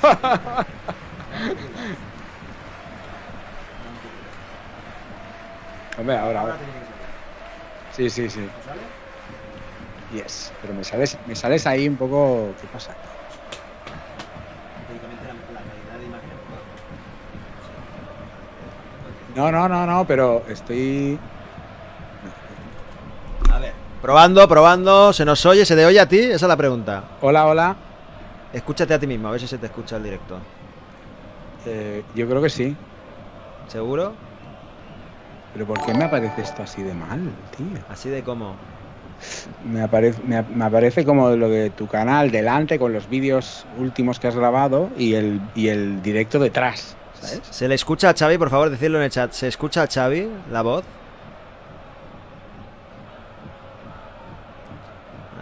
Hombre, ahora, ahora. tiene que salir. Sí, sí, sí. Yes. Pero me sales, me sales ahí un poco. ¿Qué pasa? No, no, no, no, pero estoy. A ver. Probando, probando. ¿Se nos oye? ¿Se te oye a ti? Esa es la pregunta. Hola, hola. Escúchate a ti mismo, a ver si se te escucha el directo. Eh, yo creo que sí. ¿Seguro? Pero ¿por qué me aparece esto así de mal, tío? Así de cómo. Me aparece, me, me aparece como lo de tu canal delante con los vídeos últimos que has grabado y el, y el directo detrás, ¿sabes? ¿Se le escucha a Xavi? Por favor, decirlo en el chat. ¿Se escucha a Xavi la voz?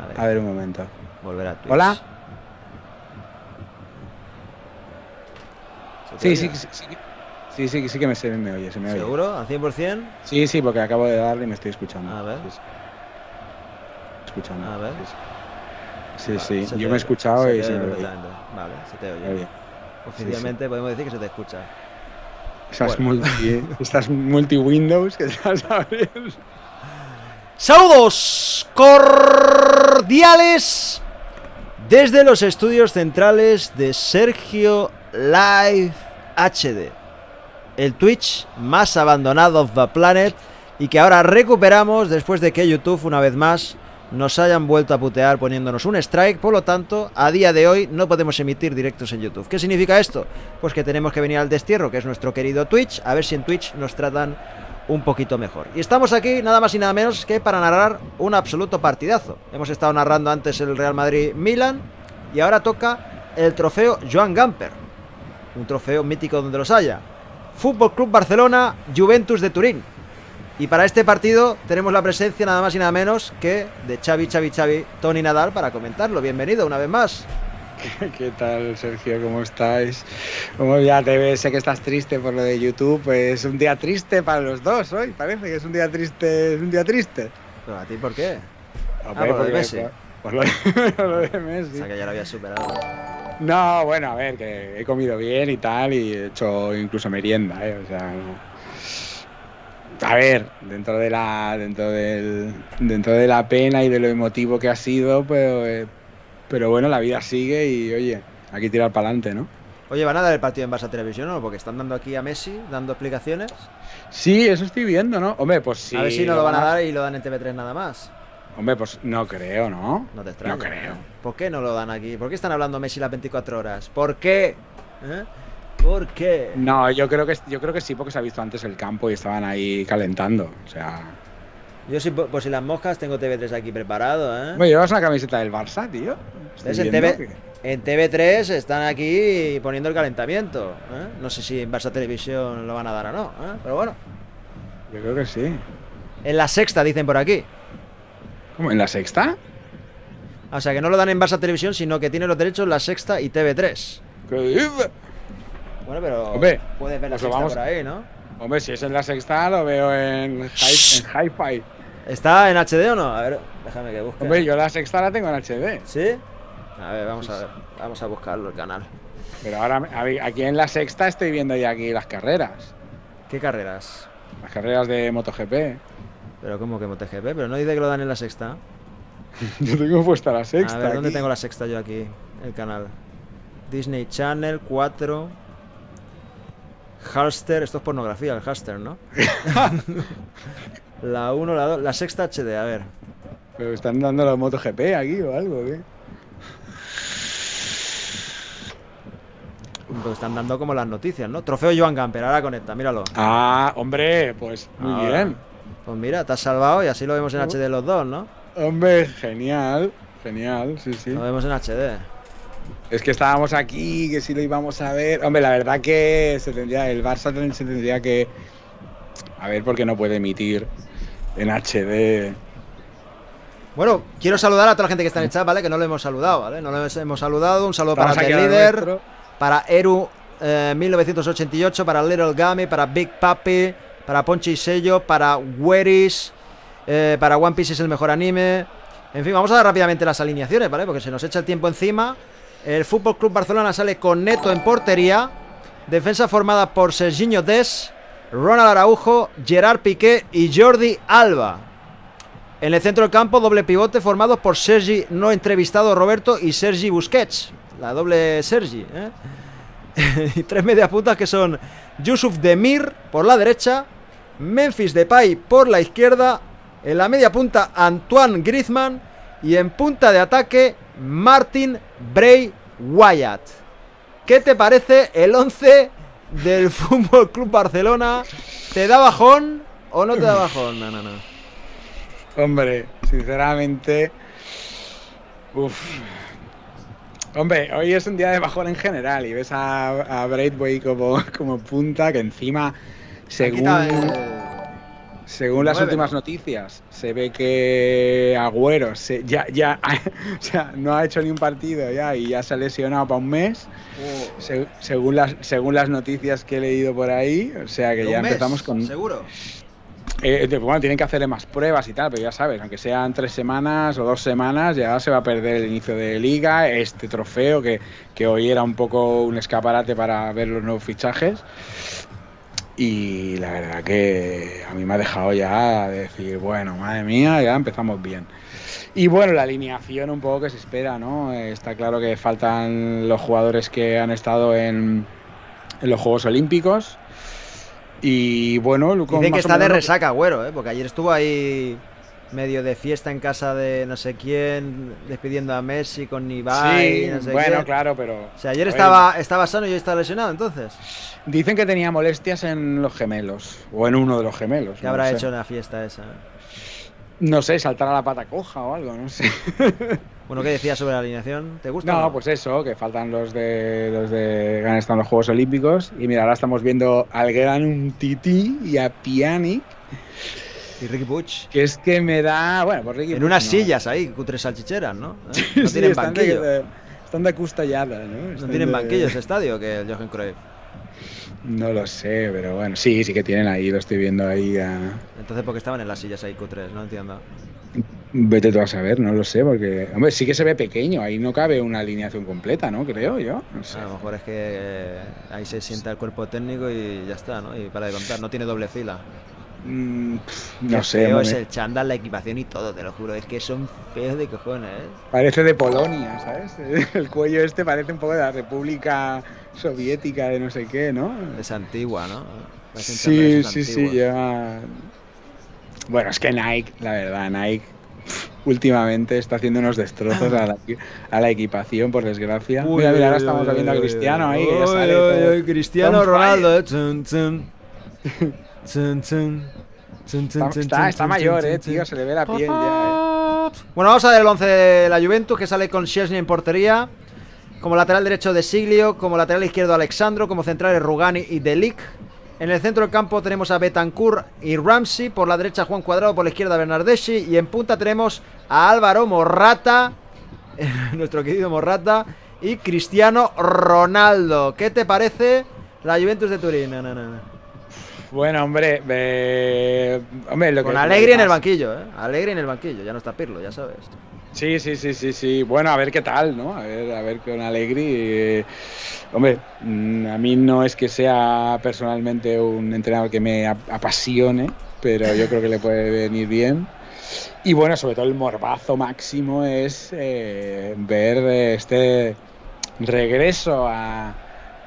A ver, A ver un momento. volver a Twitch. Hola. ¿Se te Sí, sí, sí, sí, sí, sí, que me, se me oye, se me oye. ¿Seguro? ¿Al 100%? Sí, sí, porque acabo de darle y me estoy escuchando. A ver. Sí. Escuchando. A ver. Sí, Vale, sí. Yo me he escuchado se y se me oye. Vale, se te oye. Oye, Oficialmente podemos decir que se te escucha. Esas Bueno. multi, estas multi-windows que estás. Saludos cordiales desde los estudios centrales de Sergio Live HD, el Twitch más abandonado of the planet y que ahora recuperamos después de que YouTube una vez más nos hayan vuelto a putear poniéndonos un strike, por lo tanto, a día de hoy no podemos emitir directos en YouTube. ¿Qué significa esto? Pues que tenemos que venir al destierro, que es nuestro querido Twitch, a ver si en Twitch nos tratan un poquito mejor. Y estamos aquí nada más y nada menos que para narrar un absoluto partidazo. Hemos estado narrando antes el Real Madrid-Milan y ahora toca el trofeo Joan Gamper. Un trofeo mítico donde los haya. Fútbol Club Barcelona, Juventus de Turín. Y para este partido tenemos la presencia nada más y nada menos que de Xavi, Xavi, Xavi, Tony Nadal para comentarlo. Bienvenido una vez más. ¿Qué tal, Sergio? ¿Cómo estáis? Como ya te ves, sé que estás triste por lo de YouTube. Pues un día triste para los dos hoy. Parece que es un día triste. Es un día triste. ¿Pero a ti por qué? Hombre, por lo de porque- Messi. Lo de, lo de O Messi. sea que ya lo había superado. No, bueno, a ver, que he comido bien y tal, y he hecho incluso merienda, ¿eh? O sea. A ver, dentro de la. dentro del. dentro de la pena y de lo emotivo que ha sido, pero. eh, pero bueno, la vida sigue y oye, hay que tirar para adelante, ¿no? Oye, ¿van a dar el partido en Barça Televisión o no? Porque están dando aquí a Messi, dando explicaciones. Sí, eso estoy viendo, ¿no? Hombre, pues sí. a ver si no lo van a dar y lo dan en TV3 nada más. Hombre, pues no creo, ¿no? No te extraña. No creo. ¿Por qué no lo dan aquí? ¿Por qué están hablando Messi las 24 horas? ¿Por qué? ¿Eh? ¿Por qué? No, yo creo que yo creo que sí, porque se ha visto antes el campo y estaban ahí calentando. O sea. Yo sí, por, por si las moscas tengo TV3 aquí preparado, ¿eh? Me llevas una camiseta del Barça, tío. Estoy ¿Ves? En, TV, que- en TV3 están aquí poniendo el calentamiento. ¿eh? No sé si en Barça Televisión lo van a dar o no, ¿eh? pero bueno. Yo creo que sí. En la sexta dicen por aquí. ¿Cómo? ¿En la sexta? O sea que no lo dan en Barça Televisión, sino que tiene los derechos la sexta y TV3. ¿Qué? Bueno, pero Hombre, puedes ver la pues sexta vamos- por ahí, ¿no? Hombre, si es en la sexta, lo veo en hi- en hi-fi. ¿Está en HD o no? A ver, déjame que busque. Hombre, yo la sexta la tengo en HD. ¿Sí? A ver, vamos a ver. Vamos a buscarlo el canal. Pero ahora aquí en la sexta estoy viendo ya aquí las carreras. ¿Qué carreras? Las carreras de MotoGP. Pero ¿cómo que MotoGP? Pero no dice que lo dan en la sexta. Yo tengo puesta la sexta. a ver, ¿dónde aquí. tengo la sexta yo aquí? El canal. Disney Channel 4. Halster, esto es pornografía, el Halster, ¿no? la 1, la 2, la sexta HD, a ver. Pero están dando la MotoGP aquí o algo, ¿qué? Pues están dando como las noticias, ¿no? Trofeo Joan Gamper, ahora conecta, míralo. Ah, hombre, pues muy Ahora. bien. Pues mira, te has salvado y así lo vemos en HD los dos, ¿no? Hombre, genial. Genial, sí, sí. Lo vemos en HD. Es que estábamos aquí, que si lo íbamos a ver. Hombre, la verdad que se tendría, el Barça se tendría que. A ver, porque no puede emitir en HD. Bueno, quiero saludar a toda la gente que está en el chat, ¿vale? Que no lo hemos saludado, ¿vale? No lo hemos- saludado. Un saludo Estamos para lo Líder, para Eru eh, 1988, para Little Gummy, para Big Papi, para Ponchi Sello, para Weris, eh, para One Piece es el mejor anime. En fin, vamos a dar rápidamente las alineaciones, ¿vale? Porque se nos echa el tiempo encima El Fútbol Club Barcelona sale con Neto en portería. Defensa formada por Serginho Des, Ronald Araujo, Gerard Piqué y Jordi Alba. En el centro del campo, doble pivote formados por Sergi no entrevistado Roberto y Sergi Busquets. La doble Sergi. ¿eh? y tres medias puntas que son Yusuf Demir por la derecha, Memphis Depay por la izquierda, en la media punta Antoine Griezmann y en punta de ataque Martin Bray Wyatt. ¿Qué te parece el 11 del Fútbol Club Barcelona? ¿Te da bajón o no te da bajón? No, no, no. Hombre, sinceramente. Uf. Hombre, hoy es un día de bajón en general y ves a, a Braithwaite como, como punta que encima, según, Quita el- según las últimas ¿no? noticias, se ve que Agüero se, ya, ya o sea, no ha hecho ni un partido ya y ya se ha lesionado para un mes. Se- según, las, según las noticias que he leído por ahí, o sea que ¿De ya mes? empezamos con, ¿Seguro? eh, de- bueno, tienen que hacerle más pruebas y tal, pero ya sabes, aunque sean tres semanas o dos semanas, ya se va a perder el inicio de liga, este trofeo que, que hoy era un poco un escaparate para ver los nuevos fichajes. Y la verdad que a mí me ha dejado ya de decir, bueno, madre mía, ya empezamos bien. Y bueno, la alineación un poco que se espera, ¿no? Está claro que faltan los jugadores que han estado en, en los Juegos Olímpicos. Y bueno, con Dicen que está de resaca, güero, ¿eh? Porque ayer estuvo ahí medio de fiesta en casa de no sé quién, despidiendo a Messi con Ibai, Sí, no sé bueno, qué. claro, pero. O sea, ayer estaba, estaba sano y hoy está lesionado, entonces. Dicen que tenía molestias en los gemelos. O en uno de los gemelos. ¿Qué no habrá hecho sé. en la fiesta esa? No sé, saltar a la pata coja o algo, no sé. Bueno, ¿qué decías sobre la alineación? ¿Te gusta? No, pues eso, que faltan los de los de han estado en los Juegos Olímpicos. Y mira, ahora estamos viendo al gran Titi y a Pjanic, Y Ricky Puig. que es que me da. Bueno, por Ricky En unas no. sillas ahí, cutres salchicheras, ¿no? ¿Eh? Sí, No tienen están banquillo. De, están de custallada, ¿no? No tienen de- banquillo ese estadio que el Johan Cruyff. No lo sé, pero bueno, sí, sí que tienen ahí, lo estoy viendo ahí. a- Entonces, ¿por qué estaban en las sillas ahí cutres? No entiendo. Vete tú a saber, no lo sé, porque. Hombre, sí que se ve pequeño, ahí no cabe una alineación completa, ¿no? Creo yo. No sé. A lo mejor es que eh, ahí se sienta el cuerpo técnico y ya está, ¿no? Y para de contar, no tiene doble fila. Mm, Qué no sé, feo es el chándal, la equipación y todo, te lo juro. Es que son feos de cojones, parece de Polonia, ¿sabes? El cuello este parece un poco de la República Soviética de no sé qué, ¿no? Es antigua, ¿no? Sí, sí, sí, lleva. Bueno, es que Nike, la verdad, Nike últimamente está haciendo unos destrozos a la, a la equipación, por desgracia. Uy, mira, mira, ahora estamos viendo a Cristiano ahí, que ya sale Cristiano. Ronaldo. Chun, chun. Chun, Está, mayor, eh, tío, se le ve la piel ya, eh. Bueno, vamos a ver el 11 de la Juventus que sale con Szczesny en portería. Como lateral derecho de Siglio, como lateral izquierdo Alexandro, como centrales Rugani y Delic. En el centro del campo tenemos a Betancourt y Ramsey, por la derecha Juan Cuadrado, por la izquierda Bernardeschi y en punta tenemos a Álvaro Morrata, nuestro querido Morrata, y Cristiano Ronaldo. ¿Qué te parece la Juventus de Turín? No, no, no. Bueno, hombre, eh, hombre, lo Con que Alegre en el banquillo, ¿eh? Alegre en el banquillo, ya no está Pirlo, ya sabes. Sí, sí, sí, sí, sí. Bueno, a ver qué tal, ¿no? A ver, a ver con Alegri. eh, hombre, mm, a mí no es que sea personalmente un entrenador que me ap- apasione, pero yo creo que le puede venir bien. Y bueno, sobre todo el morbazo máximo es eh, ver eh, este regreso a,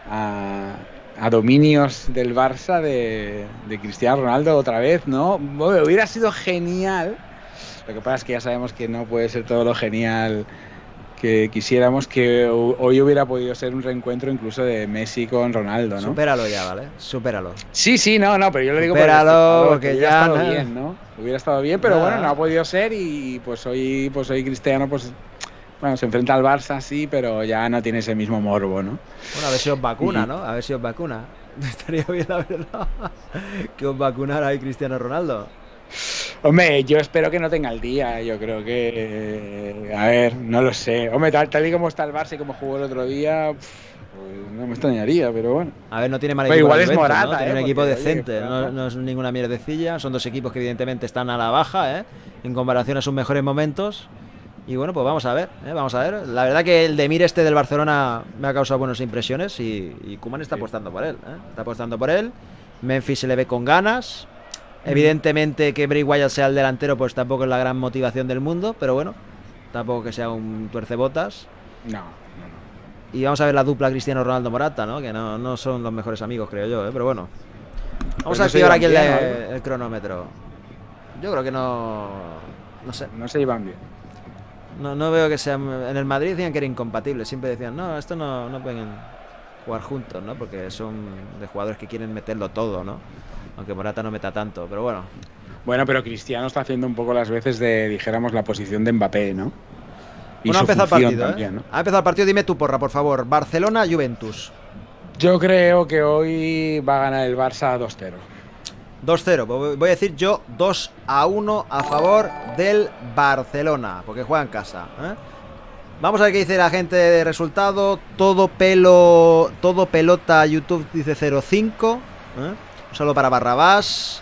a- a dominios del Barça de, de Cristiano Ronaldo otra vez, ¿no? Bueno, hubiera sido genial. Lo que pasa es que ya sabemos que no puede ser todo lo genial que quisiéramos, que ho- hoy hubiera podido ser un reencuentro incluso de Messi con Ronaldo, ¿no? Supéralo ya, ¿vale? Supéralo. Sí, sí, no, no, pero yo le digo por el Supéralo, porque que hubiera ya estado no- bien, ¿no? Hubiera estado bien, pero Nada. bueno, no ha podido ser y pues hoy, pues hoy Cristiano, pues bueno, se enfrenta al Barça, sí, pero ya no tiene ese mismo morbo, ¿no? Bueno, a ver si os vacuna, ¿no? A ver si os vacuna. Estaría bien, la verdad, que os vacunara ahí Cristiano Ronaldo. Hombre, yo espero que no tenga el día. Yo creo que. eh, a ver, no lo sé. Hombre, tal, tal y como está el Barça y como jugó el otro día, pues no me extrañaría, pero bueno. A ver, no tiene mal Pero equipo. igual la es Juventus, Morata, ¿no? Tiene ¿eh? un equipo Porque, oye, decente, no, no es ninguna mierdecilla. Son dos equipos que evidentemente están a la baja, ¿eh? En comparación a sus mejores momentos. Y bueno, pues vamos a ver, ¿eh? vamos a ver. La verdad que el Demir este del Barcelona me ha causado buenas impresiones y, y Koeman está apostando por él. ¿eh? Está apostando por él. Memphis se le ve con ganas. Evidentemente que Bray Wyatt sea el delantero, pues tampoco es la gran motivación del mundo, pero bueno, tampoco que sea un tuercebotas. No, no, no. Y vamos a ver la dupla Cristiano Ronaldo Morata, ¿no? Que no, no son los mejores amigos, creo yo, ¿eh? pero bueno. Vamos a activar aquí el, bien, ¿no? el cronómetro. Yo creo que no. No sé. No se llevan bien. No, no veo que sean. En el Madrid decían que era incompatible. Siempre decían, no, esto no, no pueden jugar juntos, ¿no? Porque son de jugadores que quieren meterlo todo, ¿no? Aunque Morata no meta tanto, pero bueno. Bueno, pero Cristiano está haciendo un poco las veces de, dijéramos, la posición de Mbappé, ¿no? Y Bueno, ha empezado el partido, también, ¿eh? ¿no? Ha empezado el partido, dime tu porra, por favor. Barcelona-Juventus. Yo creo que hoy va a ganar el Barça 2-0. 2-0. Voy a decir yo 2 a 1 a favor del Barcelona, porque juega en casa. ¿eh? Vamos a ver qué dice la gente de resultado. Todo pelo, todo pelota YouTube dice 0-5. ¿eh? Un saludo para Barrabás.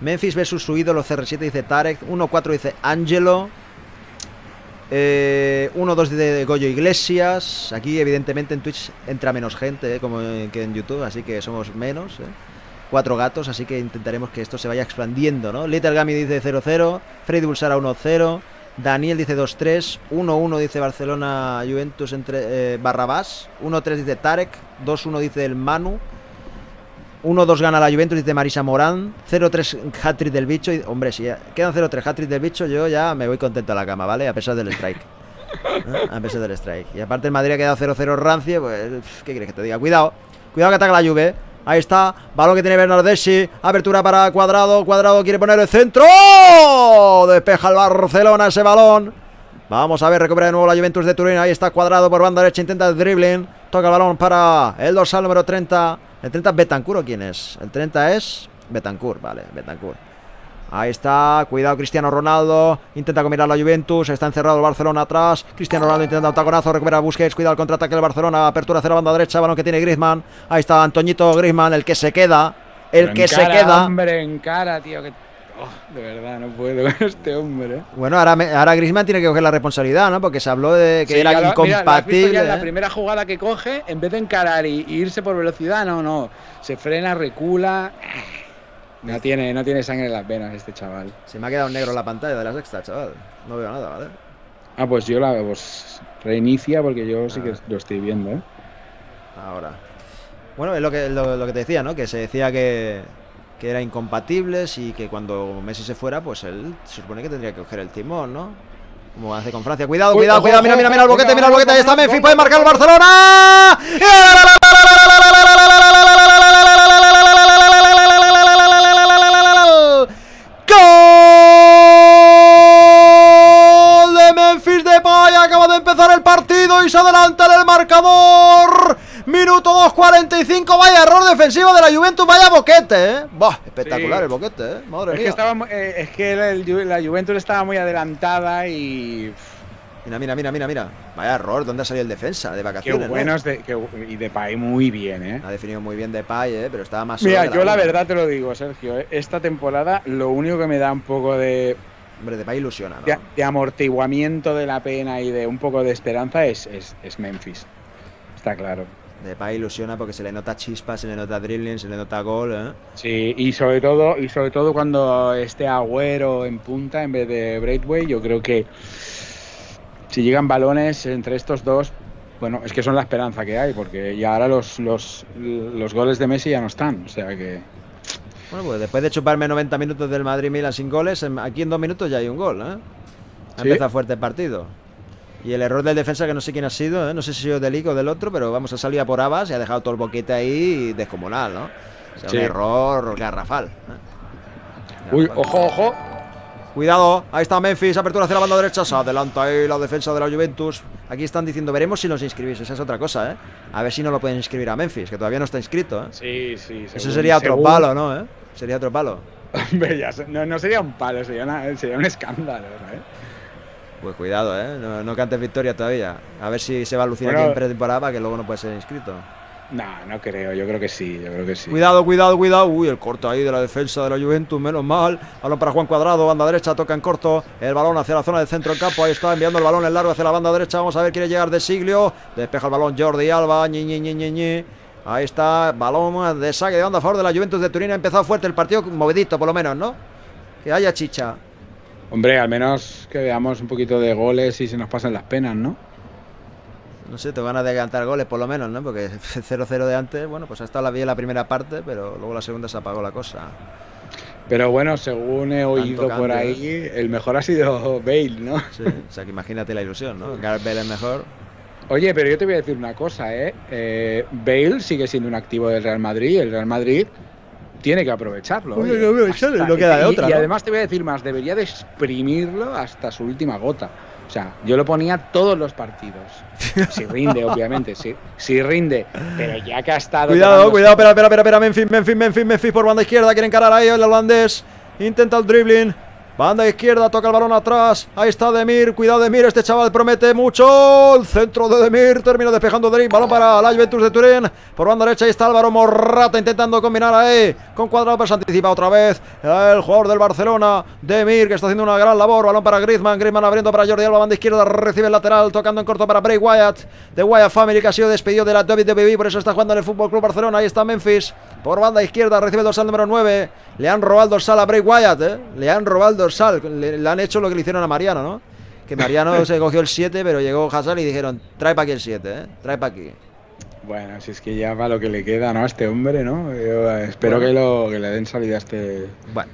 Memphis versus su ídolo CR7 dice Tarek. 1-4 dice Angelo. Eh, 1-2 dice Goyo Iglesias. Aquí, evidentemente, en Twitch entra menos gente ¿eh? como que en YouTube, así que somos menos. ¿eh? Cuatro gatos, así que intentaremos que esto se vaya expandiendo, ¿no? Little Gami dice 0-0. Freddy Bulsara 1-0. Daniel dice 2-3. 1-1 dice Barcelona Juventus entre eh, Barrabás. 1-3 dice Tarek. 2-1 dice el Manu. 1-2 gana la Juventus, dice Marisa Morán. 0-3 hat-trick del bicho. Y, hombre, si quedan 0-3 hat-trick del bicho, yo ya me voy contento a la cama, ¿vale? A pesar del strike. ¿Eh? A pesar del strike. Y aparte el Madrid ha quedado 0-0 rancio, pues, ¿qué quieres que te diga? Cuidado, cuidado que ataca la Juve. Ahí está, balón que tiene Bernardeschi, apertura para Cuadrado, Cuadrado quiere poner el centro, despeja el Barcelona ese balón. Vamos a ver, recupera de nuevo la Juventus de Turín, ahí está Cuadrado por banda derecha, intenta el dribbling, toca el balón para el dorsal número 30. ¿El 30 es Betancourt o quién es? El 30 es Betancourt, vale, Betancourt. Ahí está, cuidado Cristiano Ronaldo, intenta combinar la Juventus, está encerrado el Barcelona atrás, Cristiano Ronaldo intenta un taconazo, recupera Busquets, cuidado el contraataque del Barcelona, apertura hacia la banda derecha, balón que tiene Griezmann, ahí está Antoñito Griezmann, el que se queda, el Pero que en se queda. Hombre, en cara, tío. Que... oh, de verdad, no puedo con este hombre. Bueno, ahora, me- ahora Griezmann tiene que coger la responsabilidad, ¿no? Porque se habló de que Sí, era lo- incompatible. la ¿eh? primera jugada que coge, en vez de encarar y, y irse por velocidad, no, no. Se frena, recula. No tiene, no tiene sangre en las venas este chaval. Se me ha quedado negro la pantalla de la sexta, chaval. No veo nada, ¿vale? Ah, pues yo la pues, reinicia porque yo sí que Ah. lo estoy viendo, ¿eh? Ahora. Bueno, es lo que, lo, lo que te decía, ¿no? Que se decía que, que eran incompatibles y que cuando Messi se fuera, pues él se supone que tendría que coger el timón, ¿no? Como hace con Francia. Cuidado, cuidado, cuidado. Mira, mira, mira el boquete, mira el boquete. Ahí está Messi. Puede marcar el. Barcelona. Y se adelanta en el marcador. Minuto 2.45. Vaya error defensivo de la Juventus. Vaya boquete, ¿eh? Bah, espectacular Sí. el boquete, ¿eh? Madre Es que, mía. estaba, mu- eh, es que la, la Juventus estaba muy adelantada y. Mira, mira, mira, mira, mira. Vaya error. ¿Dónde ha salido el defensa? De Qué vacaciones. ¿no? buenos de, qué, y de Pai muy bien, ¿eh? Ha definido muy bien Depay, ¿eh? Pero estaba más Mira, yo la verdad te lo digo, Sergio. ¿eh? Esta temporada lo único que me da un poco de, Hombre, Depay ilusiona, ¿no? de, de amortiguamiento de la pena y de un poco de esperanza es, es, es Memphis. Está claro. Depay ilusiona porque se le nota chispa, se le nota dribbling, se le nota gol, ¿eh? Sí, y sobre todo, y sobre todo cuando esté Agüero en punta en vez de Braithwaite, yo creo que si llegan balones entre estos dos, bueno, es que son la esperanza que hay, porque ya ahora los, los, los goles de Messi ya no están, o sea que Bueno, pues después de chuparme 90 minutos del Madrid-Milan sin goles, aquí en dos minutos ya hay un gol, ¿eh? Ha Sí. empezado fuerte el partido. Y el error del defensa, que no sé quién ha sido, ¿eh? no sé si ha sido del Ico o del otro, pero vamos, ha salido a por Abas y ha dejado todo el boquete ahí descomunal, ¿no? O sea, Sí. un error garrafal. ¿eh? Uy, ojo, ojo. Cuidado, ahí está Memphis, apertura hacia la banda derecha, se adelanta ahí la defensa de la Juventus. Aquí están diciendo, veremos si nos inscribís, esa es otra cosa, ¿eh? A ver si no lo pueden inscribir a Memphis, que todavía no está inscrito, ¿eh? Sí, sí. Eso sería otro palo, ¿no? ¿eh? Sería otro palo. Hombre, ya se- no, no sería un palo, sería, una- sería un escándalo, ¿eh? Pues cuidado, ¿eh? No, no cantes victoria todavía. A ver si se va a alucinar Bueno. aquí en pretemporada para que luego no puede ser inscrito. No, no creo, yo creo que sí, yo creo que sí. Cuidado, cuidado, cuidado. Uy, el corto ahí de la defensa de la Juventus, menos mal. Balón para Juan Cuadrado, banda derecha, toca en corto. El balón hacia la zona del centro del campo. Ahí está enviando el balón en largo hacia la banda derecha. Vamos a ver, quiere llegar de Siglio. Despeja el balón Jordi Alba. Ñi, ñi, ñi, ñi, ñi. Ahí está, balón de saque de banda a favor de la Juventus de Turín. Ha empezado fuerte el partido, movidito por lo menos, ¿no? Que haya chicha. Hombre, al menos que veamos un poquito de goles y se nos pasen las penas, ¿no? No sé, tengo ganas de cantar goles por lo menos, ¿no? Porque 0-0 de antes, bueno, pues ha estado la bien la primera parte, pero luego la segunda se apagó la cosa. Pero bueno, según he oído por ahí, el mejor ha sido Bale, ¿no? Sí, o sea que imagínate la ilusión, ¿no? Gareth Bale es mejor. Oye, pero yo te voy a decir una cosa, ¿eh? Eh, Bale sigue siendo un activo del Real Madrid. y El Real Madrid tiene que aprovecharlo. Oye, oye. que aprovecharlo, Hasta- no queda de y- otra, Y ¿no? además te voy a decir más, debería de exprimirlo hasta su última gota. O sea, yo lo ponía todos los partidos. Si rinde, obviamente, si, si rinde. Pero ya que ha estado. Cuidado, cuidado, espera, espera, espera, espera, Memphis, Memphis, Memphis, Memphis por banda izquierda, quiere encarar ahí el holandés, intenta el dribbling, banda izquierda, toca el balón atrás, ahí está Demir, cuidado Demir, este chaval promete mucho, el centro de Demir, termina despejando Demir, balón para la Juventus de Turín, por banda derecha ahí está Álvaro Morrata intentando combinar ahí, con cuadrado, pero anticipa otra vez, el jugador del Barcelona, Demir, que está haciendo una gran labor, balón para Griezmann, Griezmann abriendo para Jordi Alba, banda izquierda, recibe el lateral, tocando en corto para Bray Wyatt, de Wyatt Family, que ha sido despedido de la WWE, por eso está jugando en el Fútbol Club Barcelona. Ahí está Memphis, por banda izquierda, recibe el dorsal número 9. Le han robado el dorsal a Bray Wyatt, ¿eh? Le han robado el. Le, le han hecho lo que le hicieron a Mariano, ¿no? Que Mariano se cogió el 7, pero llegó Hazard y dijeron: trae para aquí el 7, ¿eh? Trae para aquí. Bueno, si es que ya va lo que le queda, ¿no? A este hombre, ¿no? Yo eh, espero Bueno. que, lo, que le den salida a este. Bueno,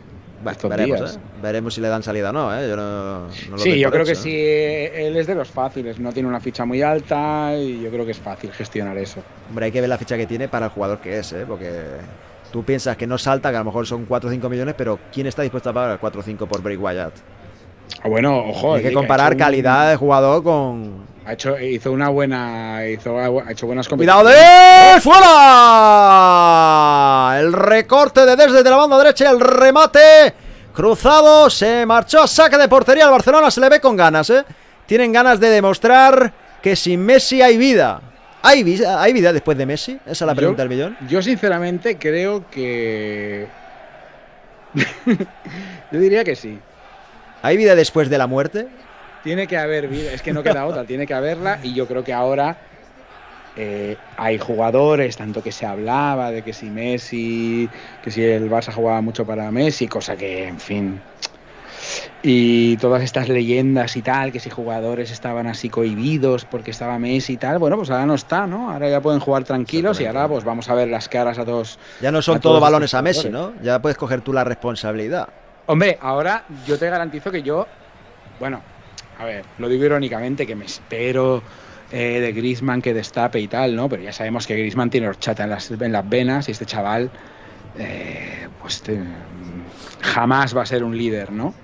Estos veremos, días. ¿eh? Veremos si le dan salida o no, ¿eh? Yo no, no lo Sí, yo creo que hecho, sí. ¿eh? eh, Él es de los fáciles, no tiene una ficha muy alta y yo creo que es fácil gestionar eso. Hombre, hay que ver la ficha que tiene para el jugador que es, ¿eh? Porque tú piensas que no salta, que a lo mejor son 4 o 5 millones, pero ¿quién está dispuesto a pagar 4 o 5 por Bray Wyatt? Ah, Bueno, ojo. Hay que oye, comparar un- calidad de jugador con, Ha hecho, hizo una buena. Hizo, ha hecho buenas Cuidado de fuera. El recorte de desde de la banda derecha, el remate cruzado, se marchó a saque de portería al Barcelona, se le ve con ganas, ¿eh? Tienen ganas de demostrar que sin Messi hay vida. ¿Hay vida, ¿Hay vida después de Messi? Esa es la pregunta Yo- del millón. Yo sinceramente creo que. yo diría que sí. ¿Hay vida después de la muerte? Tiene que haber vida, es que no queda otra, tiene que haberla y yo creo que ahora eh, hay jugadores, tanto que se hablaba de que si Messi, que si el Barça jugaba mucho para Messi, cosa que, en fin, y todas estas leyendas y tal, que si jugadores estaban así cohibidos porque estaba Messi y tal, bueno, pues ahora no está, ¿no? Ahora ya pueden jugar tranquilos y ahora pues vamos a ver las caras a todos. Ya no son A todo todos balones a Messi. ¿no? Ya puedes coger tú la responsabilidad. Hombre, ahora yo te garantizo que yo, bueno, a ver, lo digo irónicamente, que me espero eh, de Griezmann que destape y tal, ¿no? Pero ya sabemos que Griezmann tiene horchata en las, en las venas y este chaval, eh, pues te- jamás va a ser un líder, ¿no?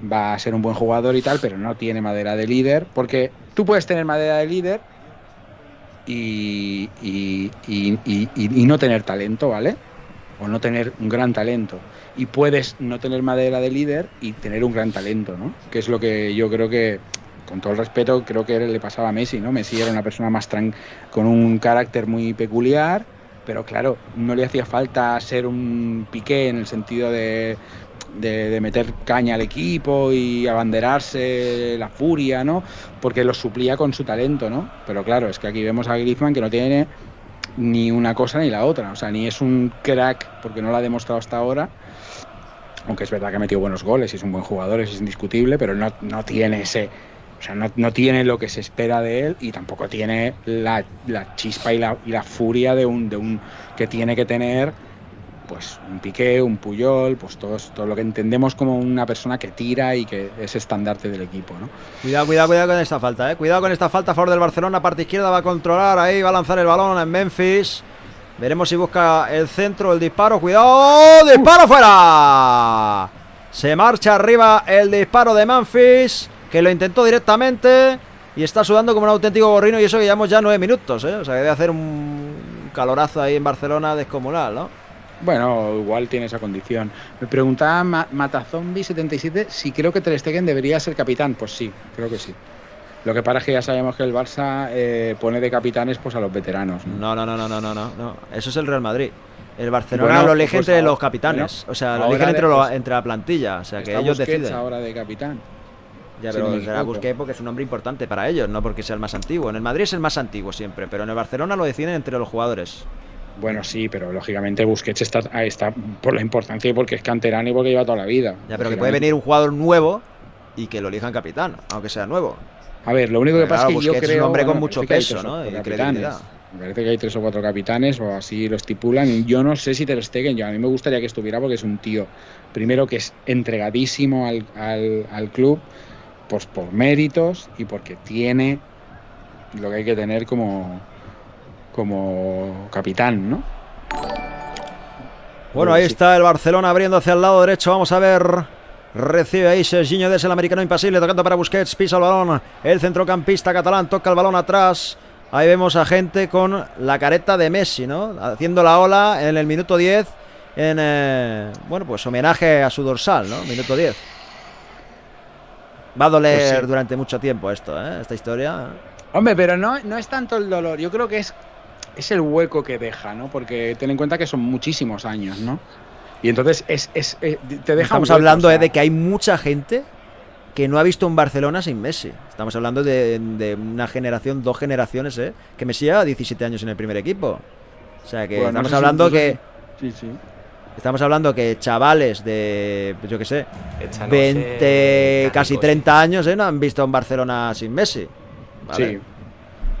Va a ser un buen jugador y tal, pero no tiene madera de líder, porque tú puedes tener madera de líder y, y- y- y- no tener talento, ¿vale? O no tener un gran talento. Y puedes no tener madera de líder y tener un gran talento, ¿no? Que es lo que yo creo que, con todo el respeto, creo que le pasaba a Messi, ¿no? Messi era una persona más tran con un carácter muy peculiar, pero claro, no le hacía falta ser un piqué en el sentido de, de, meter caña al equipo y abanderarse la furia, ¿no? Porque lo suplía con su talento, ¿no? Pero claro, es que aquí vemos a Griezmann que no tiene ni una cosa ni la otra, o sea, ni es un crack porque no lo ha demostrado hasta ahora, aunque es verdad que ha metido buenos goles y es un buen jugador, es indiscutible, pero no, no tiene ese, o sea, no, no tiene lo que se espera de él y tampoco tiene la, la chispa y la, y la furia de un, de un que tiene que tener pues un Piqué, un Puyol, pues todo lo que entendemos como una persona que tira y que es estandarte del equipo, ¿no? Cuidado, cuidado, cuidado con esta falta, eh. Cuidado con esta falta a favor del Barcelona. Parte izquierda va a controlar ahí, va a lanzar el balón en Memphis. Veremos si busca el centro, el disparo. ¡Cuidado! ¡Disparo fuera! Se marcha arriba el disparo de Memphis, que lo intentó directamente y está sudando como un auténtico gorrino. Y eso que llevamos ya nueve minutos, ¿eh? O sea, que debe hacer un calorazo ahí en Barcelona descomunal, ¿no? Bueno, igual tiene esa condición. Me preguntaba Ma- Matazombi77 si creo que Ter Stegen debería ser capitán. Pues sí, creo que sí. Lo que pasa es que ya sabemos que el Barça eh, pone de capitanes pues a los veteranos. ¿no? No, no, no, no, no, no, no. Eso es el Real Madrid. El Barcelona Bueno, lo elige pues entre ahora- los capitanes. o sea, lo eligen entre, de- lo- entre la plantilla. O sea, que ellos deciden. ahora de capitán. Ya, pero me será. Busquets porque es un hombre importante para ellos, no porque sea el más antiguo. En el Madrid es el más antiguo siempre, pero en el Barcelona lo deciden entre los jugadores. Bueno, sí, pero lógicamente Busquets está, está por la importancia y porque es canterano y porque lleva toda la vida. Ya, pero que puede venir un jugador nuevo y que lo elijan capitán, aunque sea nuevo. A ver, lo único que Claro, pasa es que yo Busquets es creo. un hombre con bueno, mucho peso, tres ¿no? Y capitanes. Me parece que hay tres o cuatro capitanes o así lo estipulan. Yo no sé si Ter Stegen, yo a mí me gustaría que estuviera porque es un tío, primero que es entregadísimo al, al- al club, pues por méritos y porque tiene lo que hay que tener como, como capitán, ¿no? Bueno, ahí está el Barcelona abriendo hacia el lado derecho. Vamos a ver. Recibe ahí Serginho des el americano impasible, tocando para Busquets, pisa el balón. El centrocampista catalán toca el balón atrás. Ahí vemos a gente con la careta de Messi, ¿no? Haciendo la ola en el minuto 10. En, eh, bueno, pues homenaje a su dorsal, ¿no? Minuto 10. Va a doler Pues sí. durante mucho tiempo esto, ¿eh? Esta historia. Hombre, pero no, no es tanto el dolor, yo creo que es, es el hueco que deja, ¿no? Porque ten en cuenta que son muchísimos años, ¿no? Y entonces es, es- eh, te deja Estamos hueco, hablando o sea, eh, de que hay mucha gente que no ha visto un Barcelona sin Messi. Estamos hablando de, de una generación, dos generaciones, ¿eh? Que Messi lleva 17 años en el primer equipo. O sea que Bueno, no estamos sé hablando que Sí, sí. estamos hablando que chavales de pues yo qué sé, Échanos, 20, eh, casi Caricos. 30 años, ¿eh? No han visto un Barcelona sin Messi. ¿vale? Sí.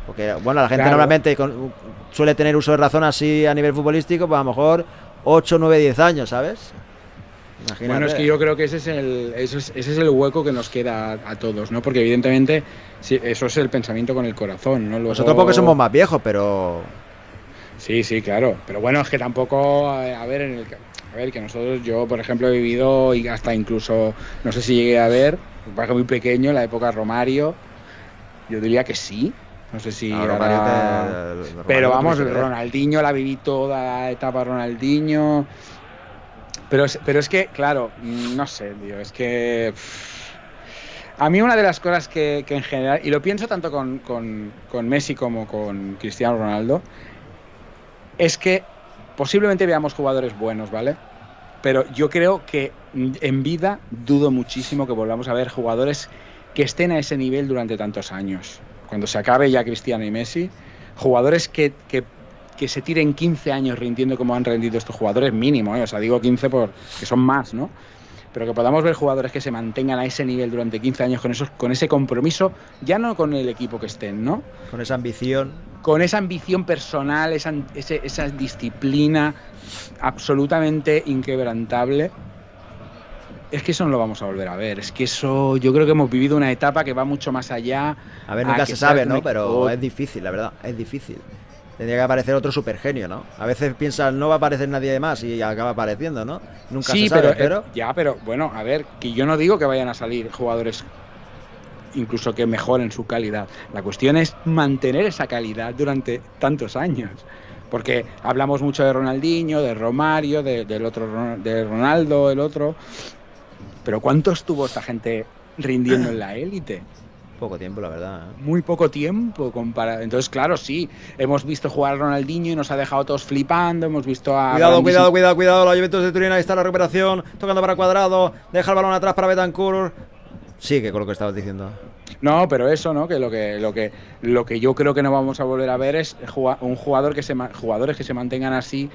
Porque, bueno, la gente Claro. normalmente con- suele tener uso de razón así a nivel futbolístico, pues a lo mejor 8, 9, 10 años, ¿sabes? Imagínate. Bueno, es que yo creo que ese es el, eso es- ese es el hueco que nos queda a, a todos, ¿no? Porque evidentemente sí, eso es el pensamiento con el corazón, ¿no? Luego- Nosotros porque somos más viejos, pero Sí, sí, claro. Pero bueno, es que tampoco, eh, a ver, en el, ca- a ver, que nosotros, yo por ejemplo he vivido y hasta incluso, no sé si llegué a ver, me muy pequeño, la época Romario, yo diría que sí. No sé si Pero vamos. Ronaldinho la viví toda la etapa Ronaldinho. Pero es, pero es que, claro, mm, no sé, tío, es que. pff, A mí una de las cosas que, que en general, y lo pienso tanto con, con- con Messi como con Cristiano Ronaldo, es que posiblemente veamos jugadores buenos, ¿vale? Pero yo creo que en vida dudo muchísimo que volvamos a ver jugadores que estén a ese nivel durante tantos años. Cuando se acabe ya Cristiano y Messi, jugadores que, que- que se tiren 15 años rindiendo como han rendido estos jugadores, mínimo, ¿eh? o sea, digo 15 por, que son más, ¿no? Pero que podamos ver jugadores que se mantengan a ese nivel durante 15 años con, esos, con ese compromiso, ya no con el equipo que estén, ¿no? con esa ambición. con esa ambición personal, esa, esa disciplina absolutamente inquebrantable, es que eso no lo vamos a volver a ver. Es que eso, yo creo que hemos vivido una etapa que va mucho más allá. A ver, nunca se sabe, ¿no? Pero es difícil, la verdad, es difícil. Tendría que aparecer otro supergenio, ¿no? A veces piensas, no va a aparecer nadie más y acaba apareciendo, ¿no? Nunca sí, se sabe, pero, pero... eh, ya, pero bueno, a ver, que yo no digo que vayan a salir jugadores incluso que mejoren su calidad. La cuestión es mantener esa calidad durante tantos años. Porque hablamos mucho de Ronaldinho, de Romario, de- del otro de Ronaldo, el otro. Pero ¿cuánto estuvo esta gente rindiendo en la élite? Poco tiempo, la verdad. ¿eh? Muy poco tiempo comparado. Entonces, claro, sí, hemos visto jugar a Ronaldinho y nos ha dejado todos flipando. Hemos visto a. Cuidado, cuidado, cuidado, cuidado. La Juventus de Turín, ahí está la recuperación. Tocando para Cuadrado. Deja el balón atrás para Betancourt. Sigue con lo que estabas diciendo. No, pero eso, ¿no? Que lo que lo que lo que yo creo que no vamos a volver a ver es un jugador que se jugadores que se mantengan así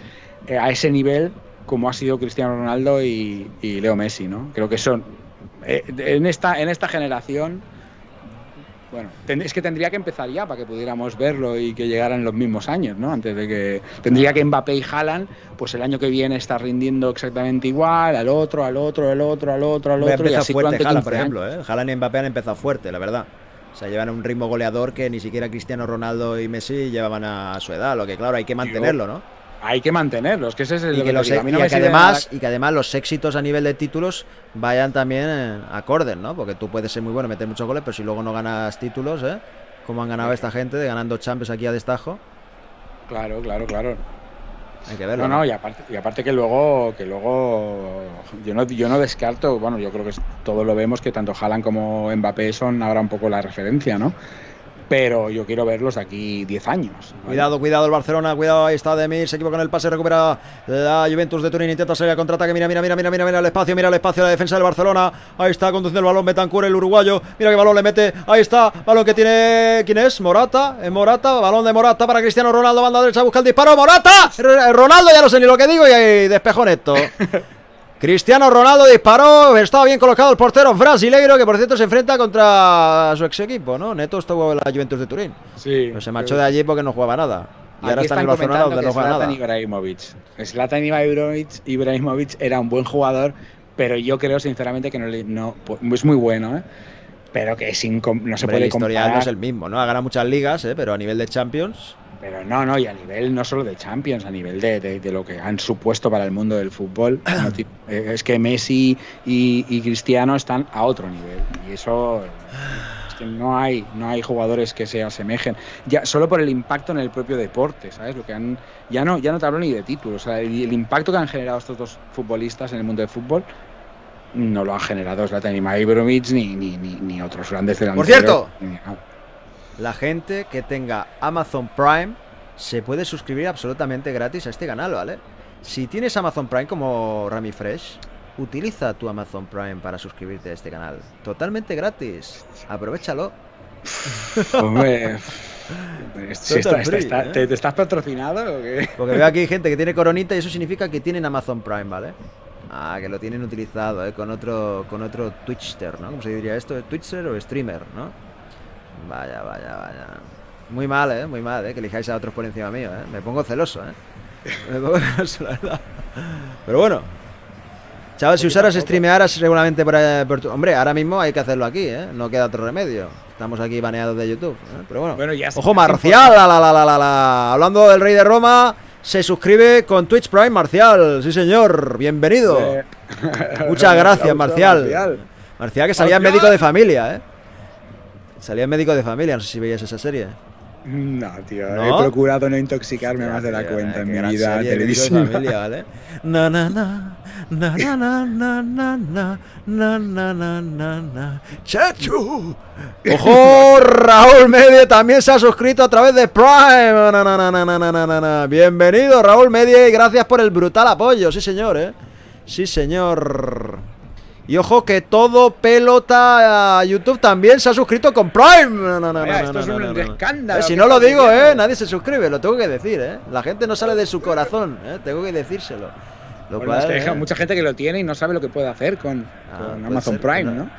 eh, a ese nivel como ha sido Cristiano Ronaldo y, y Leo Messi, ¿no? Creo que son eh, en esta en esta generación bueno, es que tendría que empezar ya para que pudiéramos verlo y que llegaran los mismos años, ¿no? Antes de que tendría que Mbappé y Haaland, pues el año que viene estar rindiendo exactamente igual, al otro, al otro, al otro, al otro, al otro y así fuerte Haaland, por 15 ejemplo. ¿eh? Haaland y Mbappé han empezado fuerte, la verdad. O sea, llevan un ritmo goleador que ni siquiera Cristiano Ronaldo y Messi llevaban a su edad. Lo que, claro, hay que mantenerlo, ¿no? Hay que mantenerlos, que ese es el Y que, los, digo. Mí y no que además, y que además los éxitos a nivel de títulos vayan también eh, acordes, ¿no? Porque tú puedes ser muy bueno, meter muchos goles, pero si luego no ganas títulos, ¿eh? Como han ganado esta gente, de ganando Champions aquí a destajo. Claro, claro, claro. Hay que verlo. No, no, y aparte, y aparte que luego, que luego yo no, yo no descarto, bueno, yo creo que todos lo vemos que tanto Haaland como Mbappé son ahora un poco la referencia, ¿no? Pero yo quiero verlos aquí 10 años. ¿vale? Cuidado, cuidado el Barcelona, cuidado, ahí está Demir, se equivoca en el pase, recupera la Juventus de Turín, intenta salir al contraataque, mira, mira, mira, mira, mira, mira el espacio, mira el espacio, la defensa del Barcelona, ahí está conduciendo el balón Betancur, el uruguayo, mira qué balón le mete, ahí está, balón que tiene, ¿quién es? Morata, es Morata, balón de Morata para Cristiano Ronaldo, banda derecha, busca el disparo, Morata, Ronaldo, ya no sé ni lo que digo y ahí despejó Neto. Cristiano Ronaldo disparó, estaba bien colocado el portero brasileiro, que por cierto se enfrenta contra su ex equipo, ¿no? Neto estuvo en la Juventus de Turín. Sí. Pero se marchó de allí porque no jugaba nada. Y ahora Aquí está en el Barcelona donde no juega nada. Ibrahimovic. Zlatan Ibrahimovic, Ibrahimovic era un buen jugador, pero yo creo sinceramente que no, le- no pu- es muy bueno, ¿eh? pero que es incom- no se Hombre, el puede historial no es el mismo, ¿no? Ha ganado muchas ligas, ¿eh? pero a nivel de Champions. Pero no, no, y a nivel no solo de Champions, a nivel de, de- de lo que han supuesto para el mundo del fútbol. no eh, es que Messi y, y Cristiano están a otro nivel. Y eso es que no hay, no hay jugadores que se asemejen. Ya, solo por el impacto en el propio deporte, ¿sabes? Lo que han, ya no, ya no te hablo ni de títulos. O sea, el, el impacto que han generado estos dos futbolistas en el mundo del fútbol no lo han generado Zlatan Ibrahimovic ni, ni, ni, ni otros grandes delanteros. cierto. La gente que tenga Amazon Prime se puede suscribir absolutamente gratis a este canal, ¿vale? Si tienes Amazon Prime como Rami Fresh, utiliza tu Amazon Prime para suscribirte a este canal. Totalmente gratis. Aprovechalo. Hombre, si Total está- está- free, está- ¿eh? ¿te, te estás patrocinado o qué? Porque veo aquí gente que tiene coronita y eso significa que tienen Amazon Prime, ¿vale? Ah, que lo tienen utilizado, ¿eh? Con otro, con otro Twitcher, ¿no? ¿Cómo se diría esto? ¿Twitcher o streamer, no? Vaya, vaya, vaya. Muy mal, ¿eh? Muy mal, ¿eh? Que elijáis a otros por encima mío, ¿eh? Me pongo celoso, ¿eh? Me pongo celoso, la verdad. Pero bueno. Chaval, si usaras, streamearas regularmente por, eh, por tu- Hombre, ahora mismo hay que hacerlo aquí, ¿eh? No queda otro remedio. Estamos aquí baneados de YouTube, ¿eh? Pero bueno. Bueno, ya Ojo, Marcial, la, la, la, la, la, la. Hablando del rey de Roma, se suscribe con Twitch Prime, Marcial. Sí, señor. Bienvenido. Eh, Muchas gracias, aplauso, Marcial. Marcial, que salía Marcial. médico de familia, ¿eh? Salía médico de familia, no sé si veías esa serie. No, tío, ¿No? he procurado no intoxicarme Hostia, más de la tío, cuenta eh, en mi vida televisiva. familia, ¿vale? Na, na, na, na, na, na, na, na, na, na, na, na, na, na. ¡Chachu! ¡Ojo! Raúl Medie también se ha suscrito a través de Prime. Na, na, na, na, na, na, na, na. Bienvenido, Raúl Medie, y gracias por el brutal apoyo. Sí, señor, ¿eh? Sí, señor. Y ojo que todo pelota a YouTube también se ha suscrito con Prime. No, esto es un escándalo Eh, si no lo digo, eh, nadie se suscribe, lo tengo que decir, eh. La gente no sale de su corazón, eh. Tengo que decírselo. Lo Bueno, es cual, que hay eh, mucha gente que lo tiene y no sabe lo que puede hacer con, Ah, con Amazon ser, Prime, ¿no?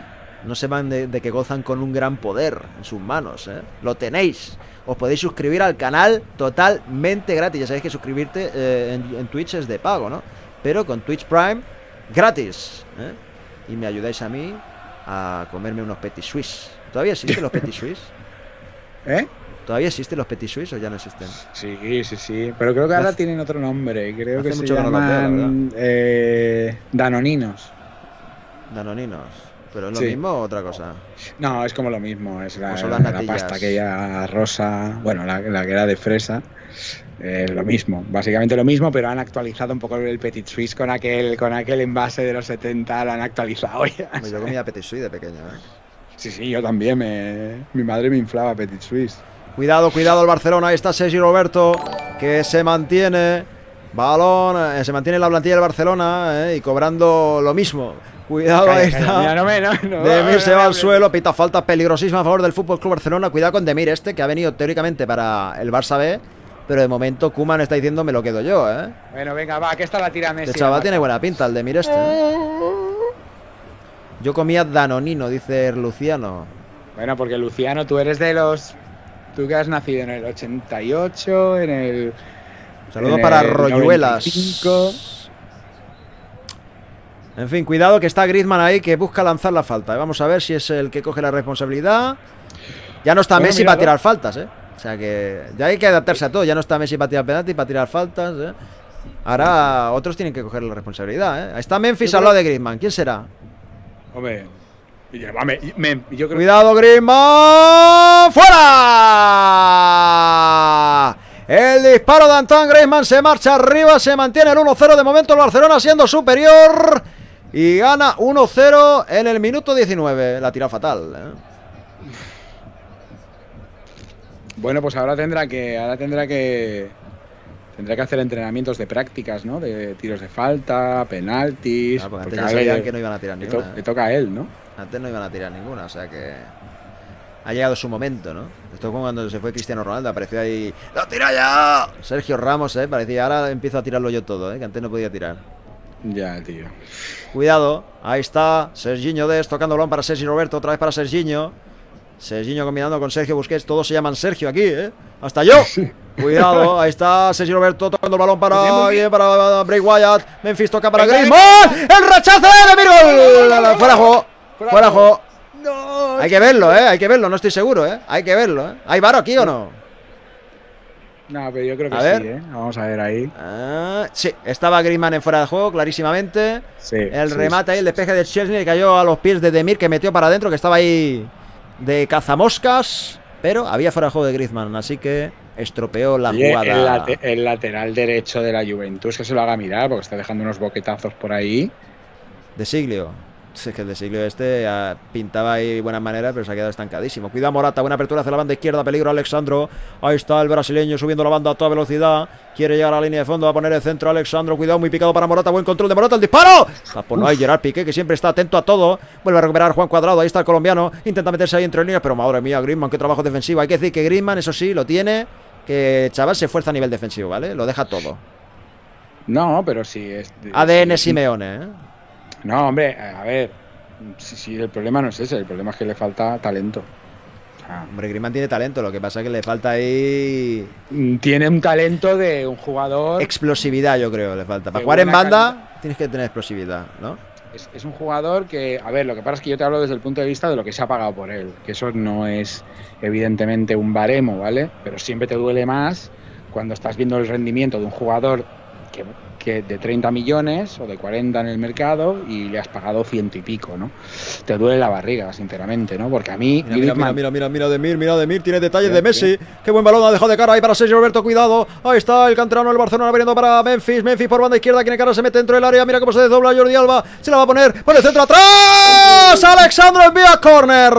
No sepan de, de que gozan con un gran poder en sus manos, ¿eh? Lo tenéis. Os podéis suscribir al canal totalmente gratis. Ya sabéis que suscribirte eh, en, en Twitch es de pago, ¿no? Pero con Twitch Prime, gratis. ¿eh? Y me ayudáis a mí a comerme unos petit suisse. ¿Todavía existen los petit suisse? ¿Eh? ¿Todavía existen los petit suisse o ya no existen? Sí, sí, sí. Pero creo que ahora Hace- tienen otro nombre. Creo que se que llaman eh, Danoninos. Danoninos. ¿Pero es lo Sí. mismo o otra cosa? No, es como lo mismo. Es la, la pasta aquella rosa, bueno, la, la que era de fresa. Eh, lo mismo, básicamente lo mismo, pero han actualizado un poco el Petit Suisse con aquel, con aquel envase de los 70, lo han actualizado ya. Yo comía petit suisse de pequeño, ¿eh? Sí, sí, yo también. Me, mi madre me inflaba Petit Suisse. Cuidado, cuidado el Barcelona. Ahí está Sergi Roberto, que se mantiene. Balón, eh, se mantiene en la plantilla del Barcelona eh, y cobrando lo mismo. Cuidado, ahí calla, está. no me, no, no, Demir se va al suelo, pita falta peligrosísima a favor del Fútbol Club Barcelona. Cuidado con Demir este, que ha venido teóricamente para el Barça B, pero de momento Kuman está diciendo me lo quedo yo, ¿eh? Bueno, venga, va, que esta la tira Messi. Este chaval va. tiene buena pinta, el Demir este. ¿eh? Yo comía Danonino, dice Luciano. Bueno, porque Luciano, tú eres de los. Tú que has nacido en el 88, en el. Saludo en para el Royuelas. 95. En fin, cuidado que está Griezmann ahí que busca lanzar la falta. Vamos a ver si es el que coge la responsabilidad. Ya no está Bueno, Messi para tirar faltas, ¿eh? O sea que ya hay que adaptarse a todo. Ya no está Messi para tirar penalti, para tirar faltas, ¿eh? Ahora otros tienen que coger la responsabilidad, ¿eh? Ahí está Memphis al lado de Griezmann. ¿Quién será? Hombre. yo creo Cuidado, Griezmann. ¡Fuera! El disparo de Antoine Griezmann se marcha arriba, se mantiene el 1-0 de momento el Barcelona siendo superior y gana 1-0 en el minuto 19. La tira fatal. ¿eh? Bueno, pues ahora tendrá que. Ahora tendrá que. Tendrá que hacer entrenamientos de prácticas, ¿no? De tiros de falta, penaltis. Porque antes porque ya a sabían él- que no iban a tirar le, to- le toca a él, ¿no? Antes no iban a tirar ninguna, o sea que. Ha llegado su momento, ¿no? Esto es como cuando se fue Cristiano Ronaldo, apareció ahí. ¡Lo tira ya! Sergio Ramos, ¿eh? Parecía, ahora empiezo a tirarlo yo todo, ¿eh? Que antes no podía tirar. Ya, tío. Cuidado, ahí está Serginho Des tocando el balón para Sergi Roberto, otra vez para Serginho. Serginho combinando con Sergio Busquets, todos se llaman Sergio aquí, ¿eh? Hasta yo. Cuidado, ahí está Sergi Roberto tocando el balón para, bien. para Bray Wyatt. Memphis toca para Griezmann. El rechazo de Mirgol. Fuera juego. Fuera juego. No. Hay que verlo, ¿eh? Hay que verlo, no estoy seguro, ¿eh? Hay que verlo, ¿eh? ¿Hay varo aquí o no? No, pero yo creo que A sí, ver. ¿eh? Vamos a ver ahí. Ah, sí, estaba Griezmann en fuera de juego, clarísimamente. Sí. El sí, remate ahí, el despeje de Chesney cayó a los pies de Demir que metió para adentro, que estaba ahí de cazamoscas. Pero había fuera de juego de Griezmann, así que estropeó la Oye, jugada. el, late- el lateral derecho de la Juventus que se lo haga mirar porque está dejando unos boquetazos por ahí. De Siglio. Es que el de Siglio este ah, pintaba ahí buenas maneras, pero se ha quedado estancadísimo. Cuidado Morata, buena apertura hacia la banda izquierda, peligro Alexandro. Ahí está el brasileño subiendo la banda a toda velocidad. Quiere llegar a la línea de fondo, va a poner el centro Alexandro. Cuidado, muy picado para Morata, buen control de Morata, el disparo. Tapó, no hay Gerard Piqué, que siempre está atento a todo. Vuelve a recuperar Juan Cuadrado, ahí está el colombiano. Intenta meterse ahí entre líneas, pero madre mía, Griezmann, qué trabajo defensivo. Hay que decir que Griezmann, eso sí, lo tiene. Que chaval se esfuerza a nivel defensivo, ¿vale? Lo deja todo. No, pero sí es. ADN sí, Simeone, ¿eh? No, hombre, a ver. Sí, sí, el problema no es ese, el problema es que le falta talento. Sea, Hombre, Griezmann tiene talento, lo que pasa es que le falta ahí mm, tiene un talento de un jugador. explosividad, yo creo, le falta. Para jugar en banda tienes que tener explosividad, ¿no? Es, es un jugador que, a ver, lo que pasa es que yo te hablo desde el punto de vista de lo que se ha pagado por él, que eso no es evidentemente un baremo, ¿vale? Pero siempre te duele más cuando estás viendo el rendimiento de un jugador que, que de 30 millones o de 40 en el mercado y le has pagado ciento y pico, ¿no? Te duele la barriga, sinceramente, ¿no? Porque a mí, Mira, mira, mira, Griezmann- mira, mira, mira Demir, mira Demir, tiene detalles de Messi. Qué buen balón ha dejado de cara ahí para Sergio Roberto, cuidado. Ahí está el canterano del Barcelona veniendo para Memphis. Memphis por banda izquierda, quien cara se mete dentro del área. Mira cómo se desdobla Jordi Alba. Se la va a poner por el centro atrás. Alexandro envía córner.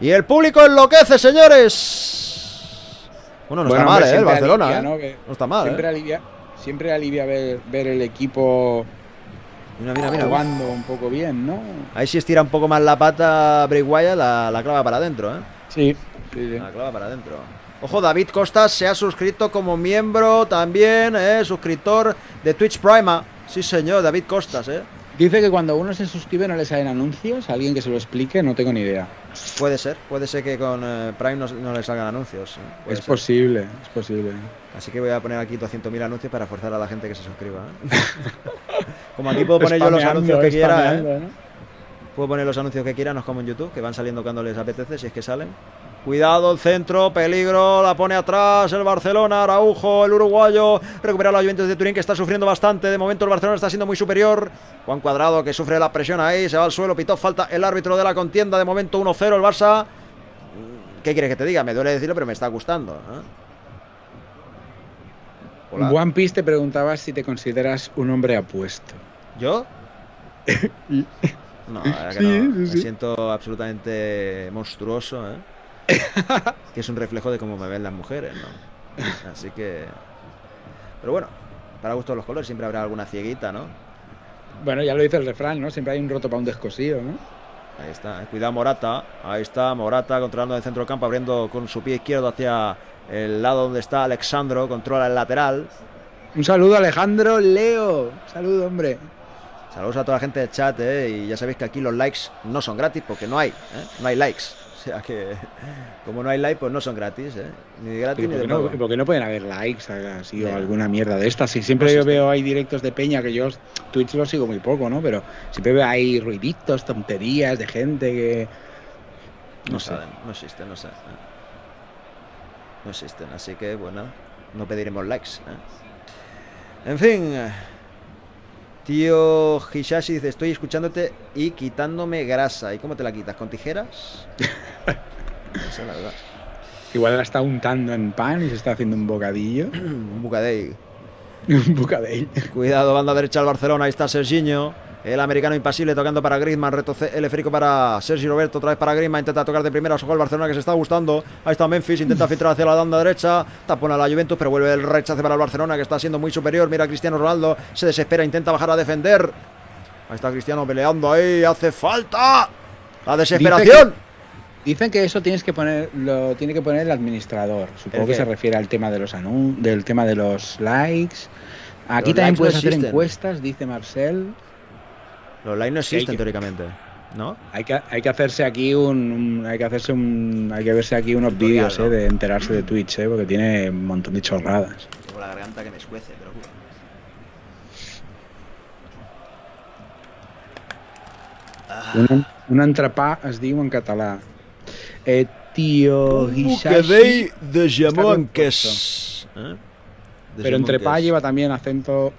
Y el público enloquece, señores. Bueno, no Bueno, está mal, hombre, ¿eh? El Barcelona, alivia, ¿eh? ¿no? Está mal, siempre ¿eh? alivia, siempre alivia ver, ver el equipo Mira, mira, mira. jugando un poco bien, ¿no? Ahí sí estira un poco más la pata Wyatt, la, la clava para adentro, ¿eh? Sí, sí, sí. La clava para adentro. Ojo, David Costas se ha suscrito como miembro también, ¿eh? Suscriptor de Twitch Prima. Sí, señor, David Costas, ¿eh? Dice que cuando uno se suscribe no le salen anuncios. Alguien que se lo explique, no tengo ni idea. Puede ser, puede ser que con eh, Prime no, no le salgan anuncios. ¿eh? Es ser. posible, es posible. Así que voy a poner aquí 200.000 anuncios para forzar a la gente que se suscriba. ¿eh? Como aquí puedo poner yo los anuncios que quiera, ¿eh? ¿no? Puedo poner los anuncios que quiera, no es como en YouTube, que van saliendo cuando les apetece, si es que salen. Cuidado, el centro, peligro, la pone atrás el Barcelona, Araujo, el uruguayo, recupera la Juventus de Turín que está sufriendo bastante, de momento el Barcelona está siendo muy superior. Juan Cuadrado que sufre la presión ahí, se va al suelo, pitó falta el árbitro de la contienda, de momento 1-0 el Barça. ¿Qué quieres que te diga? Me duele decirlo, pero me está gustando. ¿eh? One Piece te preguntaba si te consideras un hombre apuesto. ¿Yo? No, la verdad que Sí, no. sí, Me siento absolutamente monstruoso, ¿eh? que es un reflejo de cómo me ven las mujeres, ¿no? Así que... Pero bueno, para gusto los colores siempre habrá alguna cieguita, ¿no? Bueno, ya lo dice el refrán, ¿no? Siempre hay un roto para un descosido, ¿no? Ahí está, eh. cuidado Morata, ahí está Morata controlando el centro del campo, abriendo con su pie izquierdo hacia el lado donde está Alexandro, controla el lateral. Un saludo Alejandro Leo. Un saludo, hombre. Saludos a toda la gente del chat, ¿eh? Y ya sabéis que aquí los likes no son gratis porque no hay, ¿eh? No hay likes. O sea que, como no hay like, pues no son gratis, ¿eh? Ni gratis ¿Y ni de no, pago. por qué no pueden haber likes así o alguna mierda de estas? Sí, siempre No yo veo ahí directos de peña que yo Twitch lo sigo muy poco, ¿no? Pero siempre veo ahí ruiditos, tonterías de gente que. No, No sé. saben, no existen, no. ¿eh? No existen, así que bueno, no pediremos likes. ¿eh? En fin. Tío Hishashi dice, estoy escuchándote y quitándome grasa. ¿Y cómo te la quitas? ¿Con tijeras? No sé, la verdad. Igual la está untando en pan y se está haciendo un bocadillo. Un Bucadei. un bocadillo. Cuidado, banda derecha del Barcelona. Ahí está Serginho. El americano impasible tocando para Griezmann, reto el para Sergi Roberto, otra vez para Griezmann, intenta tocar de primera, ojo el Barcelona que se está gustando. Ahí está Memphis, intenta filtrar hacia la banda derecha, tapona la Juventus, pero vuelve el rechace para el Barcelona que está siendo muy superior. Mira a Cristiano Ronaldo, se desespera, intenta bajar a defender. Ahí está Cristiano peleando ahí, hace falta. La desesperación. Dicen que eso tienes que poner, lo tiene que poner el administrador. Supongo ¿El que se refiere al tema de los anun del tema de los likes. Aquí Los también likes no puedes hacer encuestas, dice Marcel. Los likes no existen que- teóricamente, ¿no? Hay que, hay que hacerse aquí un, un- hay que hacerse un, hay que verse aquí unos vídeos ¿no? eh, de enterarse de Twitch, eh, porque tiene un montón de chorradas. Tengo la garganta que me escuece, pero Un, un entrepà es diu en català. Eh, tio Un Hisashi, de jamonques. ¿Eh? Pero jamonques. lleva también acento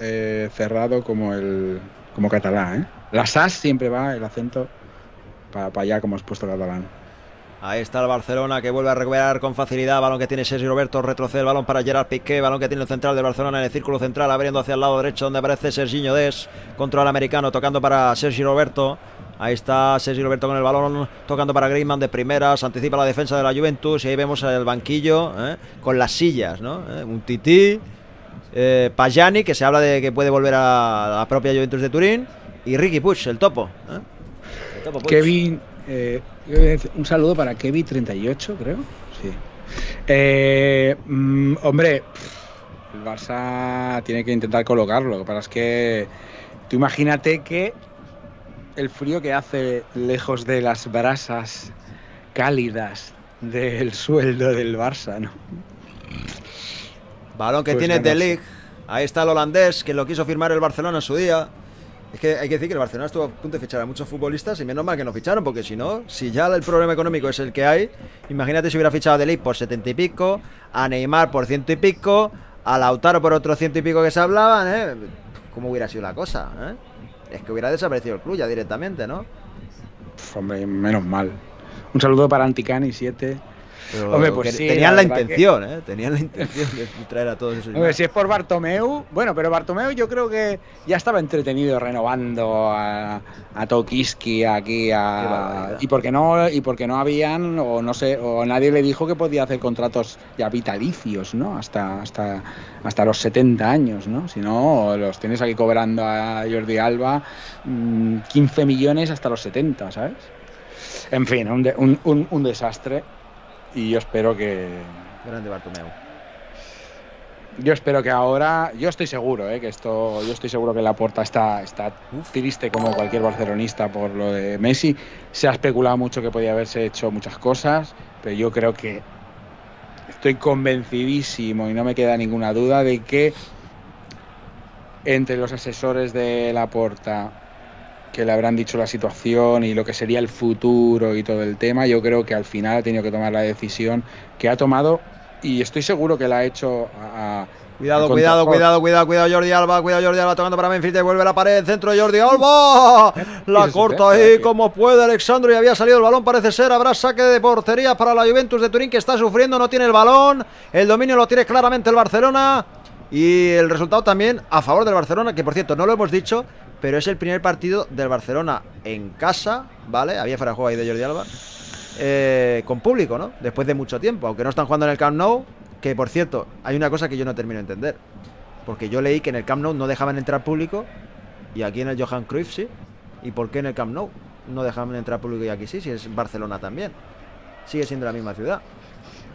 eh, cerrado como el como catalá, ¿eh? La SAS siempre va el acento para allá como has puesto catalán. Ahí está el Barcelona que vuelve a recuperar con facilidad. Balón que tiene Sergio Roberto. Retrocede el balón para Gerard Piqué. Balón que tiene el central del Barcelona en el círculo central. Abriendo hacia el lado derecho donde aparece Serginho Des. Contra el americano tocando para Sergio Roberto. Ahí está Sergio Roberto con el balón tocando para Griezmann de primeras. Anticipa la defensa de la Juventus. Y ahí vemos el banquillo ¿eh? con las sillas. ¿no? ¿Eh? Un tití. Eh, Pajani que se habla de que puede volver a la propia Juventus de Turín. Y Ricky Puig, el topo. ¿eh? Kevin, eh, un saludo para Kevin38, creo. Sí. Eh, mm, hombre, el Barça tiene que intentar colocarlo. Lo que pasa es que tú imagínate que el frío que hace lejos de las brasas cálidas del sueldo del Barça, ¿no? Balón que Pues tiene De. Ligt. Ahí está el holandés que lo quiso firmar el Barcelona en su día. Es que hay que decir que el Barcelona estuvo a punto de fichar a muchos futbolistas y menos mal que no ficharon, porque si no, si ya el problema económico es el que hay, imagínate si hubiera fichado a De Ligt por setenta y pico, a Neymar por ciento y pico, a Lautaro por otros ciento y pico que se hablaban, ¿eh? ¿Cómo hubiera sido la cosa? eh? Es que hubiera desaparecido el club ya directamente, ¿no? Pff, hombre, menos mal. Un saludo para Anticani 7. Pero Hombre, pues sí, tenían la, la verdad que- intención, ¿eh? Tenían la intención de traer a todos esos. Hombre, si es por Bartomeu, bueno, pero Bartomeu yo creo que ya estaba entretenido renovando a, a Tokiski aquí a, y porque no y porque no habían o no sé o nadie le dijo que podía hacer contratos ya vitalicios, ¿no? Hasta hasta hasta los 70 años, ¿no? Si no los tienes aquí cobrando a Jordi Alba mm, 15 millones hasta los 70, ¿sabes? En fin, un, de- un, un- un desastre y yo espero que Grande Bartomeu. yo espero que ahora, yo estoy seguro, ¿eh? que esto, yo estoy seguro que la puerta está, está triste como cualquier barcelonista por lo de Messi. Se ha especulado mucho que podía haberse hecho muchas cosas, pero yo creo que estoy convencidísimo y no me queda ninguna duda de que entre los asesores de la puerta que le habrán dicho la situación y lo que sería el futuro y todo el tema, yo creo que al final ha tenido que tomar la decisión que ha tomado y estoy seguro que la ha hecho a, Cuidado, a cuidado, cuidado, cuidado, cuidado, Jordi Alba, cuidado, Jordi Alba tocando para Memphis, devuelve la pared, centro de Jordi Alba. La Eso, corta eh, ahí como puede Alexandro y había salido el balón, parece ser. Habrá saque de portería para la Juventus de Turín que está sufriendo, no tiene el balón. El dominio lo tiene claramente el Barcelona. Y el resultado también a favor del Barcelona, que por cierto no lo hemos dicho, pero es el primer partido del Barcelona en casa, ¿vale? Había fuera de juego ahí de Jordi Alba. eh, con público, ¿no? Después de mucho tiempo, aunque no están jugando en el Camp Nou, que por cierto, hay una cosa que yo no termino de entender. Porque yo leí que en el Camp Nou no dejaban entrar público y aquí en el Johan Cruyff sí. ¿Y por qué en el Camp Nou no dejaban entrar público y aquí sí? Si es Barcelona también. Sigue siendo la misma ciudad.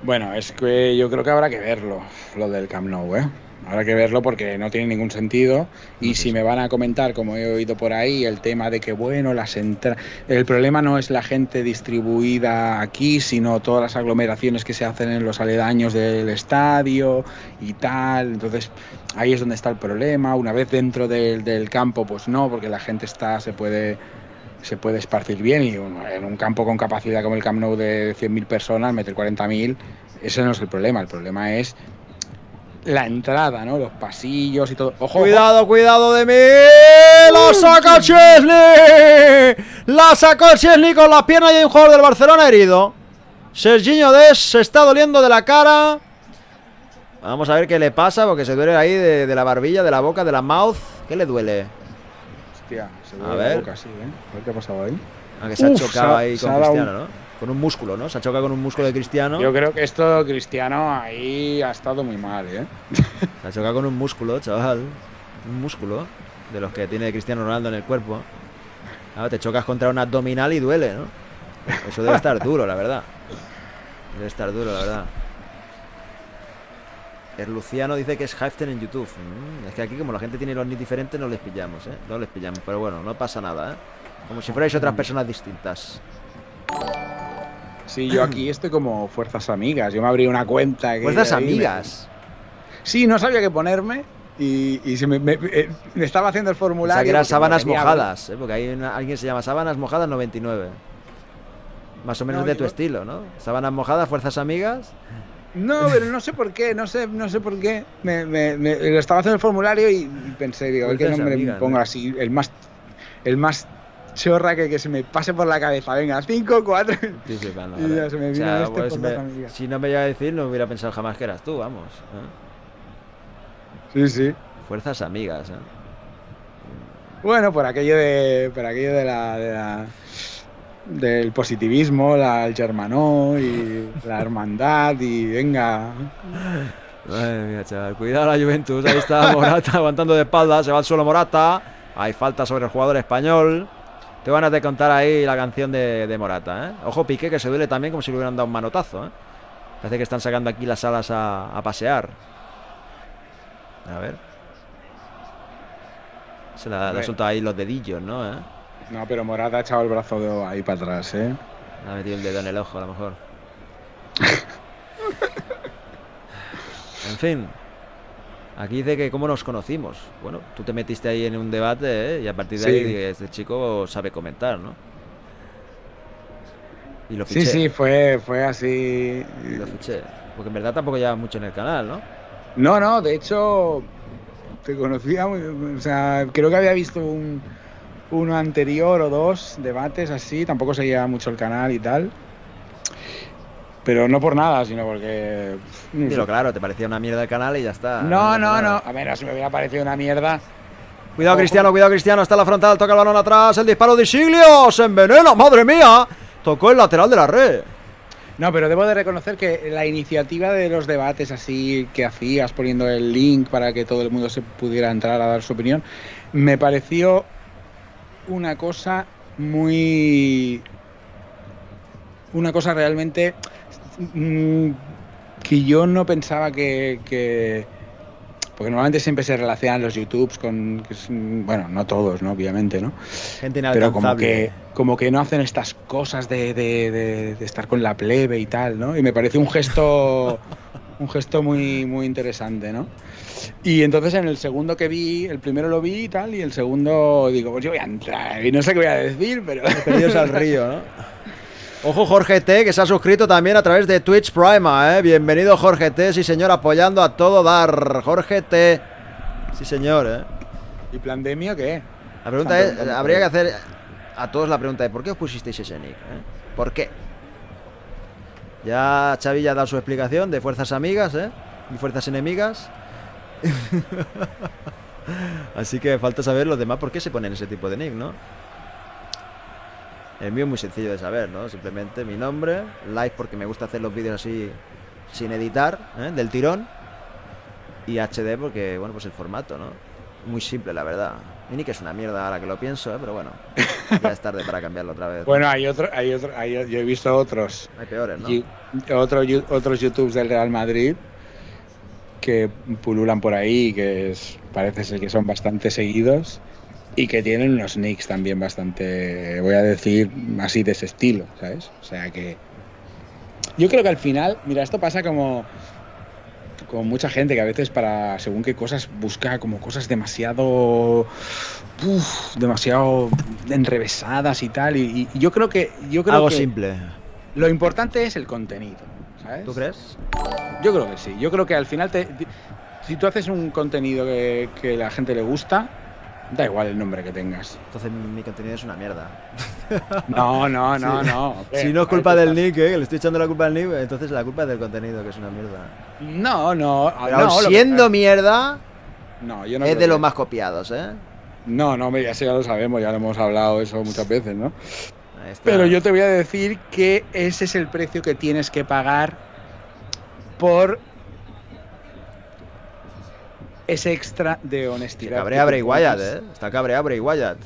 Bueno, es que yo creo que habrá que verlo, lo del Camp Nou, ¿eh? Habrá que verlo porque no tiene ningún sentido. Y si me van a comentar, como he oído por ahí, el tema de que, bueno, las entradas. El problema no es la gente distribuida aquí, sino todas las aglomeraciones que se hacen en los aledaños del estadio y tal. Entonces, ahí es donde está el problema. Una vez dentro del, del campo, pues no, porque la gente está, se puede se puede esparcir bien y en un campo con capacidad como el Camp Nou de 100.000 personas, meter 40.000, ese no es el problema, el problema es la entrada, ¿no? Los pasillos y todo. Ojo, Cuidado, cuidado de mí. La saca Chesney. La sacó Chesney con las piernas y hay un jugador del Barcelona herido. Serginho Des se está doliendo de la cara. Vamos a ver qué le pasa, porque se duele ahí de, de la barbilla, de la boca, de la mouth. ¿Qué le duele? Hostia, se A duele la ver. boca, sí, ¿eh? A ver qué ha pasado ahí. Ah, que se ha chocado se ahí con un- Cristiano, ¿no? Con un músculo, ¿no? Se ha chocado con un músculo de Cristiano. Yo creo que esto Cristiano ahí ha estado muy mal, ¿eh? Se ha chocado con un músculo, chaval. Un músculo de los que tiene Cristiano Ronaldo en el cuerpo. Claro, te chocas contra un abdominal y duele, ¿no? Eso debe estar duro, la verdad. Debe estar duro, la verdad. El Luciano dice que es Halften en YouTube. Mm, es que aquí, como la gente tiene los nick diferentes, no les pillamos, ¿eh? No les pillamos. Pero bueno, no pasa nada, ¿eh? Como si fuerais otras personas distintas. Sí, yo aquí estoy como fuerzas amigas. Yo me abrí una cuenta. que Fuerzas ahí me- amigas. Sí, no sabía qué ponerme y, y se me, me- eh, me estaba haciendo el O formulario. sea, que eran sábanas mojadas, ¿eh? Porque hay una- alguien se llama sábanas mojadas 99. Más o menos No, de tu no- estilo, ¿no? Sábanas mojadas, fuerzas amigas. No, pero no sé por qué, no sé, no sé por qué. Me, lo estaba haciendo el formulario y, pensé, digo, ¿qué Fuerzas nombre amigas, me pongo ¿no? así? El más, el más chorra que, que se me pase por la cabeza. Venga, 5, 4. Estoy flipando, Y vale. ya se me O vino sea, este pues, por me- si no me iba a decir, no hubiera pensado jamás que eras tú, vamos. ¿eh? Sí, sí. Fuerzas amigas, ¿eh? Bueno, por aquello de, por aquello de la, de la- del positivismo, la, el germanó y la hermandad y venga. Madre mía, chaval. Cuidado la Juventus. Ahí está Morata aguantando de espalda. Se va al suelo Morata. Hay falta sobre el jugador español. Te van a contar ahí la canción de, de Morata, ¿eh? Ojo, Piqué, que se duele también como si le hubieran dado un manotazo, ¿eh? Parece que están sacando aquí las alas a, a pasear. A ver. Se la, le ha soltado ahí los dedillos, ¿no? ¿Eh? No, pero Morata ha echado el brazo de- ahí para atrás, ¿eh? Le ha metido el dedo en el ojo, a lo mejor. en fin. Aquí dice que cómo nos conocimos. Bueno, tú te metiste ahí en un debate ¿eh? y a partir de Sí. ahí este chico sabe comentar, ¿no? Y lo fiché. Sí, sí, fue, fue así. y Lo fiché. Porque en verdad tampoco lleva mucho en el canal, ¿no? No, no, de hecho, te conocía, o sea, creo que había visto un, uno anterior o dos debates así, tampoco seguía mucho el canal y tal. Pero no por nada, sino porque... no sé. Dilo claro, te parecía una mierda el canal y ya está. No, no, no. A ver, si me hubiera parecido una mierda. Cuidado Ojo. Cristiano, cuidado Cristiano, está en la frontal, toca el balón atrás, el disparo de Siglio, se envenena, madre mía. Tocó el lateral de la red. No, pero debo de reconocer que la iniciativa de los debates así que hacías poniendo el link para que todo el mundo se pudiera entrar a dar su opinión, me pareció una cosa muy... Una cosa realmente mm, que yo no pensaba que... que- porque normalmente siempre se relacionan los YouTubes con... mm, bueno, no todos, ¿no? Obviamente, ¿no? Gente pero como que como que no hacen estas cosas de, de- de- de estar con la plebe y tal, ¿no? Y me pareció un gesto un gesto muy muy interesante, ¿no? Y entonces en el segundo que vi, el primero lo vi y tal, y el segundo digo, pues yo voy a entrar y no sé qué voy a decir, pero Perdidos al río, ¿no? Ojo Jorge T, que se ha suscrito también a través de Twitch Prime, ¿eh? Bienvenido Jorge T, sí señor, apoyando a todo dar. Jorge T. Sí señor, ¿eh? ¿Y pandemia qué? La pregunta es, habría que hacer a todos la pregunta de ¿por qué os pusisteis ese nick? eh? ¿Por qué? Ya Xavi ya ha dado su explicación de fuerzas amigas, ¿eh? Y fuerzas enemigas. Así que falta saber los demás por qué se ponen ese tipo de nick, ¿no? El mío es muy sencillo de saber, ¿no? Simplemente mi nombre, like porque me gusta hacer los vídeos así sin editar, ¿eh? del tirón. Y HD porque, bueno, pues el formato, ¿no? Muy simple, la verdad. Mi nick es una mierda ahora que lo pienso, ¿eh? pero bueno, ya es tarde para cambiarlo otra vez. Bueno, hay otro hay otro hay- yo he visto otros Hay peores, ¿no? y- otro otros YouTubes del Real Madrid que pululan por ahí, que es- parece ser que son bastante seguidos y que tienen unos nicks también bastante, voy a decir, así de ese estilo, ¿sabes? O sea que yo creo que al final, mira, esto pasa como con mucha gente que a veces para según qué cosas busca como cosas demasiado uf, demasiado enrevesadas y tal y, y yo creo que yo creo Algo que simple. lo importante es el contenido, ¿sabes? ¿Tú crees? Yo creo que sí. Yo creo que al final, te, si tú haces un contenido que, que la gente le gusta, Da igual el nombre que tengas. Entonces mi contenido es una mierda. No, no, no, Sí. no. Si no es culpa del nick, ¿eh? que le estoy echando la culpa al nick, entonces la culpa es del contenido, que es una mierda. No, no. ah, Pero no, lo que- siendo mierda, No, yo no es de los más copiados, ¿eh? No, no, ya, ya lo sabemos, ya lo hemos hablado eso muchas veces, ¿no? Pero yo te voy a decir que ese es el precio que tienes que pagar por ese extra de Se honestidad. cabrea que Bray Wyatt. ¿eh? Está cabreado Bray Wyatt.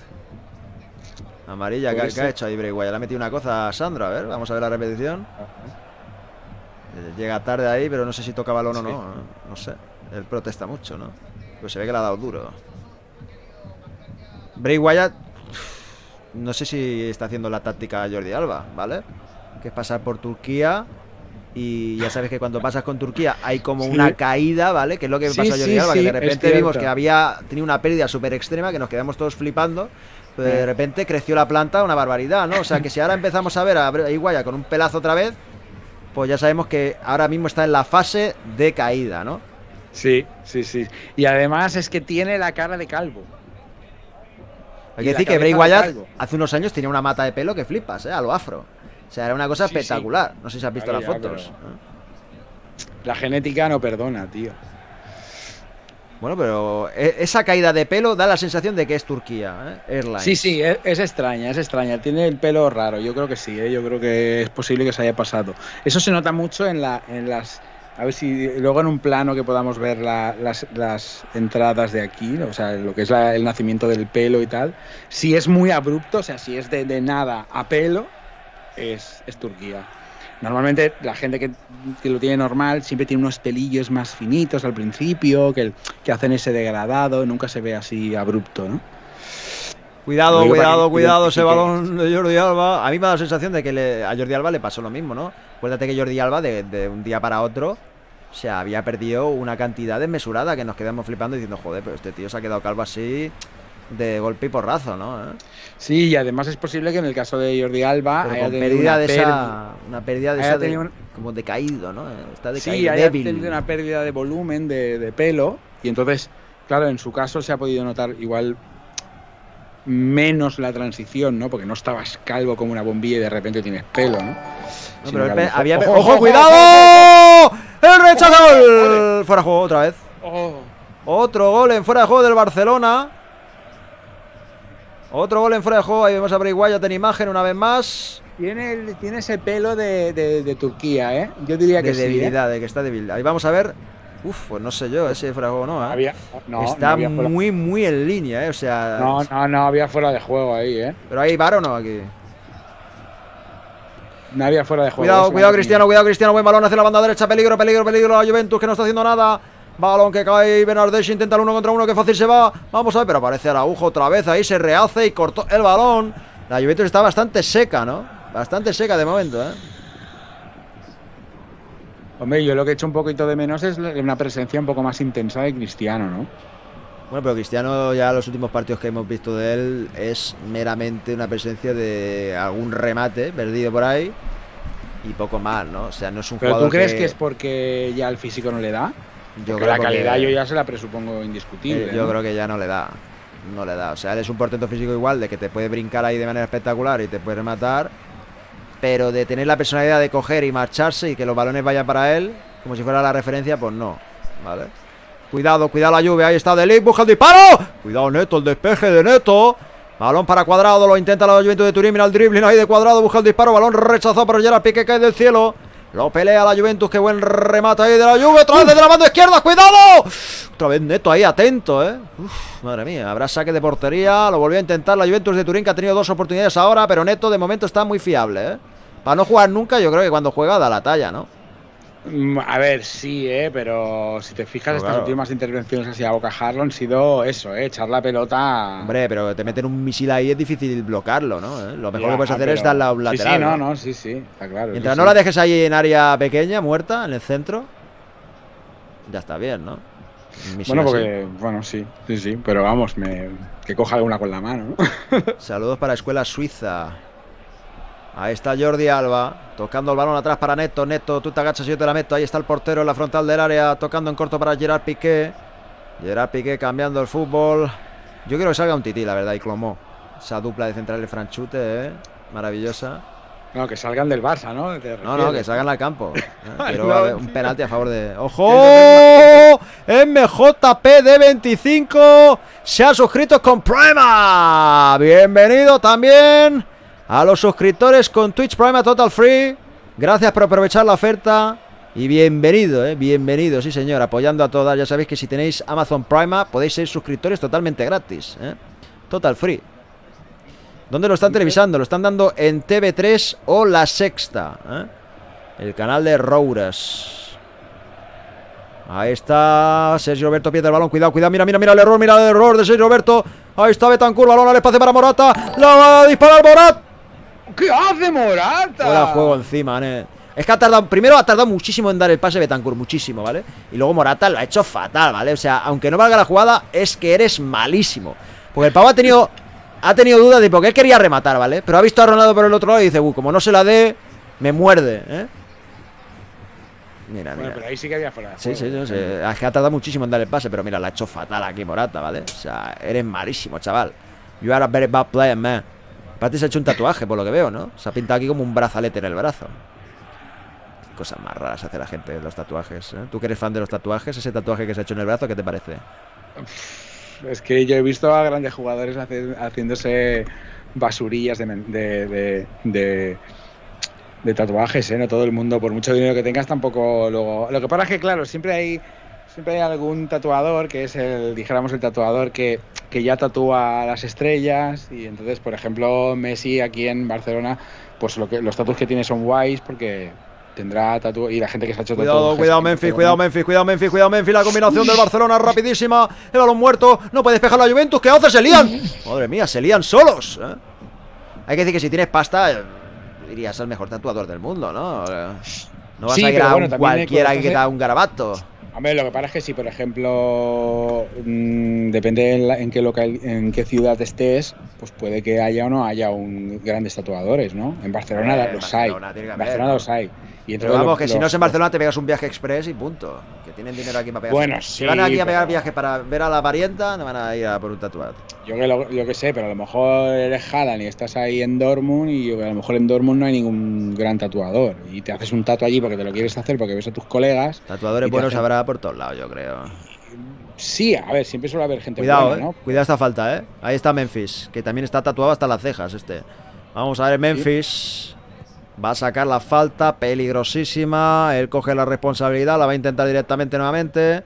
Amarilla, ¿qué, qué ha hecho ahí Bray Wyatt? Le ha metido una cosa a Sandro, a ver, vamos a ver la repetición. Eh, Llega tarde ahí, pero no sé si toca balón o no. ¿eh? No sé. Él protesta mucho, ¿no? Pues se ve que le ha dado duro. Bray Wyatt. No sé si está haciendo la táctica Jordi Alba, ¿vale? Que es pasar por Turquía. Y ya sabes que cuando pasas con Turquía hay como Sí. una caída, ¿vale? Que es lo que Sí, pasó a Jordi sí, Alba, que de repente vimos que había tenido una pérdida súper extrema, que nos quedamos todos flipando. Pero de Eh. repente creció la planta una barbaridad, ¿no? O sea que si ahora empezamos a ver a Bray Wyatt con un pelazo otra vez, pues ya sabemos que ahora mismo está en la fase de caída, ¿no? Sí, sí, sí. Y además es que tiene la cara de calvo. Hay que decir que Bray Wyatt hace unos años tenía una mata de pelo que flipas, ¿eh? A lo afro. O sea, era una cosa Sí, sí. espectacular. No sé si has visto Claro, las ya, fotos. pero-. La genética no perdona, tío. Bueno, pero e- esa caída de pelo da la sensación de que es Turquía, ¿eh? Airlines. Sí, sí, es, es extraña, es extraña. Tiene el pelo raro, yo creo que sí, ¿eh? yo creo que es posible que se haya pasado. Eso se nota mucho en, la, en las... A ver si luego en un plano que podamos ver la- las, las entradas de aquí, o sea, lo que es la- el nacimiento del pelo y tal. Si es muy abrupto, o sea, si es de, de nada a pelo, es, es Turquía. Normalmente la gente que, que lo tiene normal siempre tiene unos pelillos más finitos al principio, que, que hacen ese degradado, nunca se ve así abrupto, ¿no? Cuidado, cuidado, que cuidado ese balón de Jordi Alba. A mí me da la sensación de que le- a Jordi Alba le pasó lo mismo, ¿no? Acuérdate que Jordi Alba de, de un día para otro o sea, había perdido una cantidad desmesurada que nos quedamos flipando diciendo, joder, pero este tío se ha quedado calvo así de golpe y porrazo, ¿no? ¿Eh? Sí, y además es posible que en el caso de Jordi Alba Pero haya con tenido pérdida una de pérdida- esa. Una pérdida de haya esa. de- tenido un- Como decaído, ¿no? Está Sí, decaído, haya débil. tenido una pérdida de volumen de, de pelo y entonces, claro, en su caso se ha podido notar igual menos la transición, ¿no? Porque no estabas calvo como una bombilla y de repente tienes pelo, ¿no? No, pero mejor- había. ¡Ojo, ¡Ojo, ojo, ojo, cuidado! ¡El rechazo! Fuera de juego otra vez. Otro gol en fuera de juego del Barcelona. Otro gol en fuera de juego. Ahí vemos a Bray Wyatt en imagen una vez más. tiene, el- tiene ese pelo de, de- de Turquía, ¿eh? Yo diría que De sí. ¿eh? debilidad, de que está débil. Ahí vamos a ver. Uf, pues no sé yo, ese fuera de juego no, ¿eh? Había, no, está no había fuera, muy, muy en línea, ¿eh? O sea. no, no, no había fuera de juego ahí, ¿eh? Pero hay bar o no aquí. No había fuera de juego. Cuidado, cuidado, no Cristiano, cuidado, Cristiano. Buen balón hacia la banda derecha. Peligro, peligro, peligro. La Juventus que no está haciendo nada. Balón que cae. Bernardes intenta el uno contra uno. Que fácil se va. Vamos a ver, pero aparece Araujo otra vez. Ahí se rehace y cortó el balón. La Juventus está bastante seca, ¿no? Bastante seca de momento, ¿eh? Hombre, yo lo que he hecho un poquito de menos es una presencia un poco más intensa de Cristiano, ¿no? Bueno, pero Cristiano ya los últimos partidos que hemos visto de él es meramente una presencia de algún remate perdido por ahí y poco más, ¿no? O sea, no es un ¿Pero jugador tú crees que, que es porque ya el físico no le da? Yo creo la porque- calidad yo ya se la presupongo indiscutible. Eh, yo ¿no? creo que ya no le da. No le da. O sea, él es un portento físico igual, de que te puede brincar ahí de manera espectacular y te puede rematar. Pero de tener la personalidad de coger y marcharse y que los balones vayan para él, como si fuera la referencia, pues no. ¿Vale? Cuidado, cuidado la lluvia. Ahí está Delic, busca el disparo. Cuidado, Neto, el despeje de Neto. Balón para cuadrado, lo intenta la Juventus de Turín. Mira el dribbling ahí de cuadrado, busca el disparo. Balón rechazado por Gerard Pique, cae del cielo. Lo pelea la Juventus, qué buen remate ahí de la Juve. Otra vez desde la banda izquierda, cuidado. Otra vez Neto ahí, atento, eh. Uf, madre mía, habrá saque de portería. Lo volvió a intentar la Juventus de Turín, que ha tenido dos oportunidades ahora, pero Neto de momento está muy fiable, eh. Para no jugar nunca, yo creo que cuando juega da la talla, ¿no? Mm, A ver, sí, ¿eh? pero si te fijas, estas últimas intervenciones así a bocajarro han sido eso, ¿eh? echar la pelota. Hombre, pero te meten un misil ahí es difícil bloquearlo, ¿no? ¿Eh? Lo mejor Ya, que puedes hacer es pero- darle a un Sí, lateral. Sí, no, ¿no? no, sí, sí, está claro. Mientras no sí. la dejes ahí en área pequeña, muerta, en el centro, ya está bien, ¿no? Bueno, así. porque, bueno, sí, sí, sí, pero vamos, me... que coja alguna con la mano, ¿no? Saludos para Escuela Suiza. Ahí está Jordi Alba, tocando el balón atrás para Neto. Neto, tú te agachas y yo te la meto. Ahí está el portero en la frontal del área, tocando en corto para Gerard Piqué. Gerard Piqué cambiando el fútbol. Yo quiero que salga un tití, la verdad, y Clomó. Esa dupla de centrales franchute, ¿eh? Maravillosa. No, que salgan del Barça, ¿no? No, no, que salgan al campo. Eh, Quiero No, ver, un penalti a favor de. ¡Ojo! MJP de 25 se ha suscrito con Prima. Bienvenido también a los suscriptores con Twitch Prima Total Free. Gracias por aprovechar la oferta. Y bienvenido, eh, bienvenido, sí señor, apoyando a todas. Ya sabéis que si tenéis Amazon Prima podéis ser suscriptores totalmente gratis. eh. Total Free. ¿Dónde lo están televisando? Lo están dando en TV3 o La Sexta. ¿eh? El canal de Rouras. Ahí está Sergio Roberto pierde el balón. Cuidado, cuidado. Mira, mira, mira el error. Mira el error de Sergio Roberto. Ahí está Betancur. Balón al espacio para Morata. La va a disparar Morata. ¿Qué hace Morata? Fuera juego encima, ¿eh? Es que ha tardado, primero ha tardado muchísimo en dar el pase Betancourt, muchísimo, ¿vale? Y luego Morata lo ha hecho fatal, ¿vale? O sea, aunque no valga la jugada, es que eres malísimo. Porque el pavo ha tenido, ha tenido dudas de porque él quería rematar, ¿vale? Pero ha visto a Ronaldo por el otro lado y dice, uy, como no se la dé, me muerde, ¿eh? Mira, Bueno, mira. pero ahí sí que había fuera Sí, sí, sí, sí. Es que ha tardado muchísimo en dar el pase, pero mira, la ha hecho fatal aquí Morata, ¿vale? O sea, eres malísimo, chaval. You are a very bad player, man. Aparte se ha hecho un tatuaje, por lo que veo, ¿no? Se ha pintado aquí como un brazalete en el brazo. Qué cosas más raras hace la gente los tatuajes, ¿eh? Tú que eres fan de los tatuajes, ese tatuaje que se ha hecho en el brazo, ¿qué te parece? Es que yo he visto a grandes jugadores haciéndose basurillas de, de, de- de tatuajes, ¿eh? No todo el mundo, por mucho dinero que tengas, tampoco luego... Lo que pasa es que, claro, siempre hay, siempre hay algún tatuador que es el, dijéramos, el tatuador que, que ya tatúa las estrellas y entonces, por ejemplo, Messi aquí en Barcelona, pues lo que, los tatuajes que tiene son guays porque tendrá tatu y la gente que se ha hecho Cuidado, tatuajes cuidado Memphis, cuidado Memphis, cuidado Memphis, cuidado Memphis, la combinación del Barcelona rapidísima, el balón muerto, no puede despejar la Juventus, ¿qué hace? Se lían. Madre mía, se lían solos. ¿eh? Hay que decir que si tienes pasta, eh, dirías el mejor tatuador del mundo, ¿no? Eh, No vas Sí, a ir a bueno, cualquiera que te ¿eh? da un garabato. Hombre, lo que pasa es que si, por ejemplo, mm, depende en, la- en qué local, en qué ciudad estés, pues puede que haya o no haya un grandes tatuadores, ¿no? En Barcelona Eh, los Barcelona hay. En Barcelona ¿no? los hay. Y vamos, que si no es en Barcelona te pegas un viaje express y punto. Que tienen dinero aquí para pegar. Bueno, si sí, van aquí a pegar viaje para ver a la parienta, no van a ir a por un tatuado. Yo que, lo, yo que sé, pero a lo mejor eres Haaland y estás ahí en Dortmund y a lo mejor en Dortmund no hay ningún gran tatuador. Y te haces un tatu allí porque te lo quieres hacer, porque ves a tus colegas. Tatuadores buenos hacen- habrá por todos lados, yo creo. Sí, a ver, siempre suele haber gente Cuidado, buena, eh. ¿no? Cuidado esta falta, eh. Ahí está Memphis, que también está tatuado hasta las cejas este. Vamos a ver Memphis. Va a sacar la falta, peligrosísima. Él coge la responsabilidad, la va a intentar directamente nuevamente.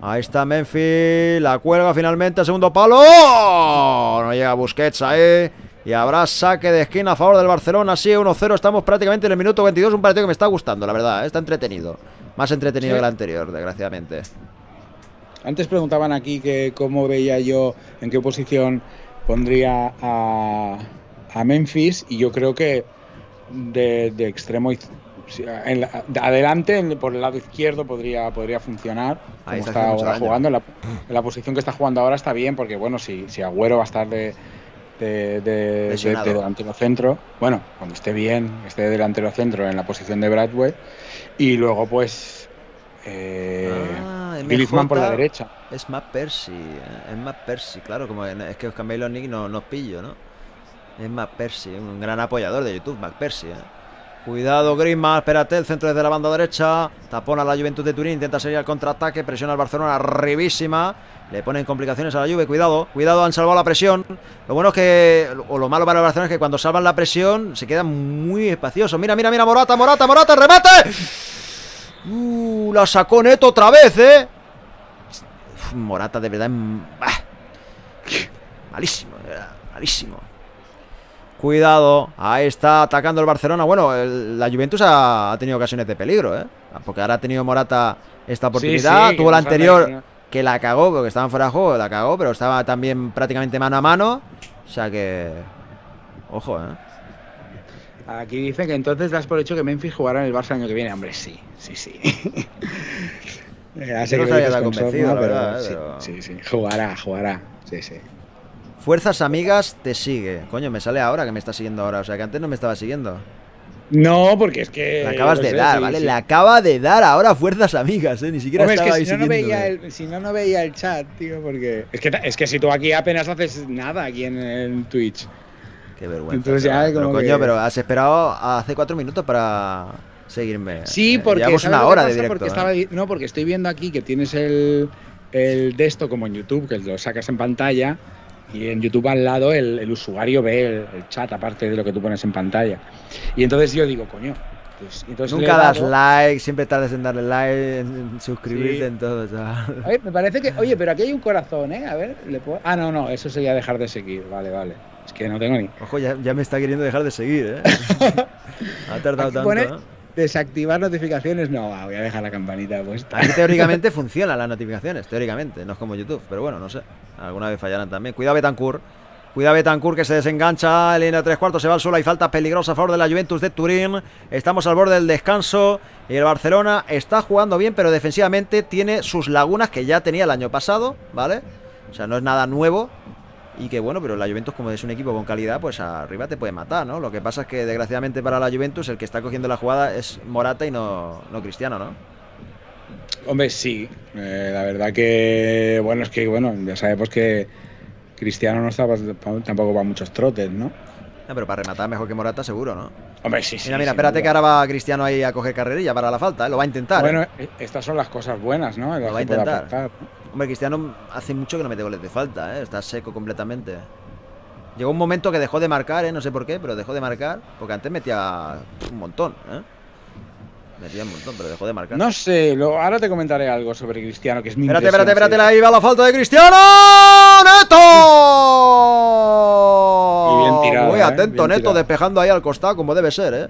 Ahí está Memphis, la cuelga finalmente, segundo palo. ¡Oh! No llega Busquets ahí. Y habrá saque de esquina a favor del Barcelona. Sí, 1-0. Estamos prácticamente en el minuto 22. Un partido que me está gustando, la verdad. eh. Está entretenido. Más entretenido Sí. que el anterior, desgraciadamente. Antes preguntaban aquí que cómo veía yo, en qué posición pondría a, a Memphis y yo creo que de, de extremo en la- de adelante en- por el lado izquierdo podría podría funcionar Ahí como está ahora jugando en la, en la posición que está jugando ahora está bien porque bueno si, si Agüero va a estar de de, de, de- delantero centro bueno cuando esté bien esté de delantero centro en la posición de Bradway y luego pues eh, Ah, por la derecha. Es más Percy, eh, es más Percy, claro, como es que os cambiáis los nick no, no os pillo, ¿no? Es más Percy, un gran apoyador de YouTube, Mac Percy, ¿eh? Cuidado, Griezmann, espérate, el centro desde la banda derecha, tapona a la Juventud de Turín, intenta salir al contraataque, presiona al Barcelona arribísima, le ponen complicaciones a la Juve, cuidado, cuidado, han salvado la presión. Lo bueno es que, o lo malo para el Barcelona es que cuando salvan la presión se quedan muy espaciosos. Mira, mira, mira, Morata, Morata, Morata, remate. Uh, la sacó Neto otra vez, ¿eh? Morata de verdad. bah. Malísimo, de verdad, malísimo. Cuidado, ahí está atacando el Barcelona. Bueno, el- la Juventus ha, ha tenido ocasiones de peligro, ¿eh? Porque ahora ha tenido Morata esta oportunidad. sí, Tuvo la anterior que la cagó porque estaban fuera de juego, la cagó, pero estaba también prácticamente mano a mano. O sea que. Ojo, ¿eh? Aquí dice que entonces das por hecho que Memphis jugará en el Barça el año que viene. Hombre, sí, sí, sí. Ya sé Yo no que convencido, sorna, la pero verdad, sí, pero- sí, sí, jugará, jugará. Sí, sí. Fuerzas amigas te sigue. Coño, me sale ahora que me está siguiendo ahora. O sea que antes no me estaba siguiendo. No, porque es que. La acabas de sé, dar, sí, ¿vale? sí. La acaba de dar ahora fuerzas amigas, ¿eh? Ni siquiera Hombre, es estaba que ahí si no, no veía el, si no, no veía el chat, tío, porque. Es que, es que si tú aquí apenas haces nada aquí en, en Twitch. Qué vergüenza. Entonces ya chaval. como pero coño, que- pero has esperado hace cuatro minutos para seguirme. Sí, Eh, porque. Llevamos ¿sabes una que hora de directo. Porque ¿eh? estaba no, porque estoy viendo aquí que tienes el, el de esto como en YouTube, que lo sacas en pantalla. Y en YouTube al lado el, el usuario ve el, el chat, aparte de lo que tú pones en pantalla. Y entonces yo digo, coño. Pues, entonces Nunca das like, siempre tardas en darle like, en, suscribirte, Sí. en todo. chaval. Ver, me parece que. Oye, pero aquí hay un corazón, ¿eh? A ver, ¿le puedo- Ah, no, no, eso sería dejar de seguir. Vale, vale. Es que no tengo ni. Ojo, ya, ya me está queriendo dejar de seguir, ¿eh? ha tardado Aquí tanto. pone. Desactivar notificaciones. No, va, voy a dejar la campanita puesta. Aquí teóricamente funcionan las notificaciones, teóricamente, no es como YouTube, pero bueno, no sé. Alguna vez fallarán también. Cuidado Betancourt. Cuidado Betancourt que se desengancha. Línea de tres cuartos se va al suelo. Hay falta peligrosa a favor de la Juventus de Turín. Estamos al borde del descanso. Y el Barcelona está jugando bien, pero defensivamente tiene sus lagunas que ya tenía el año pasado, ¿vale? O sea, no es nada nuevo. Y que bueno, pero la Juventus, como es un equipo con calidad, pues arriba te puede matar, ¿no? Lo que pasa es que desgraciadamente para la Juventus el que está cogiendo la jugada es Morata y no, no Cristiano, ¿no? Hombre, sí. Eh, la verdad que. Bueno, es que, bueno, ya sabemos que Cristiano no estaba tampoco para muchos trotes, ¿no? No, pero para rematar mejor que Morata, seguro, ¿no? Hombre, sí, sí. Mira, mira, espérate duda. que ahora va Cristiano ahí a coger carrerilla para la falta, ¿eh? Lo va a intentar. ¿eh? Bueno, eh, estas son las cosas buenas, ¿no? Las Lo va a intentar. aportar, ¿no? Hombre, Cristiano hace mucho que no mete goles de falta, ¿eh? Está seco completamente. Llegó un momento que dejó de marcar, ¿eh? No sé por qué, pero dejó de marcar. Porque antes metía un montón, ¿eh? Metía un montón, pero dejó de marcar. No sé, lo- ahora te comentaré algo sobre Cristiano, que es mi Espérate, espérate, espérate, ahí va la falta de Cristiano. ¡Neto! Y bien tirado, Muy ¿eh? atento, Bien Neto, tirado. despejando ahí al costado, como debe ser, ¿eh?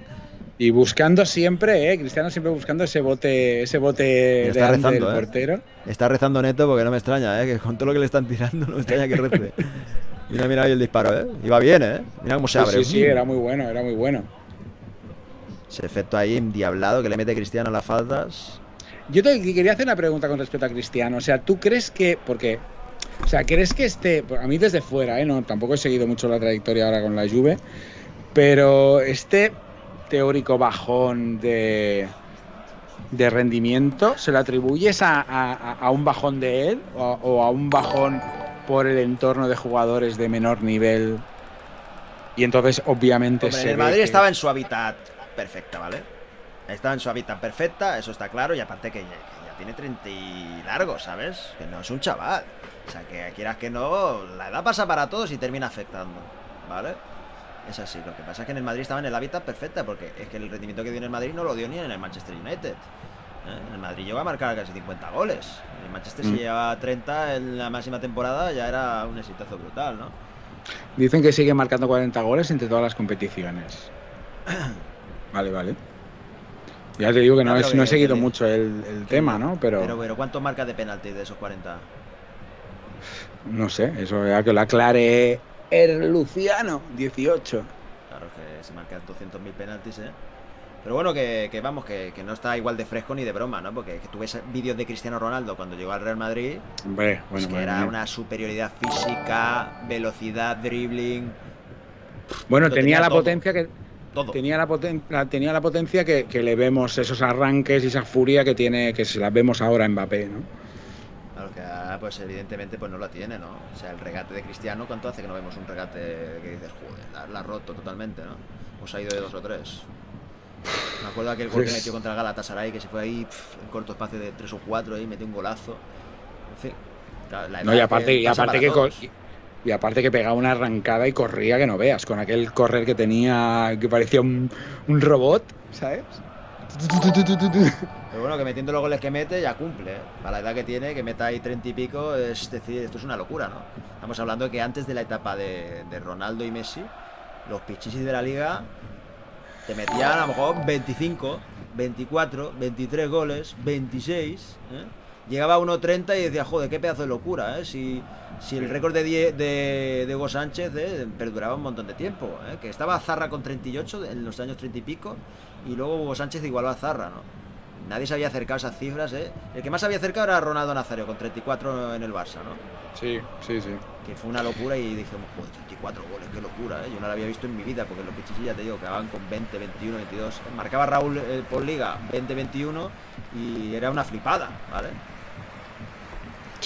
Y buscando siempre, ¿eh? Cristiano siempre buscando ese bote, ese bote está rezando, del ¿eh? portero. Está rezando Neto porque no me extraña, ¿eh? Que con todo lo que le están tirando no me extraña que rece. Mira, mira ahí el disparo, ¿eh? Va bien, ¿eh? Mira cómo se Sí, abre. sí, sí, era muy bueno, era muy bueno. Ese efecto ahí endiablado que le mete Cristiano a las faltas. Yo te quería hacer una pregunta con respecto a Cristiano. O sea, ¿tú crees que.? Porque. O sea, ¿crees que este. A mí desde fuera, ¿eh? No, tampoco he seguido mucho la trayectoria ahora con la Juve. Pero este teórico bajón de. de rendimiento, ¿se lo atribuyes a, a- a un bajón de él? O, o a un bajón por el entorno de jugadores de menor nivel? Y entonces, obviamente, Hombre, se en el Madrid que- estaba en su hábitat perfecta, ¿vale? Estaba en su hábitat perfecta, eso está claro, y aparte que ya, que ya tiene 30 y largo, ¿sabes? Que no es un chaval. O sea, que quieras que no, la edad pasa para todos y termina afectando, ¿vale? Es así, lo que pasa es que en el Madrid estaba en el hábitat perfecta, porque es que el rendimiento que dio en el Madrid no lo dio ni en el Manchester United. ¿eh? En el Madrid llegó a marcar casi 50 goles. En el Manchester Mm. si llevaba 30 en la máxima temporada, ya era un exitazo brutal, ¿no? Dicen que sigue marcando 40 goles entre todas las competiciones. Vale, vale. Ya te digo que no, es- he seguido que- mucho el, el tema, ¿no? Pero, Pero, pero ¿cuántos marcas de penalti de esos 40? no sé, eso ya que lo aclare el Luciano, 18. Claro que se marcan 200.000 penaltis, ¿eh? Pero bueno, que, que vamos, que, que no está igual de fresco ni de broma, ¿no? Porque que tú ves vídeos de Cristiano Ronaldo cuando llegó al Real Madrid, Hombre, es bueno, que era mía. una superioridad física, velocidad, dribbling, Bueno, tenía tenía la todo. potencia que todo. tenía la, poten- la- tenía la potencia que, que le vemos esos arranques y esa furia que tiene que se las vemos ahora en Mbappé, ¿no? Claro que ah, pues evidentemente pues no la tiene, ¿no? O sea, el regate de Cristiano, ¿cuánto hace que no vemos un regate que dices, joder, la, la ha roto totalmente, ¿no? O se ha ido de dos o tres. Me acuerdo aquel gol que metió contra el Galatasaray, que se fue ahí pf, en corto espacio de tres o cuatro y metió un golazo. En fin. la No, y aparte, y pasa aparte que y, y aparte que pegaba una arrancada y corría que no veas, con aquel correr que tenía que parecía un, un robot, ¿sabes? Pero bueno, que metiendo los goles que mete ya cumple. ¿eh? Para la edad que tiene, que meta ahí treinta y pico, es decir, esto es una locura, ¿no? Estamos hablando que antes de la etapa de, Ronaldo y Messi, los pichichis de la liga te metían a lo mejor 25, 24, 23 goles, 26. ¿eh? Llegaba a 1.30 y decía, joder, qué pedazo de locura, ¿eh? Si, si el récord de, Die- de, de Hugo Sánchez ¿eh? perduraba un montón de tiempo, ¿eh? Que estaba Zarra con 38 en los años 30 y pico, y luego Hugo Sánchez igualó a Zarra, ¿no? Nadie se había acercado a esas cifras, ¿eh? El que más se había acercado era Ronaldo Nazario, con 34 en el Barça, ¿no? Sí, sí, sí. Que fue una locura y dijimos, joder, 34 goles, qué locura, ¿eh? Yo no lo había visto en mi vida, porque los pichichis ya te digo, que van con 20, 21, 22. Marcaba Raúl eh, por liga 20, 21 y era una flipada, ¿vale?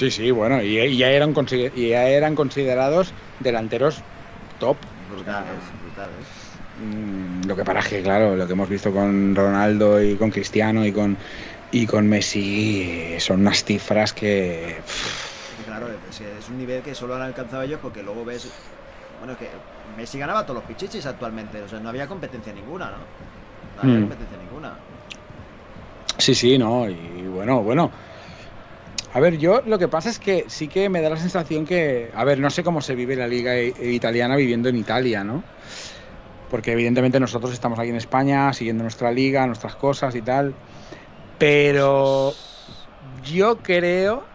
Sí, sí, bueno, y, y ya, eran, y ya eran considerados delanteros top. Brutales, brutales. Mm, Lo que para que, claro, lo que hemos visto con Ronaldo y con Cristiano y con, y con Messi son unas cifras que... pff, claro, es, es un nivel que solo han alcanzado ellos porque luego ves. Bueno, es que Messi ganaba todos los pichichis actualmente, o sea, no había competencia ninguna, ¿no? No había Mm. competencia ninguna. Sí, sí, no, y bueno, bueno. A ver, yo lo que pasa es que sí que me da la sensación que, a ver, no sé cómo se vive la liga italiana viviendo en Italia, ¿no? Porque evidentemente nosotros estamos aquí en España, siguiendo nuestra liga, nuestras cosas y tal. Pero yo creo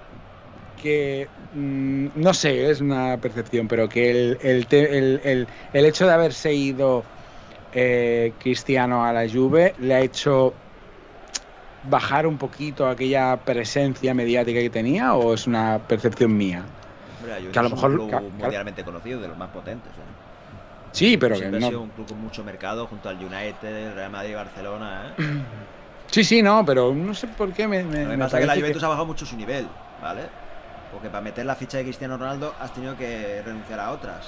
que, mm, no sé, es una percepción, pero que el, el- el- el hecho de haberse ido eh, Cristiano a la Juve le ha hecho bajar un poquito aquella presencia mediática que tenía o es una percepción mía? Hombre, Que a lo es un mejor- club que- que- mundialmente conocido, de los más potentes. ¿eh? Sí, pero que Siempre ha sido no. un club con mucho mercado junto al United, Real Madrid Barcelona. ¿eh? Sí, sí, no, pero no sé por qué me, me- pasa que la Juventus ha bajado mucho su nivel, ¿vale? Porque para meter la ficha de Cristiano Ronaldo has tenido que renunciar a otras.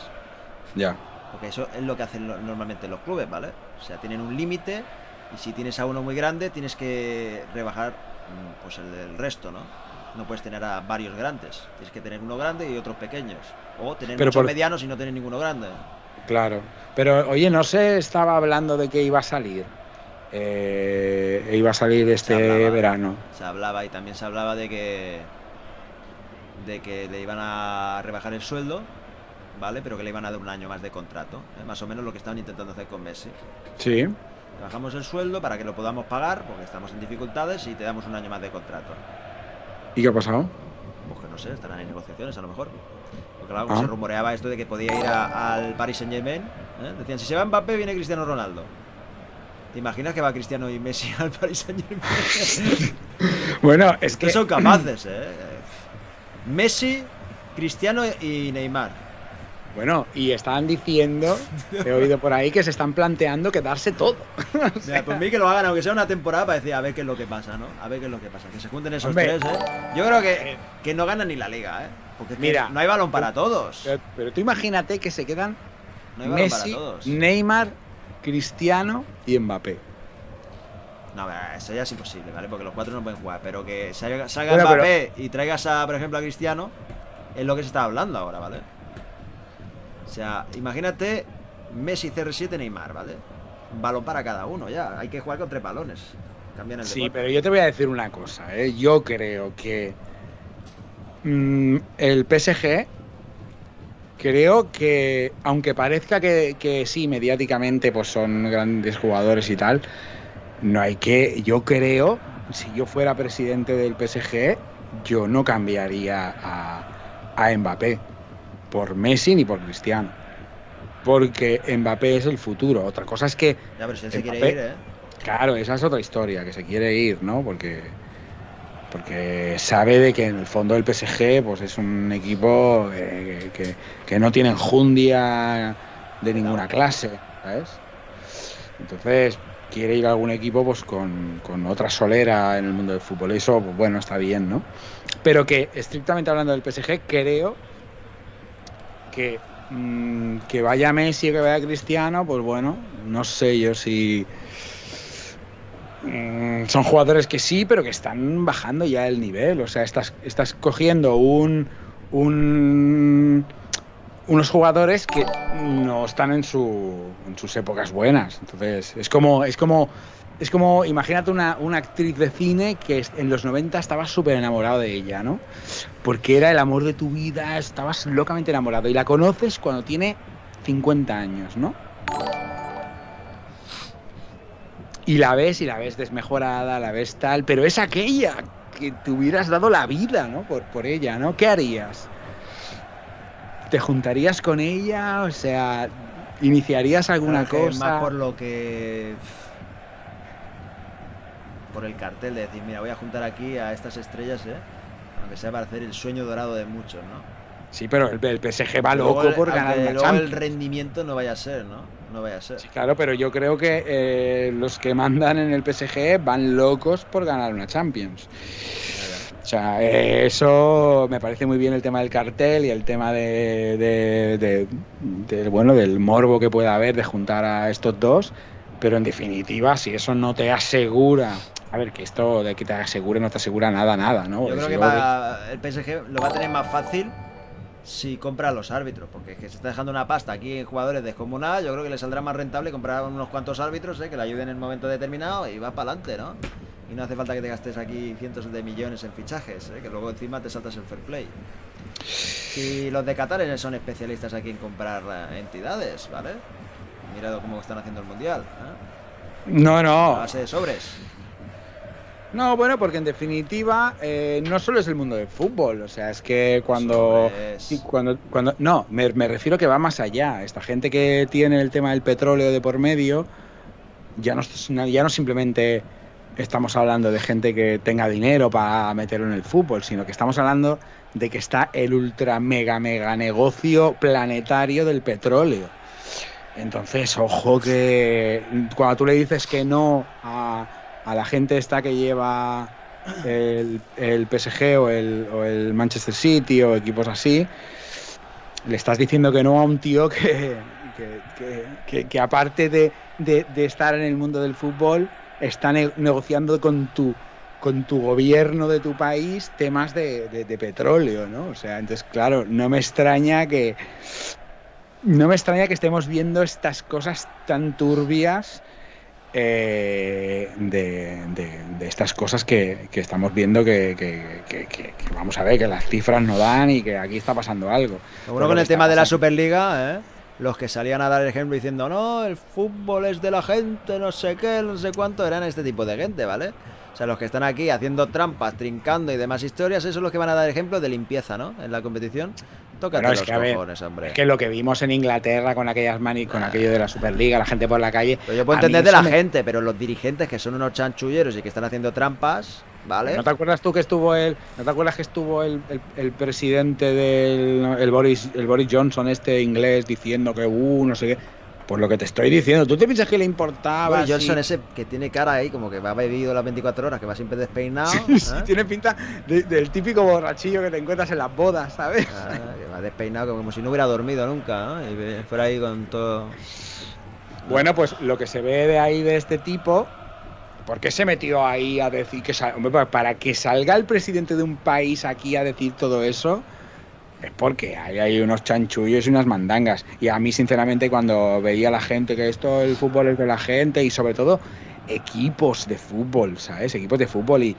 Ya. Porque eso es lo que hacen normalmente los clubes, ¿vale? O sea, tienen un límite y si tienes a uno muy grande tienes que rebajar mm, pues el del resto, ¿no? No puedes tener a varios grandes. Tienes que tener uno grande y otros pequeños. O tener Pero muchos por- medianos y no tener ninguno grande. Claro. Pero oye, no se estaba hablando de que iba a salir. Eh, iba a salir este hablaba. verano. Se hablaba y también se hablaba de que de que le iban a rebajar el sueldo, ¿vale? Pero que le iban a dar un año más de contrato. ¿eh? Más o menos lo que estaban intentando hacer con Messi. Sí. Le bajamos el sueldo para que lo podamos pagar, porque estamos en dificultades, y te damos un año más de contrato. ¿Y qué ha pasado? Pues que no sé, estarán en negociaciones a lo mejor. Porque claro, Ah. se rumoreaba esto de que podía ir a- al Paris Saint Germain. Decían, si se va Mbappé, viene Cristiano Ronaldo. ¿Te imaginas que va Cristiano y Messi al Paris Saint Germain? Bueno, es que que son capaces, ¿eh? Messi, Cristiano y Neymar. Bueno, y estaban diciendo, he oído por ahí que se están planteando quedarse todo. Mira, por mí que lo hagan, aunque sea una temporada, para decir a ver qué es lo que pasa, ¿no? A ver qué es lo que pasa. Que se junten esos Hombre. tres, ¿eh? Yo creo que, que no ganan ni la liga, ¿eh? Porque es que Mira, no hay balón para todos. Pero, pero tú imagínate que se quedan No hay balón Messi, para todos. Neymar, Cristiano y Mbappé. No, eso ya es imposible, ¿vale? Porque los cuatro no pueden jugar. Pero que salga, salga Bueno, pero- Mbappé y traigas a, por ejemplo, a Cristiano, es lo que se está hablando ahora, ¿vale? O sea, imagínate Messi, CR7, Neymar, ¿vale? Balón para cada uno, ya. Hay que jugar con tres balones. Cambian el Sí, deporte. pero yo te voy a decir una cosa. ¿eh? Yo creo que mm, el PSG, creo que, aunque parezca que, que sí, mediáticamente pues son grandes jugadores y tal, no hay que, yo creo, si yo fuera presidente del PSG, yo no cambiaría a, a Mbappé por Messi ni por Cristiano. Porque Mbappé es el futuro. Otra cosa es que Ya, pero si él se quiere ir, ¿eh? Claro, esa es otra historia, que se quiere ir, ¿no? Porque, porque sabe de que en el fondo el PSG pues, es un equipo eh, que, que no tiene enjundia de ninguna clase, ¿sabes? Entonces quiere ir a algún equipo pues, con, con otra solera en el mundo del fútbol. Eso, pues, bueno, está bien, ¿no? Pero que, estrictamente hablando del PSG, creo que mm, que vaya Messi que vaya Cristiano, pues bueno, no sé yo si mm, son jugadores que sí, pero que están bajando ya el nivel. O sea, estás, estás cogiendo un, un unos jugadores que no están en, su, en sus épocas buenas. Entonces, es como, es como, es como, imagínate una, una actriz de cine que en los 90 estabas súper enamorado de ella, ¿no? Porque era el amor de tu vida, estabas locamente enamorado. Y la conoces cuando tiene 50 años, ¿no? Y la ves y la ves desmejorada, la ves tal, pero es aquella que te hubieras dado la vida, ¿no? Por, por ella, ¿no? ¿Qué harías? ¿Te juntarías con ella? O sea, ¿iniciarías alguna cosa? Más por lo que. Por el cartel de decir, mira, voy a juntar aquí a estas estrellas, ¿eh? Aunque sea para hacer el sueño dorado de muchos, ¿no? Sí, pero el, el PSG va Luego loco el- por ganar luego el Champions. rendimiento no vaya a ser, ¿no? No vaya a ser. Sí, claro, pero yo creo que eh, los que mandan en el PSG van locos por ganar una Champions. O sea, eh, eso me parece muy bien el tema del cartel y el tema de, de- de- bueno, del morbo que pueda haber de juntar a estos dos, pero en definitiva, si eso no te asegura, a ver, que esto de que te asegure no te asegura nada, nada, ¿no? Yo creo si que para el PSG lo va a tener más fácil si compra a los árbitros, porque es que se está dejando una pasta aquí en jugadores descomunal. Yo creo que le saldrá más rentable comprar unos cuantos árbitros ¿eh? que le ayuden en el momento determinado y va para adelante, ¿no? Y no hace falta que te gastes aquí cientos de millones en fichajes, ¿eh? que luego encima te saltas el fair play. Si los de Qatar son especialistas aquí en comprar eh, entidades, ¿vale? Mira cómo están haciendo el mundial. ¿eh? No, A no. base de sobres. No, bueno, porque en definitiva eh, no solo es el mundo del fútbol, o sea, es que cuando... Cuando, cuando no, me, me refiero que va más allá. Esta gente que tiene el tema del petróleo de por medio, ya no, ya no simplemente estamos hablando de gente que tenga dinero para meterlo en el fútbol, sino que estamos hablando de que está el ultra mega mega negocio planetario del petróleo. Entonces, ojo que cuando tú le dices que no a, a la gente esta que lleva el, PSG o el, o el Manchester City o equipos así, le estás diciendo que no a un tío que, que, que- aparte de, de- estar en el mundo del fútbol, está ne- negociando con tu con tu gobierno de tu país temas de, de- de petróleo, ¿no? O sea, entonces, claro, no me extraña que no me extraña que estemos viendo estas cosas tan turbias eh, de, de- de estas cosas que, que estamos viendo que, vamos a ver, que las cifras no dan y que aquí está pasando algo. Seguro con el tema de la. Superliga, ¿eh? los que salían a dar el ejemplo diciendo, no, el fútbol es de la gente, no sé qué, no sé cuánto, eran este tipo de gente, ¿vale? O sea, los que están aquí haciendo trampas, trincando y demás historias, esos son los que van a dar ejemplo de limpieza, ¿no? En la competición. Tócate es que, a ver, cojones, hombre. Es que lo que vimos en Inglaterra con aquellas mani, con aquello de la Superliga, la gente por la calle. Pero yo puedo entender de la me- gente, pero los dirigentes que son unos chanchulleros y que están haciendo trampas, ¿vale? ¿No te acuerdas tú que estuvo el, no te acuerdas que estuvo el, el- el presidente del el Boris, el Boris Johnson este inglés diciendo que uh, no sé qué? Pues lo que te estoy diciendo, ¿tú te piensas que le importaba? Si- Johnson ese que tiene cara ahí como que va bebido las 24 horas, que va siempre despeinado. Sí, sí, ¿eh? tiene pinta de- del típico borrachillo que te encuentras en las bodas, ¿sabes? Ah, que va despeinado como si no hubiera dormido nunca, ¿no? Y fuera ahí con todo. Bueno, pues lo que se ve de ahí de este tipo, ¿por qué se metió ahí a decir que sal- hombre, pa- para que salga el presidente de un país aquí a decir todo eso? Es porque hay, hay unos chanchullos y unas mandangas. Y a mí, sinceramente, cuando veía a la gente que esto, el fútbol es de la gente y sobre todo equipos de fútbol, ¿sabes? Equipos de fútbol y,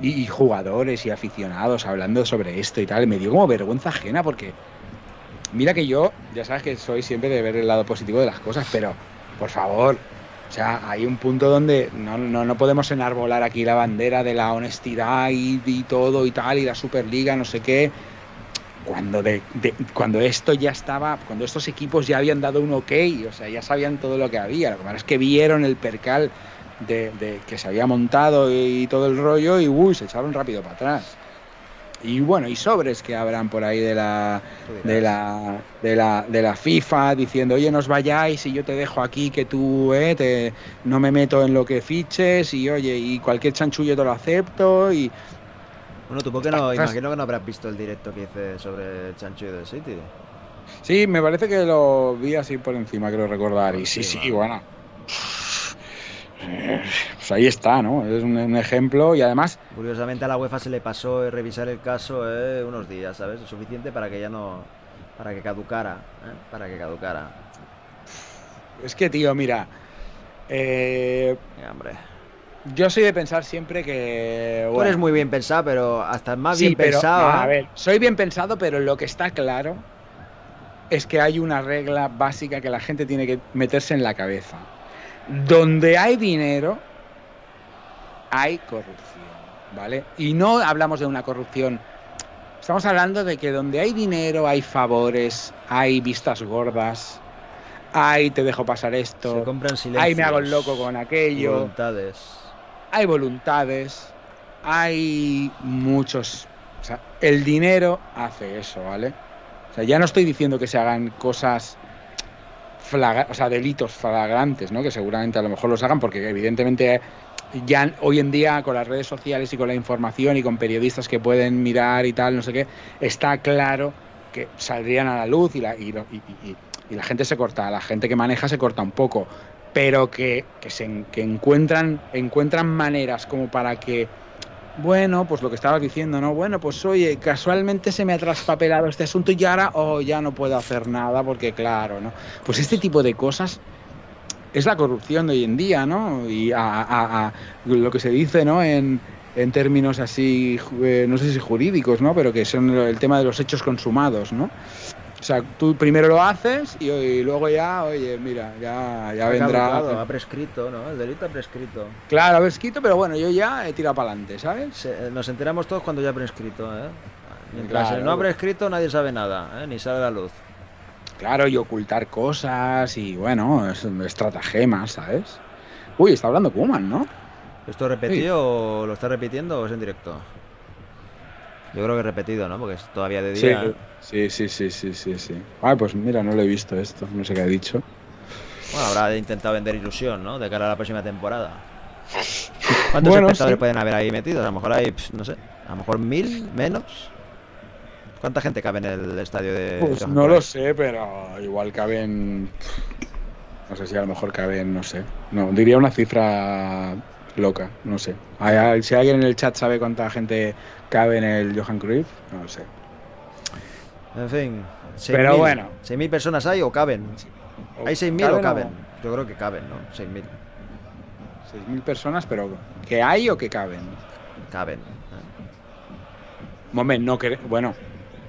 y- jugadores y aficionados hablando sobre esto y tal, me dio como vergüenza ajena porque mira que yo, ya sabes que soy siempre de ver el lado positivo de las cosas, pero por favor, o sea, hay un punto donde no, no, no podemos enarbolar aquí la bandera de la honestidad y todo y tal, y la Superliga, no sé qué. Cuando, de, de- cuando esto ya estaba, cuando estos equipos ya habían dado un ok, o sea, ya sabían todo lo que había. Lo que pasa es que vieron el percal de, de que se había montado y, todo el rollo y uy, se echaron rápido para atrás. Y bueno, y sobres que habrán por ahí de la, de la, de la, de la FIFA diciendo, oye, nos vayáis y yo te dejo aquí que tú eh, te, no me meto en lo que fiches y oye, y cualquier chanchullo te lo acepto y Bueno, tú, ¿por qué no? Imagino que no habrás visto el directo que hice sobre el chanchullo del City. sí, me parece que lo vi así por encima, creo recordar. Y sí, sí, bueno. Eh, Pues ahí está, ¿no? Es un, un ejemplo y además, Curiosamente a la UEFA se le pasó eh, revisar el caso eh, unos días, ¿sabes? Suficiente para que ya no. para que caducara, ¿eh? Para que caducara. es que, tío, mira, eh, Eh, hombre. Yo soy de pensar siempre que... Tú bueno, eres muy bien pensado, pero hasta más Sí, bien pero, pensado. no, a ¿eh? ver, soy bien pensado, pero lo que está claro es que hay una regla básica que la gente tiene que meterse en la cabeza. Donde hay dinero, hay corrupción, ¿vale? Y no hablamos de una corrupción. Estamos hablando de que donde hay dinero hay favores, hay vistas gordas, hay te dejo pasar Se esto, hay me hago el loco con aquello. Voluntades. Hay voluntades, hay muchos... O sea, el dinero hace eso, ¿vale? O sea, ya no estoy diciendo que se hagan cosas flagra- o sea, delitos flagrantes, ¿no? Que seguramente a lo mejor los hagan porque evidentemente ya hoy en día con las redes sociales y con la información y con periodistas que pueden mirar y tal, no sé qué, está claro que saldrían a la luz y la, y, y- y la gente se corta, la gente que maneja se corta un poco, pero que, que, se, que encuentran, encuentran maneras como para que, bueno, pues lo que estabas diciendo, ¿no? Bueno, pues oye, casualmente se me ha traspapelado este asunto y ahora, oh, ya no puedo hacer nada porque claro, ¿no? Pues este tipo de cosas es la corrupción de hoy en día, ¿no? Y a, lo que se dice, ¿no? En, en términos así, eh, no sé si jurídicos, ¿no? Pero que son el tema de los hechos consumados, ¿no? O sea, tú primero lo haces y, y luego ya, oye, mira, ya, ya Ha vendrá. caducado, ha prescrito, ¿no? El delito ha prescrito. Claro, haber escrito, pero bueno, yo ya he tirado para adelante, ¿sabes? Se- eh, nos enteramos todos cuando ya ha prescrito, ¿eh? Mientras Claro. no ha prescrito, nadie sabe nada, ¿eh? Ni sale a la luz. Claro, y ocultar cosas y bueno, es estratagemas, ¿sabes? Uy, está hablando Kuman, ¿no? ¿Esto es repetido o lo está repitiendo o es en directo? Yo creo que repetido, ¿no? Porque es todavía de día. Sí, sí, sí, sí, sí, sí. Ay, pues mira, no lo he visto esto, no sé qué ha dicho. Bueno, habrá intentado vender ilusión, ¿no? De cara a la próxima temporada. ¿Cuántos Bueno, espectadores sí. pueden haber ahí metidos? A lo mejor hay, pf, no sé, a lo mejor mil, menos. ¿Cuánta gente cabe en el estadio de Pues Johan no lo sé, pero igual caben. No sé si a lo mejor caben, no sé. No, diría una cifra loca, no sé. Si alguien en el chat sabe cuánta gente cabe en el Johan Cruyff, no lo sé. En fin. Pero 6.000. bueno. ¿6.000 personas hay o caben? ¿Hay 6.000 o ¿Caben caben? Yo creo que caben, ¿no? 6.000. 6.000 personas, pero ¿que hay o que caben? Caben. Moment, no que. Bueno,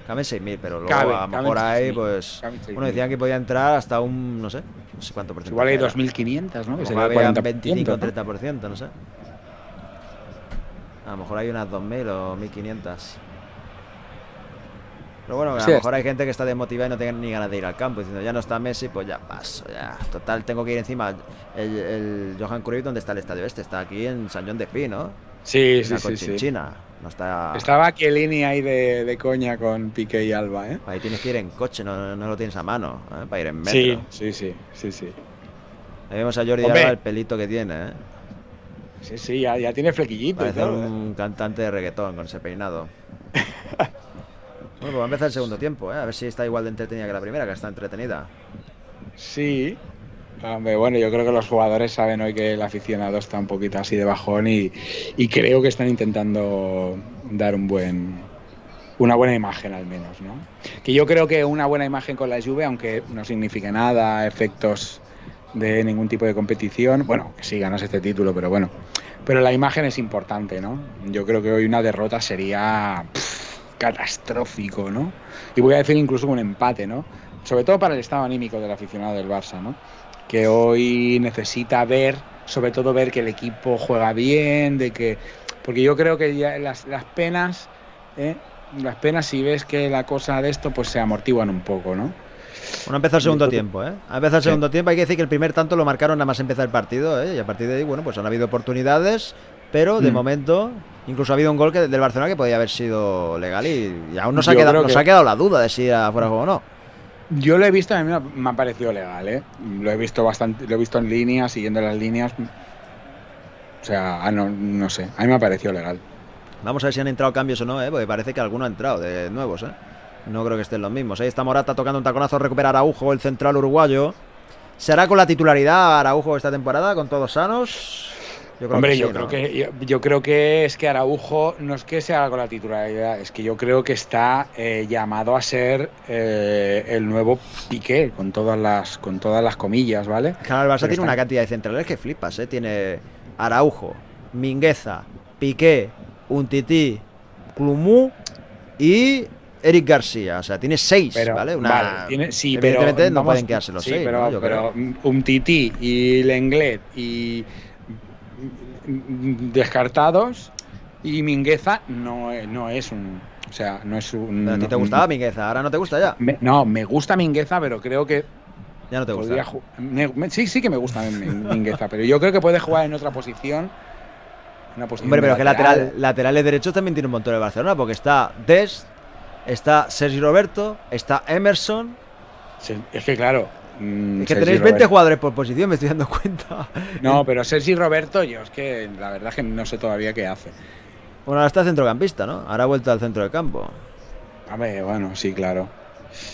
Caben 6.000, pero luego Caben, a lo mejor hay, 6.000, pues... caben 6.000. Bueno, decían que podía entrar hasta un, no sé, no sé cuánto por ciento. igual hay era. 2.500, ¿no? Que sería mejor el habían 40%, 25 o ¿no? 30%, no sé. A lo mejor hay unas 2.000 o 1.500. Pero bueno, a Sí, lo mejor hay gente que está desmotivada y no tiene ni ganas de ir al campo, diciendo ya no está Messi, pues ya paso, ya. Total, tengo que ir encima. El, el Johan Cruyff, ¿dónde está el estadio este? Está aquí en San John de Espí, ¿no? Sí, En sí, sí, sí. Conchinchina. No está... Estaba Chiellini ahí de, de coña con Piqué y Alba, ¿eh? Ahí tienes que ir en coche, no, no lo tienes a mano, ¿eh? para ir en metro. Sí, sí, sí, sí, sí. Ahí vemos a Jordi Hombre. Alba el pelito que tiene, ¿eh? Sí, sí, ya, ya tiene flequillito y Parece todo, ¿eh? un cantante de reggaetón con ese peinado. bueno, pues va a empezar el segundo tiempo, ¿eh? A ver si está igual de entretenida que la primera, que está entretenida. Sí. Bueno, yo creo que los jugadores saben hoy que el aficionado está un poquito así de bajón y, creo que están intentando dar un buen una buena imagen al menos, ¿no? Que yo creo que una buena imagen con la Juve, aunque no signifique nada, efectos de ningún tipo de competición, bueno, que sí ganas este título, pero bueno, pero la imagen es importante, ¿no? Yo creo que hoy una derrota sería catastrófico, ¿no? Y voy a decir incluso un empate, ¿no? Sobre todo para el estado anímico del aficionado del Barça, ¿no? Que hoy necesita ver, sobre todo ver que el equipo juega bien, de que. Porque yo creo que ya las, las penas, ¿eh? Las penas, si ves que la cosa de esto, pues se amortiguan un poco, ¿no? Bueno, ha empezado el segundo tiempo, ¿eh? Ha empezado el segundo tiempo. Hay que decir que el primer tanto lo marcaron nada más empezar el partido, ¿eh? Y a partir de ahí, bueno, pues han habido oportunidades, pero de Mm. momento incluso ha habido un gol que, del Barcelona que podía haber sido legal y, y aún nos ha, quedado, nos que- ha quedado la duda de si era fuera de juego o no. Yo lo he visto, a mí me ha- parecido legal, ¿eh? Lo he visto bastante, lo he visto en línea, siguiendo las líneas. O sea, ah, no, no sé, a mí me ha parecido legal. Vamos a ver si han entrado cambios o no, ¿eh? Porque parece que alguno ha entrado de nuevos, ¿eh? No creo que estén los mismos. Ahí está Morata tocando un taconazo, recupera Araujo, el central uruguayo. ¿Será con la titularidad Araujo esta temporada, con todos sanos? Yo creo Hombre, que sí, yo, ¿no? creo que, yo, yo creo que es que Araujo no es que sea con la titularidad, es que yo creo que está eh, llamado a ser eh, el nuevo Piqué, con todas las, con todas las comillas, ¿vale? Claro, el Barça Pero tiene está- una cantidad de centrales que flipas, ¿eh? Tiene Araujo, Mingueza, Piqué, Untiti, Clumú y Eric García. O sea, tiene seis, Pero, ¿vale? Una... vale, tiene- sí, pero Evidentemente no vamos- pueden quedarse los sí, seis, pero, ¿no? Yo pero creo. un Tití y Lenglet y descartados y Mingueza no, es- no es un, o sea, no es un. Pero a ti te gustaba Mingueza, ahora no te gusta ya. me- no, me gusta Mingueza, pero creo que Ya no te gusta. me- sí, sí que me gusta Min- Mingueza, pero yo creo que puede jugar en otra posición una posición Hombre, pero que lateral, laterales derechos también tiene un montón de Barcelona, porque está Dest, está Sergi Roberto, está Emerson. Sí, es que claro. Mm, Es que Sergi tenéis 20 Roberto- jugadores por posición, me estoy dando cuenta. No, pero Sergi Roberto, yo es que la verdad es que no sé todavía qué hace. Bueno, ahora está centrocampista, ¿no? Ahora ha vuelto al centro del campo. A ver, bueno, sí, claro.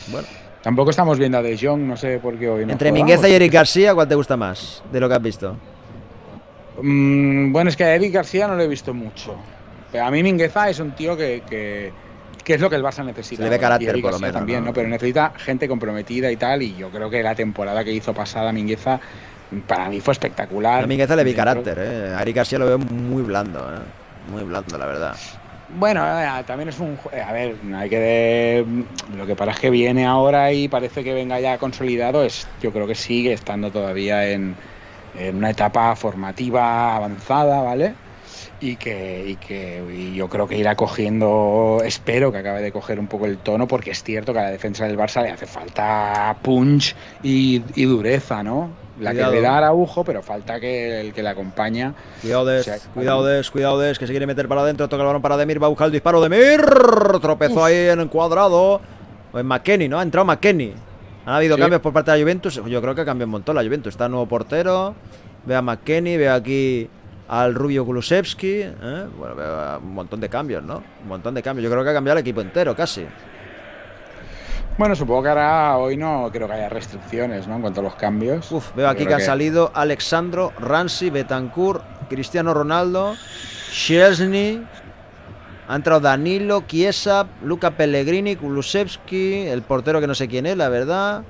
Bueno, Tampoco estamos viendo a De Jong, no sé por qué hoy no entre. Mingueza y Eric García, ¿cuál te gusta más de lo que has visto? Mm, bueno, es que a Eric García no lo he visto mucho. Pero a mí Mingueza es un tío que, que, que es lo que el Barça necesita. Se le ve carácter, por lo menos, También, ¿no? ¿no? Pero necesita gente comprometida y tal. Y yo creo que la temporada que hizo pasada Mingueza para mí fue espectacular. A Mingueza le vi carácter, ¿eh? A Eric García lo veo muy blando, ¿eh? Muy blando, la verdad. Bueno, eh, también es un. eh, A ver, hay que. de- lo que pasa es que viene ahora y parece que venga ya consolidado. Es, yo creo que sigue estando todavía en, en una etapa formativa avanzada, ¿vale? Y que, y que y yo creo que irá cogiendo. Espero que acabe de coger un poco el tono, porque es cierto que a la defensa del Barça le hace falta punch y, y dureza, ¿no? La Cuidado. que le da Araujo, pero falta que el que le acompaña. Cuidado Des, O sea, cuidado Des, cuidado Des, que se quiere meter para adentro, toca el balón para Demir, va a buscar el disparo Demir, tropezó ahí en el cuadrado. Pues McKenny, ¿no? Ha entrado McKenny. Han habido Sí. cambios por parte de la Juventus, yo creo que ha cambiado un montón la Juventus. Está el nuevo portero, ve a McKenny, ve aquí al Rubio Kulusevski, ¿eh? bueno, un montón de cambios, ¿no? Un montón de cambios, yo creo que ha cambiado el equipo entero, casi. Bueno, supongo que ahora hoy no creo que haya restricciones, ¿no? En cuanto a los cambios. Uf, veo aquí que creo han salido Alexandro, Ramsey, Betancourt, Cristiano Ronaldo, Chesney. Ha entrado Danilo, Chiesa, Luca Pellegrini, Kulusevski, el portero que no sé quién es, la verdad.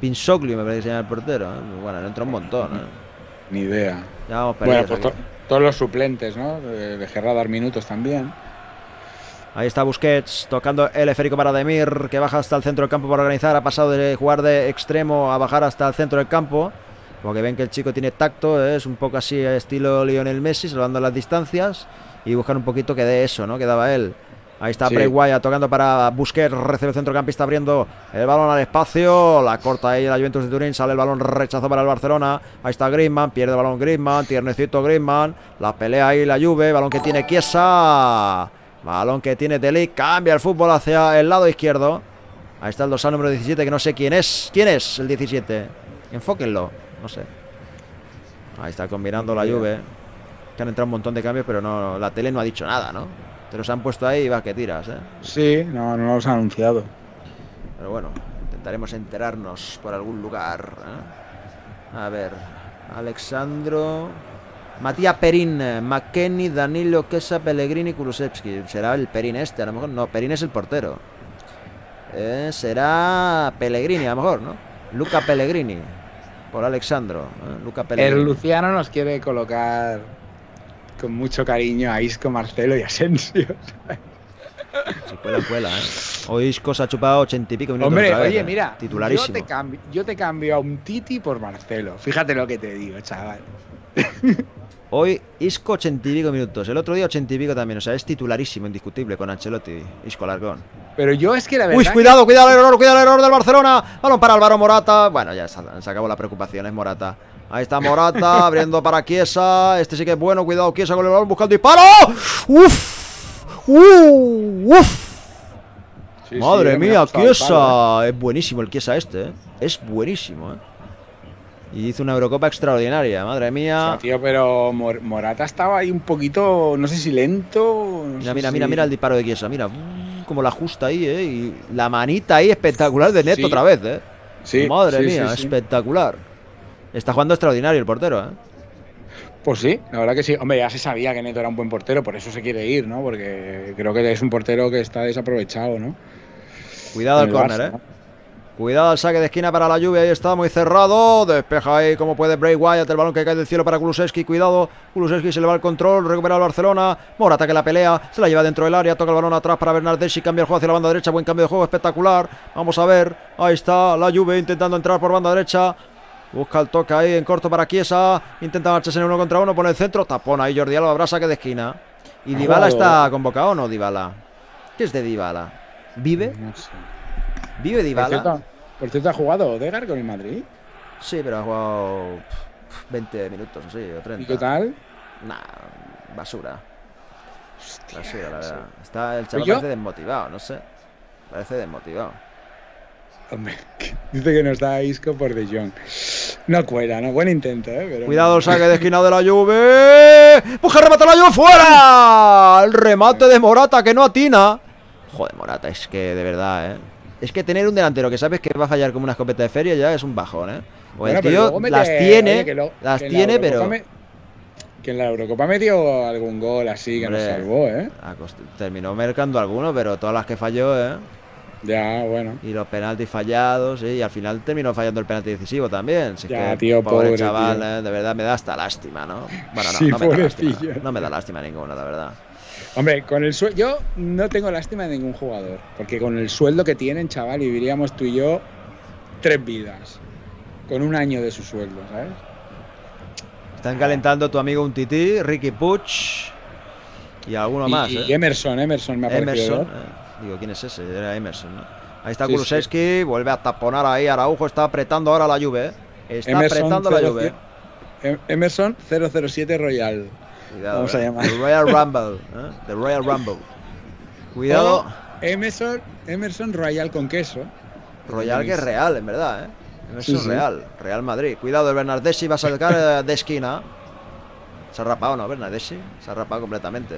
Pinsoglio me parece que se llama el portero. ¿eh? Bueno, entra un montón. ¿eh? Ni idea. Bueno, pues to- todos los suplentes, ¿no? De, de Gerrard dar minutos también. Ahí está Busquets tocando el esférico para Demir, que baja hasta el centro del campo para organizar. Ha pasado de jugar de extremo a bajar hasta el centro del campo. Porque ven que el chico tiene tacto, ¿eh? es un poco así estilo Lionel Messi, salvando las distancias. Y buscar un poquito que dé eso, ¿no? Que daba él. Ahí está Sí. Bray Wyatt tocando para Busquets, recibe el centrocampista abriendo el balón al espacio, la corta ahí la Juventus de Turín, sale el balón rechazo para el Barcelona, ahí está Griezmann, pierde el balón Griezmann, tiernecito Griezmann, la pelea ahí la Juve, balón que tiene Chiesa, balón que tiene Delic, cambia el fútbol hacia el lado izquierdo, ahí está el dorsal número 17 que no sé quién es, ¿quién es el 17? Enfóquenlo, no sé. Ahí está combinando la Juve, que han entrado un montón de cambios, pero no, la tele no ha dicho nada, ¿no? Te los han puesto ahí y va que tiras, ¿eh? Sí, no, no los han anunciado. Pero bueno, intentaremos enterarnos por algún lugar. ¿eh? A ver, Alexandro. Matías Perín, McKenny, Danilo, Kesa, Pellegrini, Kulusevski. ¿Será el Perín este? A lo mejor no, Perín es el portero. Eh, será Pellegrini, a lo mejor, ¿no? Luca Pellegrini. Por Alexandro. ¿eh? Luca El Pellegrini. Luciano nos quiere colocar con mucho cariño a Isco, Marcelo y Asensio. Si cuela, cuela, ¿eh? Hoy Isco se ha chupado ochenta y pico minutos. Hombre, otra vez, oye, ¿eh? mira, yo Titularísimo. te, cambio, yo te cambio a un Titi por Marcelo. Fíjate lo que te digo, chaval. Hoy Isco 80 y pico minutos. El otro día 80 y pico también. O sea, es titularísimo, indiscutible con Ancelotti. Isco Alargón. Pero yo es que la verdad. Uy, que- cuidado, cuidado el error, cuidado el error del Barcelona. Balón para Álvaro Morata. Bueno, ya se, se acabó la preocupación, es Morata. Ahí está Morata, abriendo para Chiesa. Este sí que es bueno, cuidado, Chiesa con el balón, busca el disparo. ¡Uf! ¡Uh! ¡Uf! Sí, Madre mía, Chiesa. Es buenísimo el Chiesa este, ¿eh? Es buenísimo, ¿eh? Y hizo una Eurocopa extraordinaria, madre ¿eh? mía. O sea, tío, pero Mor- Morata estaba ahí un poquito, no sé si lento. no Mira, sé mira, si- mira, mira el disparo de Chiesa, mira, mm, como la justa ahí, ¿eh? Y la manita ahí espectacular de Neto Sí. otra vez, ¿eh? Sí, Madre mía, espectacular. Está jugando extraordinario el portero, ¿eh? Pues sí, la verdad que sí. Hombre, ya se sabía que Neto era un buen portero, por eso se quiere ir, ¿no? Porque creo que es un portero que está desaprovechado, ¿no? Cuidado al córner, ¿eh? Cuidado al saque de esquina para la lluvia, ahí está muy cerrado. Despeja ahí como puede Bray Wyatt, el balón que cae del cielo para Kulusevski. Cuidado, Kulusevski se le va el control, recupera el Barcelona. Morata que la pelea, se la lleva dentro del área, toca el balón atrás para Bernardeschi, cambia el juego hacia la banda derecha, buen cambio de juego espectacular. Vamos a ver, ahí está la Juve intentando entrar por banda derecha. Busca el toque ahí en corto para Chiesa. Intenta marcharse en uno contra uno. Pone el centro. Tapón ahí Jordi Alba. Habrá saque de esquina. ¿Y Dybala está convocado o no, Dybala? ¿Qué es de Dybala? ¿Vive? No sé. ¿Vive Dybala? por cierto, ¿ha jugado Odegaard con el Madrid? Sí, pero ha jugado pf, 20 minutos, así, o 30. ¿Y qué tal? Nah, basura. Hostia, Basura, la verdad. Está, el chaval yo- parece desmotivado, no sé. Parece desmotivado. Hombre, dice que no está Isco por De Jong. No cuela, no buen intento, ¿eh? Pero Cuidado el saque de esquina de la Juve. ¡Puja, remata la Juve fuera! El remate de Morata que no atina. Joder, Morata, es que de verdad, ¿eh? Es que tener un delantero que sabes que va a fallar como una escopeta de feria ya es un bajón, ¿eh? O Bueno, el tío las tiene, oye, que lo- las que tiene, pero... me- que en la Eurocopa metió algún gol así que Hombre. nos salvó, ¿eh? Terminó mercando alguno, pero todas las que falló, ¿eh? Ya, bueno. Y los penaltis fallados, ¿sí? Y al final terminó fallando el penalti decisivo también. Es Ya, que, tío, pobre, pobre, chaval, tío. ¿eh? de verdad me da hasta lástima, ¿no? Bueno, no, Sí, no me da lástima. No me da lástima ninguna, la verdad. Hombre, con el sueldo. Yo no tengo lástima de ningún jugador. Porque con el sueldo que tienen, chaval, viviríamos tú y yo tres vidas. Con un año de su sueldo, ¿sabes? Están calentando tu amigo un tití, Ricky Puch y alguno y, más, y ¿eh? Emerson, Emerson me ha parecido. Emerson. eh, Digo, ¿quién es ese? Era Emerson, ¿no? Ahí está Sí, Kulusevski, vuelve a taponar ahí. Araujo está apretando ahora la Juve. ¿eh? Está Emerson, apretando la 0-0. Juve. Em- Emerson 007 Royal. Cuidado. Vamos a ¿eh? llamar. The Royal Rumble. ¿eh? The Royal Rumble. Cuidado. O Emerson, Emerson Royal con queso. Royal que es real, en verdad, ¿eh? Emerson Sí. Real. Real Madrid. Cuidado, el Bernardeschi va a saltar eh, de esquina. Se ha rapado, ¿no? Bernardeschi. Se ha rapado completamente.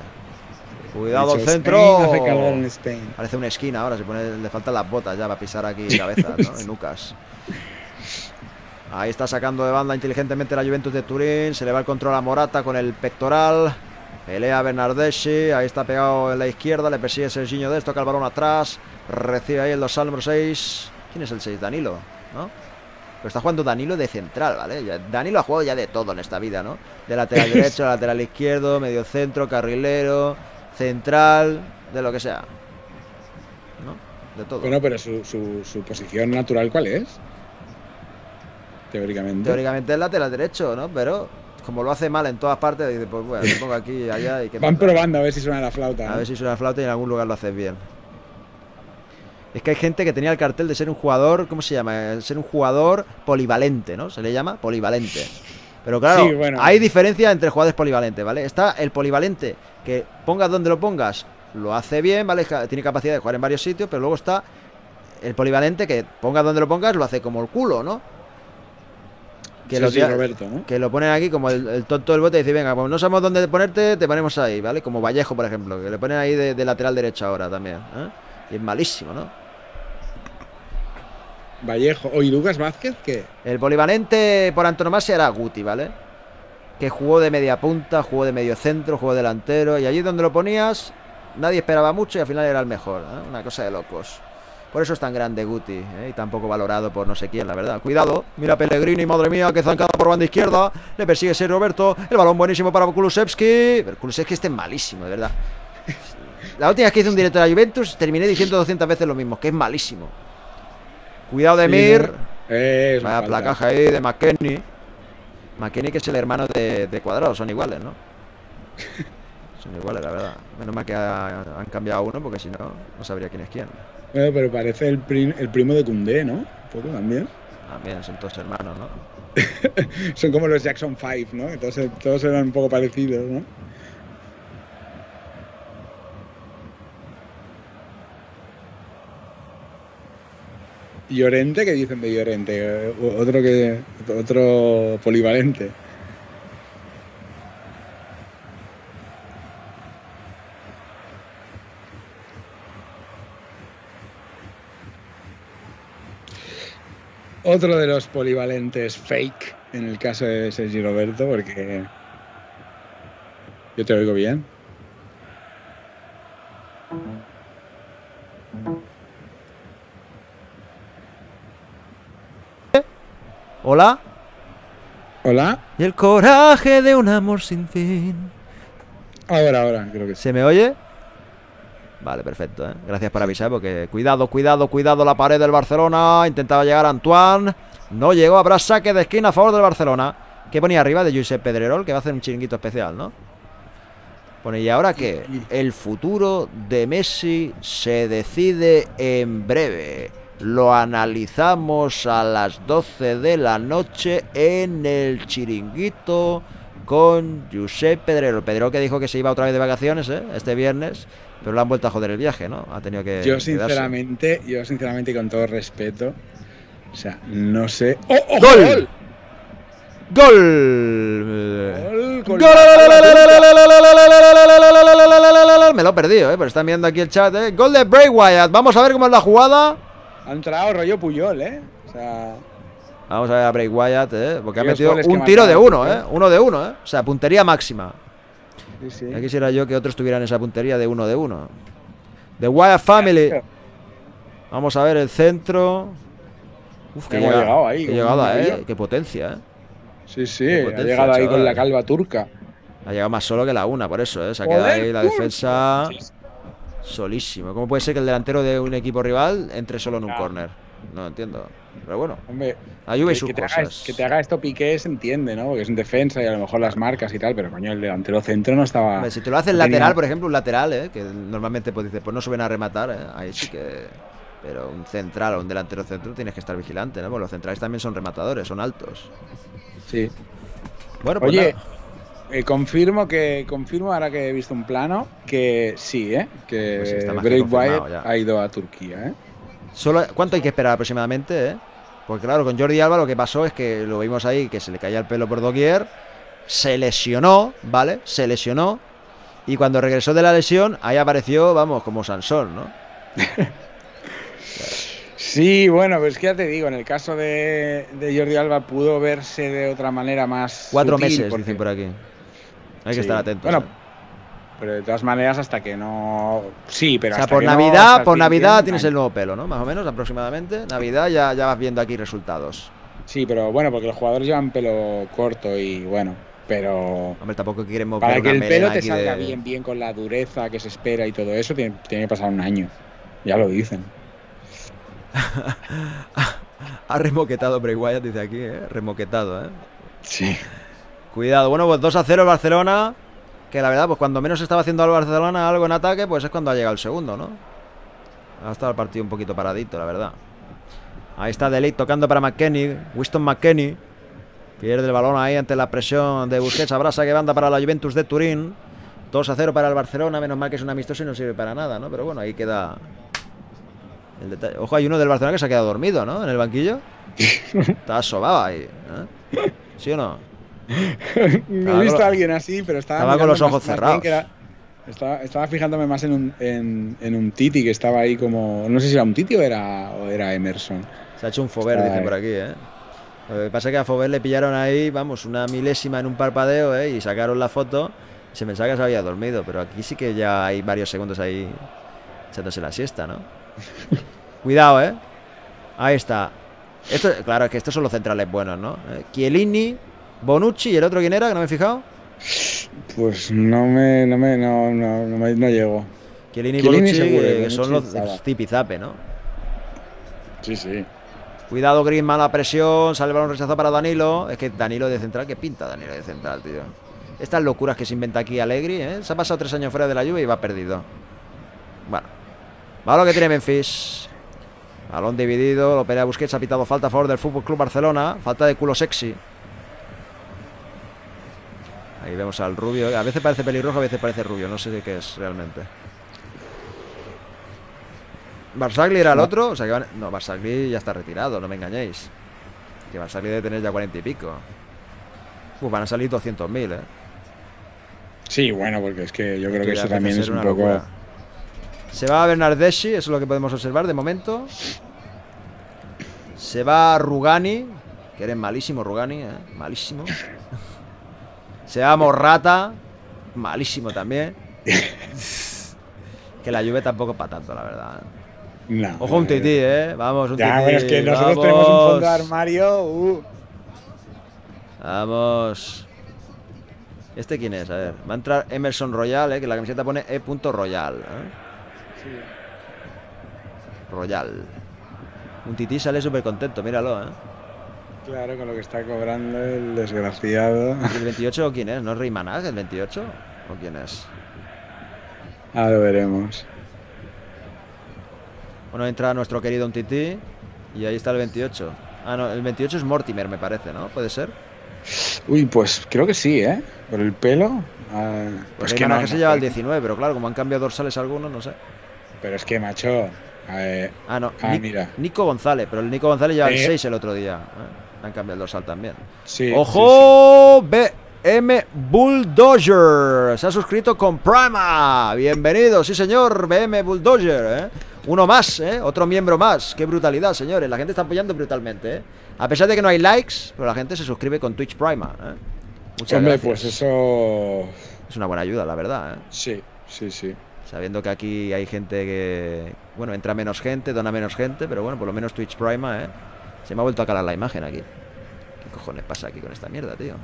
Cuidado el Dicho, centro. Spain hace calor en Spain. Parece una esquina ahora, se pone, le faltan las botas ya para pisar aquí cabezas, ¿no? Y nucas. Ahí está sacando de banda inteligentemente la Juventus de Turín. Se le va el control a Morata con el pectoral. Pelea Bernardeschi. Ahí está pegado en la izquierda. Le persigue Serginho Dest. Toca el balón atrás. Recibe ahí el dorsal número 6. ¿Quién es el 6? Danilo, ¿no? Pero está jugando Danilo de central, ¿vale? Ya- Danilo ha jugado ya de todo en esta vida, ¿no? De lateral derecho, lateral izquierdo, medio centro, carrilero, central, de lo que sea. ¿No? De todo. Bueno, pero su, su, su posición natural, ¿cuál es? Teóricamente. Teóricamente es lateral derecho, ¿no? Pero como lo hace mal en todas partes, dice, pues bueno, me pongo aquí y allá y que Van probando a ver si suena la flauta. A ver si suena flauta y en algún lugar lo haces bien. Es que hay gente que tenía el cartel de ser un jugador, ¿cómo se llama? Ser un jugador polivalente, ¿no? Se le llama polivalente. Pero claro, Sí, bueno. hay diferencia entre jugadores polivalentes, ¿vale? Está el polivalente, que pongas donde lo pongas, lo hace bien, ¿vale? Tiene capacidad de jugar en varios sitios, pero luego está el polivalente que pongas donde lo pongas, lo hace como el culo, ¿no? Que, Sí, lo, sí, Roberto, ¿no? que lo ponen aquí como el, el tonto del bote y dice, venga, pues no sabemos dónde ponerte, te ponemos ahí, ¿vale? Como Vallejo, por ejemplo, que le ponen ahí de, de lateral derecho ahora también. ¿eh? Y es malísimo, ¿no? Vallejo. ¿O y Lucas Vázquez qué? El polivalente por antonomasia era Guti, ¿vale? Que jugó de media punta, jugó de medio centro, jugó delantero. Y allí donde lo ponías, nadie esperaba mucho y al final era el mejor. ¿eh? Una cosa de locos. Por eso es tan grande Guti, ¿eh? y tan poco valorado por no sé quién, la verdad. Cuidado, mira Pellegrini, madre mía, que zancada por banda izquierda. Le persigue ser Roberto. El balón buenísimo para Kulusevski. Pero Kulusevski este es malísimo, de verdad. La última vez que hice un directo de la Juventus, terminé diciendo 200 veces lo mismo, que es malísimo. Cuidado de Sí, Mir. Eh, Vaya placaje ahí de McKenny. McKenny que es el hermano de, de Cuadrado, son iguales, ¿no? Son iguales, la verdad. Menos mal que ha- han cambiado uno porque si no, no sabría quién es quién. Bueno, pero parece el, prim- el primo de Cundé, ¿no? Un poco también. También son todos hermanos, ¿no? Son como los Jackson 5, ¿no? Entonces todos eran un poco parecidos, ¿no? Llorente, ¿qué dicen de Llorente? Otro que otro polivalente. Otro de los polivalentes fake en el caso de Sergi Roberto, porque yo te oigo bien. ¿Hola? Hola, Y el coraje de un amor sin fin. ahora, ahora, creo que sí. ¿Se me oye? Vale, perfecto, ¿eh? Gracias por avisar porque cuidado, cuidado, cuidado la pared del Barcelona. Intentaba llegar Antoine. No llegó, habrá saque de esquina a favor del Barcelona. ¿Qué ponía arriba de Josep Pedrerol? Que va a hacer un chiringuito especial, ¿no? Pone, ¿y ahora qué? El futuro de Messi se decide en breve. Lo analizamos a las 12 de la noche en el chiringuito con Josep Pedrero. Pedrero que dijo que se iba otra vez de vacaciones, ¿eh? Este viernes, pero le han vuelto a joder el viaje, ¿no? Ha tenido que. Yo quedarse. sinceramente, yo sinceramente y con todo respeto, o sea, no sé. ¡Oh, oh, ¡Gol! ¡Gol! Gol ¡Gol! Me lo he perdido, ¿eh? Pero están viendo aquí el chat, ¿eh? Gol de Bray Wyatt. Vamos a ver cómo es la jugada. Ha entrado rollo Puyol, ¿eh? O sea, Vamos a ver a Bray Wyatt, ¿eh? Porque ha metido un tiro de uno, ¿eh? ¿eh? Uno de uno, ¿eh? O sea, puntería máxima. sí, sí. Ya quisiera yo que otros tuvieran esa puntería de uno de uno. The Wyatt Family. Vamos a ver el centro. Uf, qué llegada, llegado ahí, qué llegada, ¿eh? Qué potencia, ¿eh? Sí, sí, ha llegado ahí con la calva turca. Ha llegado más solo que la una, por eso, ¿eh? Se ha quedado ahí la defensa sí. Solísimo. ¿Cómo puede ser que el delantero de un equipo rival entre solo en un Claro. córner? No entiendo. Pero bueno, Hombre, la Juve y que, sus que te haga, que te haga esto Piqué se entiende, ¿no? Porque es en defensa y a lo mejor las marcas y tal, pero coño, el delantero centro no estaba. Hombre, si te lo hace el no tenía- lateral, por ejemplo, un lateral, ¿eh? que normalmente pues dices, pues no suben a rematar, ¿eh? ahí sí que. Pero un central o un delantero centro tienes que estar vigilante, ¿no? Porque los centrales también son rematadores, son altos. Sí. Bueno, pues Oye, nada. Eh, confirmo que confirmo ahora que he visto un plano que sí, ¿eh? Que Pues está Wyatt ha ido a Turquía, ¿eh? Solo, ¿Cuánto hay que esperar aproximadamente, eh? Porque claro, con Jordi Alba lo que pasó es que lo vimos ahí, que se le caía el pelo por doquier, se lesionó, ¿vale? Se lesionó. Y cuando regresó de la lesión, ahí apareció, vamos, como Sansón, ¿no? Sí, bueno, pues que ya te digo, en el caso de, de Jordi Alba pudo verse de otra manera más. Cuatro sutil, meses, porque- dicen por aquí. Hay que estar atentos. Bueno, ¿eh? pero de todas maneras, hasta que no. Sí, pero O sea, hasta por que no Navidad, estás por Navidad bien, tienes el nuevo pelo, ¿no? Más o menos, aproximadamente. Navidad ya, ya vas viendo aquí resultados. Sí, pero bueno, porque los jugadores llevan pelo corto y bueno, pero. Hombre, tampoco queremos Para que el pelo te salga de- bien, bien con la dureza que se espera y todo eso, tiene, tiene que pasar un año. Ya lo dicen. Ha remoquetado Bray Wyatt, dice aquí, ¿eh? Remoquetado, ¿eh? Sí. Cuidado, bueno, pues 2 a 0 el Barcelona. Que la verdad, pues cuando menos estaba haciendo el Barcelona algo en ataque, pues es cuando ha llegado el segundo, ¿no? Ha estado el partido un poquito paradito, la verdad. Ahí está Delic tocando para McKenny. Winston McKenny. Pierde el balón ahí ante la presión de Busquets. Abraza que banda para la Juventus de Turín. 2 a 0 para el Barcelona. Menos mal que es un amistoso y no sirve para nada, ¿no? Pero bueno, ahí queda el detalle. Ojo, hay uno del Barcelona que se ha quedado dormido, ¿no? En el banquillo. Está sobado ahí. ¿eh? ¿Sí o no? He visto a alguien así, pero estaba. estaba con los ojos más- más cerrados. que era- estaba, estaba fijándome más en un, en, en un Titi que estaba ahí como. No sé si era un Titi o era, o era Emerson. Se ha hecho un Fover, dice por aquí, ¿eh? Lo que pasa es que a Fover le pillaron ahí, vamos, una milésima en un parpadeo, ¿eh? Y sacaron la foto. Y se pensaba que se había dormido, pero aquí sí que ya hay varios segundos ahí echándose la siesta, ¿no? Cuidado, ¿eh? Ahí está. Esto, claro, es que estos son los centrales buenos, ¿no? Eh, Chiellini, Bonucci y el otro quién era, que no me he fijado. Pues no me. No me. No, no, no, me- no llego. Chiellini y Bonucci, seguro, que, que son Bonucci los estaba. zipizape, ¿no? Sí, sí. Cuidado, Griezmann, la presión. Sale el balón rechazado para Danilo. Es que Danilo de central, ¿qué pinta Danilo de central, tío? Estas locuras que se inventa aquí Allegri, ¿eh? Se ha pasado tres años fuera de la lluvia y va perdido. Bueno. Balón que tiene Memphis. Balón dividido. Lo pelea Busquets. Ha pitado falta a favor del Fútbol Club Barcelona. Falta de culo sexy. Ahí vemos al rubio. A veces parece pelirrojo, a veces parece rubio. No sé de qué es realmente. Barsagli era el No. otro. O sea que van- No, Barsagli ya está retirado, no me engañéis. Que Barsagli debe tener ya cuarenta y pico. Uf, van a salir 200.000, eh. Sí, bueno, porque es que yo creo que eso a también es un poco. locura. Se va a Bernardeschi, eso es lo que podemos observar de momento. Se va Rugani, que eres malísimo Rugani, ¿eh? malísimo. Se va Morrata, malísimo también. que la lluvia tampoco es para tanto, la verdad. No. Ojo un tití, eh. Vamos, un Ya, tití. es que nosotros vamos. tenemos un fondo de armario. uh. Vamos. ¿Este quién es? A ver. Va a entrar Emerson Royal, eh, que la camiseta pone E. Royal. ¿eh? Royal. Un tití sale súper contento, míralo, ¿eh? Claro, con lo que está cobrando el desgraciado. ¿Y el 28 quién es? ¿No es Rey Manag el 28? ¿O quién es? Ahora lo veremos. Bueno, entra nuestro querido un tití. Y ahí está el 28. Ah, no, el 28 es Mortimer, me parece, ¿no? ¿Puede ser? Uy, pues creo que sí, ¿eh? Por el pelo. ah, Pues es que no, se no, lleva el pero- 19, pero claro, como han cambiado dorsales algunos, no sé. Pero es que, macho. eh, Ah, no. Ah, mira. Nico González, pero el Nico González lleva el Eh. 6 el otro día. ¿eh? Han cambiado el dorsal también. sí. ¡Ojo! BM Bulldozer. Se ha suscrito con Prima. Bienvenido, sí señor. BM Bulldozer. ¿eh? Uno más, ¿eh? Otro miembro más. Qué brutalidad, señores. La gente está apoyando brutalmente. ¿eh? A pesar de que no hay likes, pero la gente se suscribe con Twitch Prima. ¿eh? Sí, sí. Muchas Hombre, gracias. pues eso. Es una buena ayuda, la verdad. ¿eh? Sí, sí, sí. Sabiendo que aquí hay gente que. Bueno, entra menos gente, dona menos gente, pero bueno, por lo menos Twitch Prima, ¿eh? Se me ha vuelto a calar la imagen aquí. ¿Qué cojones pasa aquí con esta mierda, tío?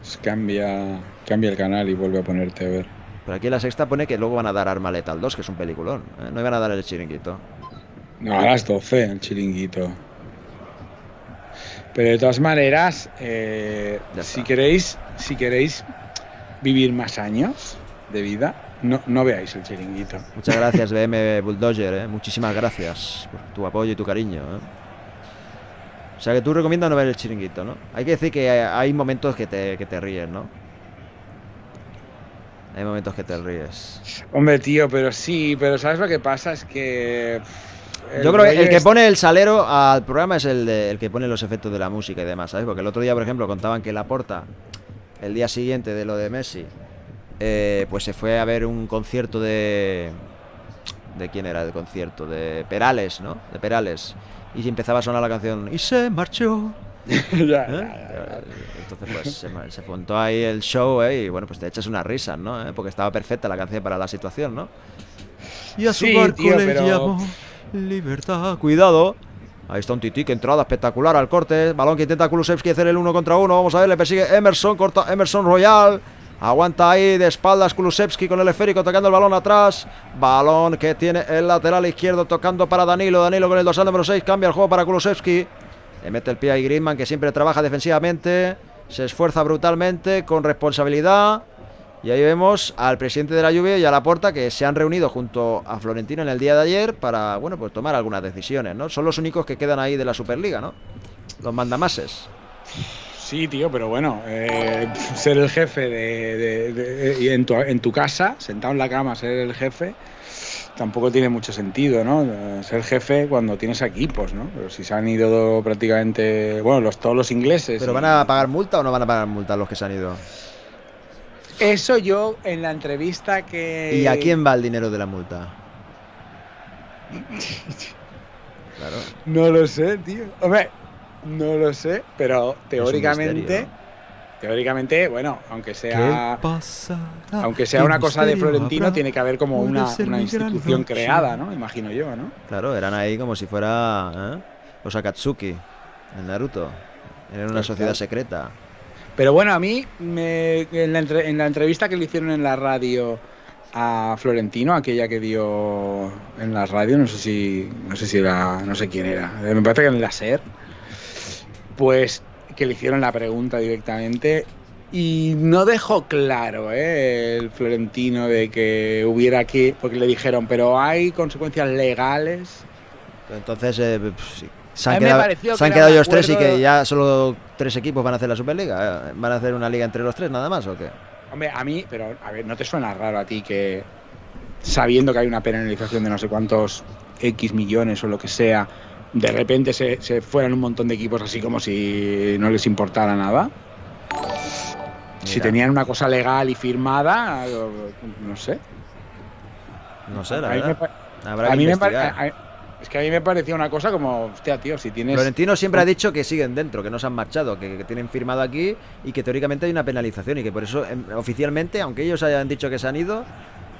Pues cambia, cambia el canal y vuelve a ponerte a ver. Pero aquí en la sexta pone que luego van a dar Arma Letal 2, que es un peliculón. ¿eh? No iban a dar el chiringuito. No, a las 12, el chiringuito. Pero de todas maneras, eh, si queréis, si queréis vivir más años de vida, no, no veáis el chiringuito. Muchas gracias, BM Bulldozer, ¿eh? Muchísimas gracias por tu apoyo y tu cariño, ¿eh? O sea que tú recomiendas no ver el chiringuito, ¿no? Hay que decir que hay momentos que te, que te ríes, ¿no? Hay momentos que te ríes. Hombre, tío, pero sí, pero ¿sabes lo que pasa? Es que. Yo creo que el que pone el salero al programa es el, de- el que pone los efectos de la música y demás, ¿sabes? Porque el otro día, por ejemplo, contaban que Laporta, el día siguiente de lo de Messi, eh, pues se fue a ver un concierto de... ¿De quién era el concierto? De Perales, ¿no? De Perales. Y empezaba a sonar la canción Y se marchó. Ya, ¿eh? ya, ya, ya. Entonces, pues se, se montó ahí el show, ¿eh? Y bueno, pues te echas una risa, ¿no? ¿Eh? Porque estaba perfecta la canción para la situación, ¿no? Y a su Sí, barco tío, le pero- llamó Libertad. Cuidado. Ahí está un titique, entrada espectacular al corte. Balón que intenta Kulusevski hacer el uno contra uno. Vamos a ver, le persigue Emerson, corta Emerson Royal. Aguanta ahí de espaldas Kulusevski con el esférico tocando el balón atrás. Balón que tiene el lateral izquierdo tocando para Danilo. Danilo con el dorsal número 6 cambia el juego para Kulusevski. Le mete el pie ahí Griezmann que siempre trabaja defensivamente. Se esfuerza brutalmente con responsabilidad. Y ahí vemos al presidente de la Juve y a la Porta que se han reunido junto a Florentino en el día de ayer para, bueno, pues tomar algunas decisiones, ¿no? Son los únicos que quedan ahí de la Superliga, ¿no? Los mandamases. Sí, tío, pero bueno, eh, ser el jefe de, de- de- y en, tu, en tu casa, sentado en la cama, ser el jefe, tampoco tiene mucho sentido, ¿no? Ser jefe cuando tienes equipos, ¿no? Pero si se han ido prácticamente, bueno, los, todos los ingleses. ¿Pero y- van a pagar multa o no van a pagar multa los que se han ido? Eso yo en la entrevista que... ¿Y a quién va el dinero de la multa? Claro. No lo sé, tío. Hombre, no lo sé, pero teóricamente... Teóricamente, bueno, aunque sea... Aunque sea una cosa de Florentino, tiene que haber como una, una institución creada, ¿no? Imagino yo, ¿no? Claro, eran ahí como si fuera ¿eh? los Akatsuki en Naruto. Eran una sociedad secreta. Pero bueno, a mí, me- en, la entre- en la entrevista que le hicieron en la radio a Florentino, aquella que dio en la radio, no sé si, no sé si era, no sé quién era, me parece que en la SER, pues que le hicieron la pregunta directamente y no dejó claro ¿eh? el Florentino de que hubiera que, porque le dijeron, pero hay consecuencias legales. Entonces, eh, pf, sí. se han quedado, se han quedado ellos tres y que ya solo tres equipos van a hacer la Superliga. eh. ¿Van a hacer una liga entre los tres nada más o qué? Hombre, a mí, pero a ver, ¿no te suena raro a ti que sabiendo que hay una penalización de no sé cuántos X millones o lo que sea, de repente se, se fueran un montón de equipos así como si no les importara nada? Si tenían una cosa legal y firmada, no sé. No sé, la A me verdad. Habrá a que mí me a- es que a mí me parecía una cosa como, hostia, tío, si tienes... Florentino siempre ha dicho que siguen dentro, que no se han marchado, que, que tienen firmado aquí y que teóricamente hay una penalización y que por eso em, oficialmente, aunque ellos hayan dicho que se han ido,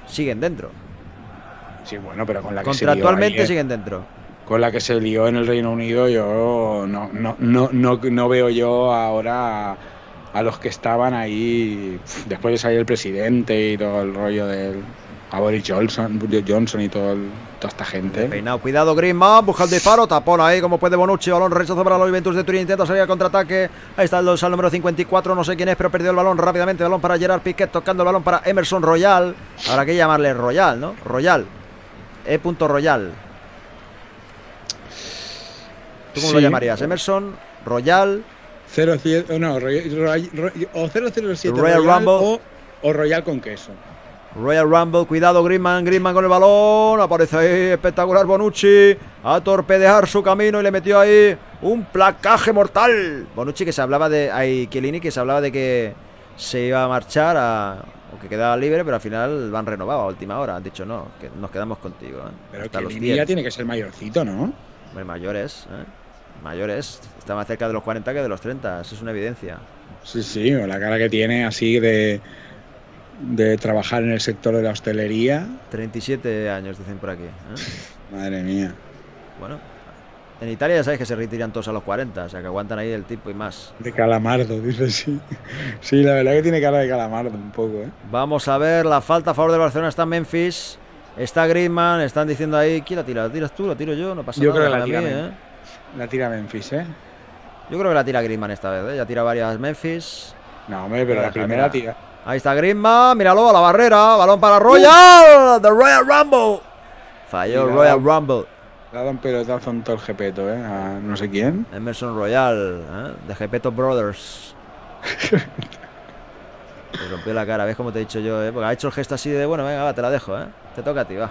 siguen dentro. Sí, bueno, pero con la que se Contractualmente ayer- siguen dentro. Con la que se lió en el Reino Unido, yo no, no, no, no, no veo yo ahora a, a los que estaban ahí después de salir el presidente y todo el rollo del a Boris Johnson, Johnson y todo el- toda esta gente. Peinado, cuidado Griezmann, busca el disparo, tapón ahí como puede Bonucci, balón rechazo para los Juventus de Turín, intenta salir al contraataque, ahí está el dorsal número 54, no sé quién es, pero perdió el balón rápidamente, balón para Gerard Piquet, tocando el balón para Emerson Royal, habrá que llamarle Royal, ¿no? Royal, E. Royal. ¿Tú cómo lo llamarías? Emerson Royal, 07, no, Roy- Roy- Roy- o 007 Royal Royal, Rumble. o, o Royal con queso. Royal Rumble, cuidado Griezmann, Griezmann con el balón, aparece ahí espectacular Bonucci, a torpedear su camino y le metió ahí un placaje mortal. Bonucci que se hablaba de, hay Chiellini que se hablaba de que se iba a marchar a, o que quedaba libre, pero al final van renovado a última hora, han dicho no, que nos quedamos contigo. ¿eh? Pero Hasta que los ya 10. tiene que ser mayorcito, ¿no? Mayores, ¿eh? mayores, está más cerca de los 40 que de los 30, eso es una evidencia. Sí, sí, la cara que tiene así de, de trabajar en el sector de la hostelería. 37 años dicen por aquí. ¿eh? Madre mía. Bueno, en Italia ya sabéis que se retiran todos a los 40, o sea que aguantan ahí el tipo y más. De calamardo, dice sí. Sí, la verdad que tiene cara de calamardo un poco, ¿eh? Vamos a ver, la falta a favor del Barcelona está en Memphis. Está Griezmann, están diciendo ahí, ¿quién la tira? ¿La tiras tú? ¿La tiro yo? No pasa Yo nada. creo que la tira mí, ¿eh? La tira Memphis, ¿eh? Yo creo que la tira Griezmann esta vez, ¿eh? Ya tira varias Memphis. No, hombre, pero la primera tira. Ahí está Griezmann, míralo a la barrera, balón para Royal, The Royal Rumble. Falló Mira. Royal Rumble. Le ha dado un pelotazo en todo el jepeto, ¿eh? A no sé quién. Emerson Royal, ¿eh? de Gepeto Brothers. Le rompió la cara, ¿ves cómo te he dicho yo? Eh? Porque ha hecho el gesto así de, bueno, venga, va, te la dejo, ¿eh? Te toca a ti, va.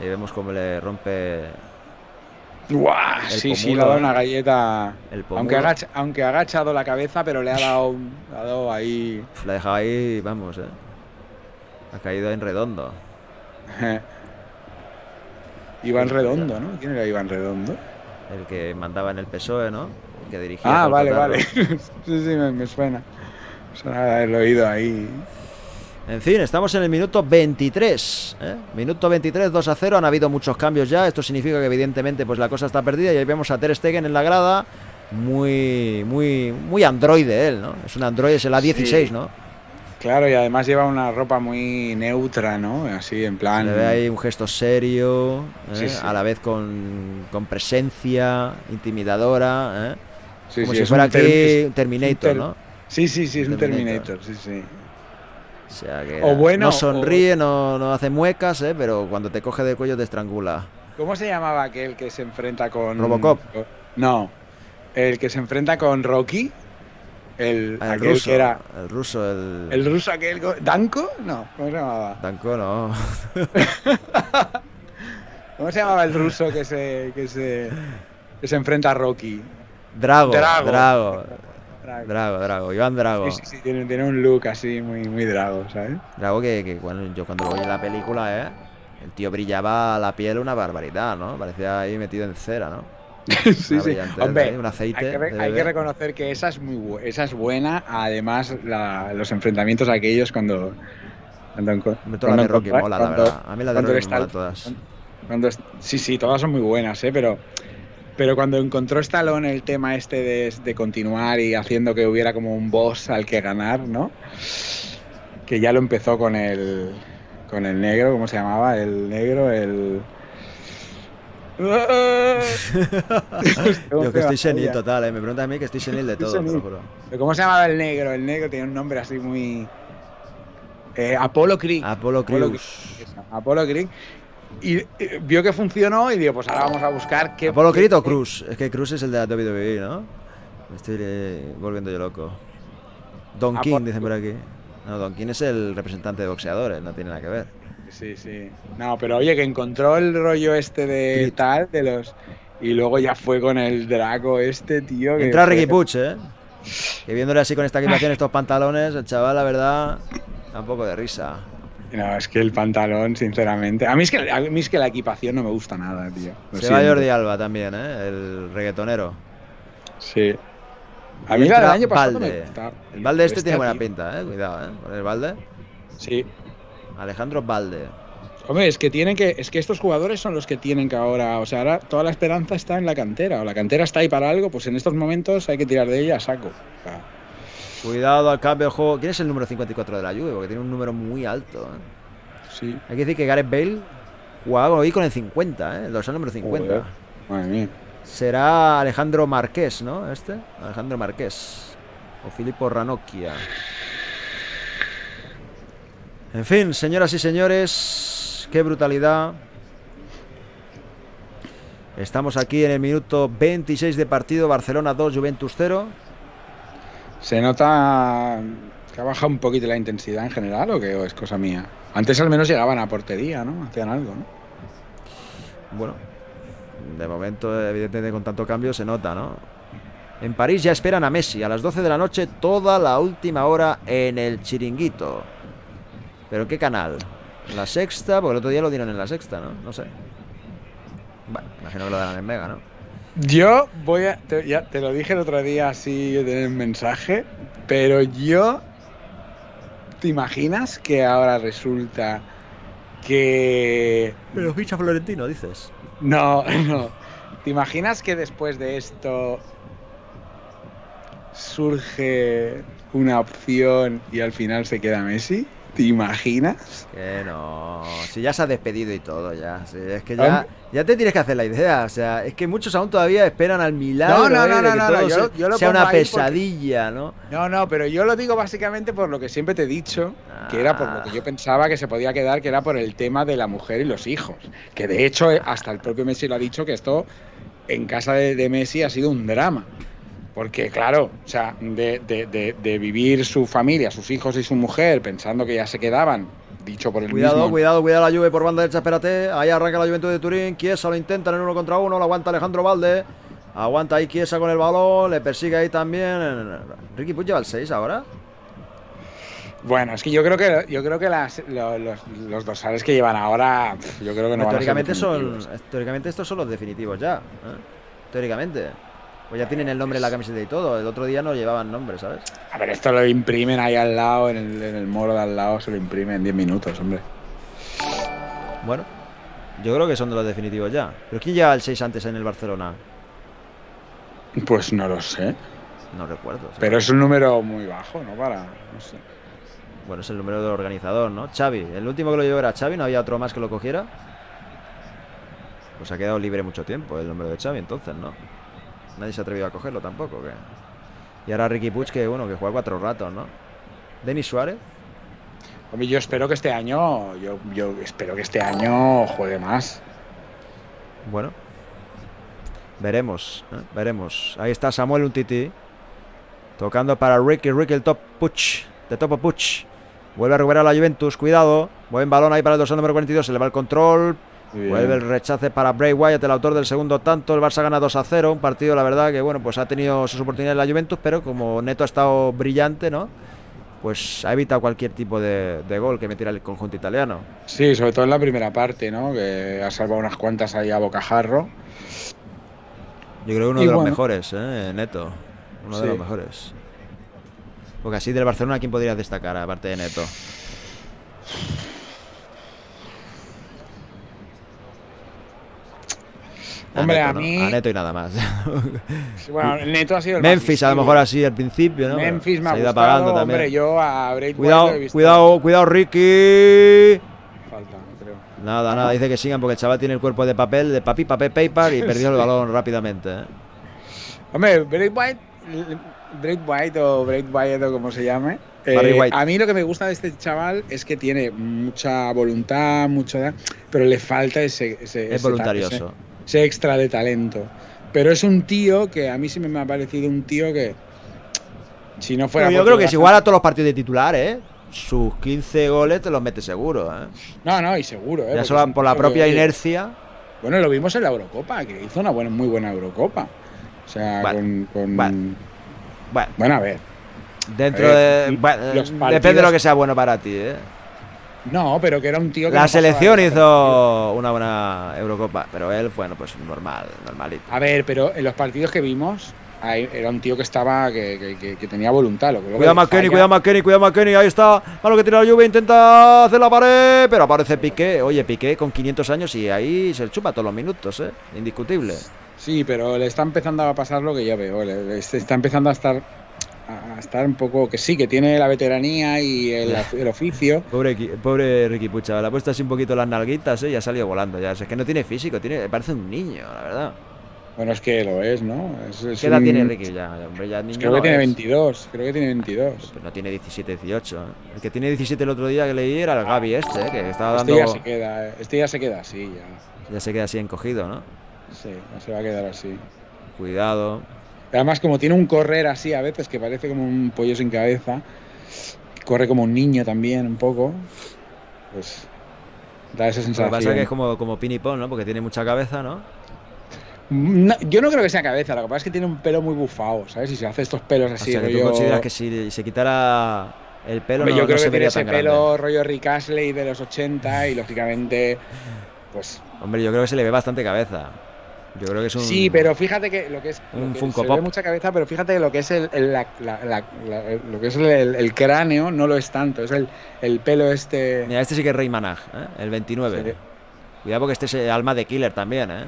Y vemos cómo le rompe ¡Guau! Sí, sí, le ha dado una galleta. el. Aunque, agacha- aunque ha agachado la cabeza, pero le ha dado, le ha dado ahí. La ha dejado ahí, vamos, ¿eh? Ha caído en redondo. Iván Redondo, ¿no? ¿Quién era Iván Redondo? El que mandaba en el PSOE, ¿no? Que dirigía. Ah, vale, vale. sí, sí, me, me suena. Me suena haberlo oído ahí. En fin, estamos en el minuto 23. ¿eh? Minuto 23, 2 a 0. Han habido muchos cambios ya. Esto significa que evidentemente pues la cosa está perdida. Y ahí vemos a Ter Stegen en la grada. Muy, muy, muy androide él, ¿no? Es un androide, es el A16, Sí. ¿no? Claro, y además lleva una ropa muy neutra, ¿no? Así, en Se plan. le ve ahí un gesto serio, ¿eh? Sí, sí. a la vez con, con presencia, intimidadora, ¿eh? Sí, como sí, si fuera un un Terminator, ter- ¿no? Sí, sí, sí, es un Terminator. Sí, sí. O sea que O bueno, no o- sonríe, no, no hace muecas, ¿eh? pero cuando te coge del cuello te estrangula. ¿Cómo se llamaba aquel que se enfrenta con. Robocop. No. El que se enfrenta con Rocky. El, Ah, el aquel ruso, que era. el ruso, el, El ruso aquel. ¿Danko? No, ¿cómo se llamaba? Danko, no. ¿Cómo se llamaba el ruso que se. que se. que se enfrenta a Rocky? Drago, Drago. Drago, Drago. Drago, Iván Drago. Sí, sí, sí, tiene, tiene un look así muy, muy drago, ¿sabes? Drago que, que cuando, yo cuando lo vi en la película, ¿eh? El tío brillaba la piel una barbaridad, ¿no? Parecía ahí metido en cera, ¿no? sí, sí. brillantez, Hombre, ¿eh? un aceite. hay que, hay que reconocer que esa es muy bu- esa es buena. Además, la- los enfrentamientos aquellos cuando. cuando, toda la cuando de Rocky mola, la cuando- verdad. A mí la de cuando Rocky me molan todas. cuando sí, sí, todas son muy buenas, ¿eh? Pero, pero cuando encontró Stallone el tema este de, de continuar y haciendo que hubiera como un boss al que ganar, ¿no? Que ya lo empezó con el con el negro, ¿cómo se llamaba? El negro, el Yo que estoy senil total, ¿eh? Me preguntan a mí que estoy senil de todo, te lo juro. ¿Cómo se llamaba el negro? El negro tenía un nombre así muy. Eh, Apollo Creek. Apolo. Creek, eso, Apollo Creek. Y eh, vio que funcionó y dijo, pues ahora vamos a buscar qué. ¿Apolo Creed o Cruz? Es que Cruz es el de la WWE, ¿no? Me estoy eh, volviendo yo loco. Don Apolo- King, dicen por aquí. No, Don King es el representante de boxeadores, no tiene nada que ver. Sí, sí. No, pero oye, que encontró el rollo este de Creed. tal, de los. Y luego ya fue con el Draco este, tío. que Entra fue- Ricky Puch, ¿eh? Que viéndole así con esta equipación, estos pantalones, el chaval, la verdad, da un poco de risa. No, es que el pantalón, sinceramente. A mí es que, a mí es que la equipación no me gusta nada, tío. Lo Se va. Jordi Alba también, ¿eh? El reggaetonero. Sí. A mí la del año pasado Balde. me. El balde este tiene buena pinta, ¿eh? Cuidado, ¿eh? Con el balde. Sí. Alejandro Balde. Hombre, es que tienen que. Es que estos jugadores son los que tienen que ahora. O sea, ahora toda la esperanza está en la cantera. O la cantera está ahí para algo, pues en estos momentos hay que tirar de ella a saco. O sea, Cuidado al cambio de juego. ¿Quién es el número 54 de la Juve? Porque tiene un número muy alto, ¿eh? sí. Hay que decir que Gareth Bale jugaba hoy con el 50, ¿eh? El dorsal número 50. Joder. Madre mía. Será Alejandro Marqués, ¿no? Este. Alejandro Marqués. O Filippo Ranocchia. En fin, señoras y señores, qué brutalidad. Estamos aquí en el minuto 26 de partido, Barcelona 2, Juventus 0. ¿Se nota que ha bajado un poquito la intensidad en general o que es cosa mía? Antes al menos llegaban a portería, ¿no? Hacían algo, ¿no? Bueno, de momento, evidentemente con tanto cambio se nota, ¿no? En París ya esperan a Messi a las 12 de la noche, toda la última hora en el chiringuito. ¿Pero qué canal? ¿La sexta? Porque el otro día lo dieron en la sexta, ¿no? No sé. Bueno, imagino que lo darán en Mega, ¿no? Yo voy a. Te, ya te lo dije el otro día así en el mensaje, pero yo. ¿Te imaginas que ahora resulta que. Pero ficha Florentino, dices. No, no. ¿Te imaginas que después de esto surge una opción y al final se queda Messi? ¿Te imaginas? Que no. Si ya se ha despedido y todo, ya. Es que ya, ya te tienes que hacer la idea. O sea, es que muchos aún todavía esperan al milagro. No, no, ¿eh? no, no, no, no, yo yo lo sea una porque- pesadilla, ¿no? No, no, pero yo lo digo básicamente por lo que siempre te he dicho, que era por lo que yo pensaba que se podía quedar, que era por el tema de la mujer y los hijos. Que de hecho, eh, hasta el propio Messi lo ha dicho, que esto en casa de, de Messi ha sido un drama. Porque, claro, o sea, de, de- de- de vivir su familia, sus hijos y su mujer pensando que ya se quedaban, dicho por el Cuidado, mismo. cuidado, cuidado la Juve por banda derecha, espérate. Ahí arranca la Juventud de Turín. Chiesa lo intenta en uno contra uno. Lo aguanta Alejandro Valde. Aguanta ahí Chiesa con el balón. Le persigue ahí también. Ricky Puig lleva el 6 ahora. Bueno, es que yo creo que yo creo que las- lo- los, los dorsales que llevan ahora, yo creo que no van a ser son, teóricamente estos son los definitivos ya. ¿eh? Teóricamente. Pues ya tienen el nombre en la camiseta y todo. El otro día no llevaban nombre, ¿sabes? A ver, esto lo imprimen ahí al lado, en el, en el moro de al lado, se lo imprimen en 10 minutos, hombre. Bueno, yo creo que son de los definitivos ya. ¿Pero quién lleva el 6 antes en el Barcelona? Pues no lo sé. No recuerdo. Pero es un número muy bajo, ¿no? Para. No sé. Bueno, es el número del organizador, ¿no? Xavi. El último que lo llevó era Xavi, no había otro más que lo cogiera. Pues ha quedado libre mucho tiempo el número de Xavi, entonces, ¿no? Nadie se ha atrevido a cogerlo tampoco, ¿qué? Y ahora Ricky Puig, que bueno, que juega cuatro ratos, ¿no? Denis Suárez. Hombre, yo espero que este año. Yo, yo espero que este año juegue más. Bueno. Veremos, ¿eh? veremos. Ahí está Samuel Untiti. Tocando para Ricky, Ricky el top puch. De top puch. Vuelve a recuperar la Juventus, cuidado. Buen balón ahí para el dorsal número 42. Se le va el control. Vuelve el rechace para Bray Wyatt, el autor del segundo tanto. El Barça gana 2 a 0. Un partido, la verdad, que bueno, pues ha tenido sus oportunidades la Juventus, pero como Neto ha estado brillante, ¿no? Pues ha evitado cualquier tipo de, de gol que metiera el conjunto italiano. Sí, sobre todo en la primera parte, ¿no? Que ha salvado unas cuantas ahí a bocajarro. Yo creo que uno Y de los mejores, ¿eh? Neto. Uno de los mejores. Porque así del Barcelona, ¿quién podrías destacar aparte de Neto? Hombre, Neto a no, mí- A Neto y nada más. Sí, Bueno, el neto ha sido el más Memphis, a lo mejor así al principio, ¿no? Memphis me ha ido apagando también. Hombre, yo a Cuidado, lo he visto- cuidado, cuidado, Ricky. Falta, creo. Nada, nada, dice que sigan porque el chaval tiene el cuerpo de papel, de papi, papel, paper y perdió el balón rápidamente. ¿eh? Hombre, Braithwaite, Braithwaite o Braithwaite o como se llame. eh, White. A mí lo que me gusta de este chaval es que tiene mucha voluntad, mucho, pero le falta ese, ese- Es ese- voluntarioso. ese- ese extra de talento. Pero es un tío que a mí sí me ha parecido un tío que si no fuera Pero yo creo que es igual a todos los partidos de titular, ¿eh? Sus 15 goles te los mete seguro, ¿eh? No, no, y seguro, ¿eh? Ya solo por la que, propia inercia. Bueno, lo vimos en la Eurocopa, que hizo una buena, muy buena Eurocopa. O sea, Vale, con, con- vale. Bueno, Bueno, a ver. dentro A de. bueno, depende de lo que sea bueno para ti, ¿eh? No, pero que era un tío que. La selección hizo una buena Eurocopa, pero él, bueno, pues normal, normalito. A ver, pero en los partidos que vimos, ahí era un tío que estaba. que, que- que- que tenía voluntad. Lo Cuidado McKenny, cuidado McKenny, cuidado McKenny, ahí está. Malo que tira la Juve, intenta hacer la pared, pero aparece Piqué. Oye, Piqué con 500 años y ahí se chupa todos los minutos, ¿eh? Indiscutible. Sí, pero le está empezando a pasar lo que yo veo. Le, le está empezando a estar. A estar un poco. Que sí, que tiene la veteranía y el, el oficio. Pobre, pobre Ricky Pucha, le ha puesto así un poquito las nalguitas, ¿eh? Y ha salido volando ya. Es que no tiene físico, tiene, parece un niño, la verdad. Bueno, es que lo es, ¿no? Es, es ¿Qué edad un- tiene Ricky ya? Hombre, ya niño Creo que tiene es. 22. Creo que tiene 22. Pues no tiene 17, 18. ¿eh? El que tiene 17 el otro día que leí era el Gaby este, ¿eh? que estaba Este dando... ya se queda, este ya se queda así, ya. Ya se queda así encogido, ¿no? Sí, se va a quedar así. Cuidado. Además, como tiene un correr así a veces que parece como un pollo sin cabeza, corre como un niño también un poco, pues da esa Lo que sensación. pasa es que es como, como Pinipón, ¿no? Porque tiene mucha cabeza, ¿no? No, yo no creo que sea cabeza, lo que pasa es que tiene un pelo muy bufado, ¿sabes? Y se hace estos pelos O así, sea, que tú consideras que si se quitara el pelo Hombre, no, yo no creo se que tiene ese pelo rollo Rick Astley de los 80 y lógicamente, pues Hombre, yo creo que se le ve bastante cabeza. Yo creo que es un... sí, pero fíjate que lo que es un que Funko se le ve Pop. mucha cabeza, pero fíjate que lo que es el, el- la- la- la- la- lo que es el, el cráneo no lo es tanto, es el, el pelo este. Mira, este sí que es Rey Manaj, ¿eh? el 29. Sí. Cuidado porque este es el alma de killer también, ¿eh?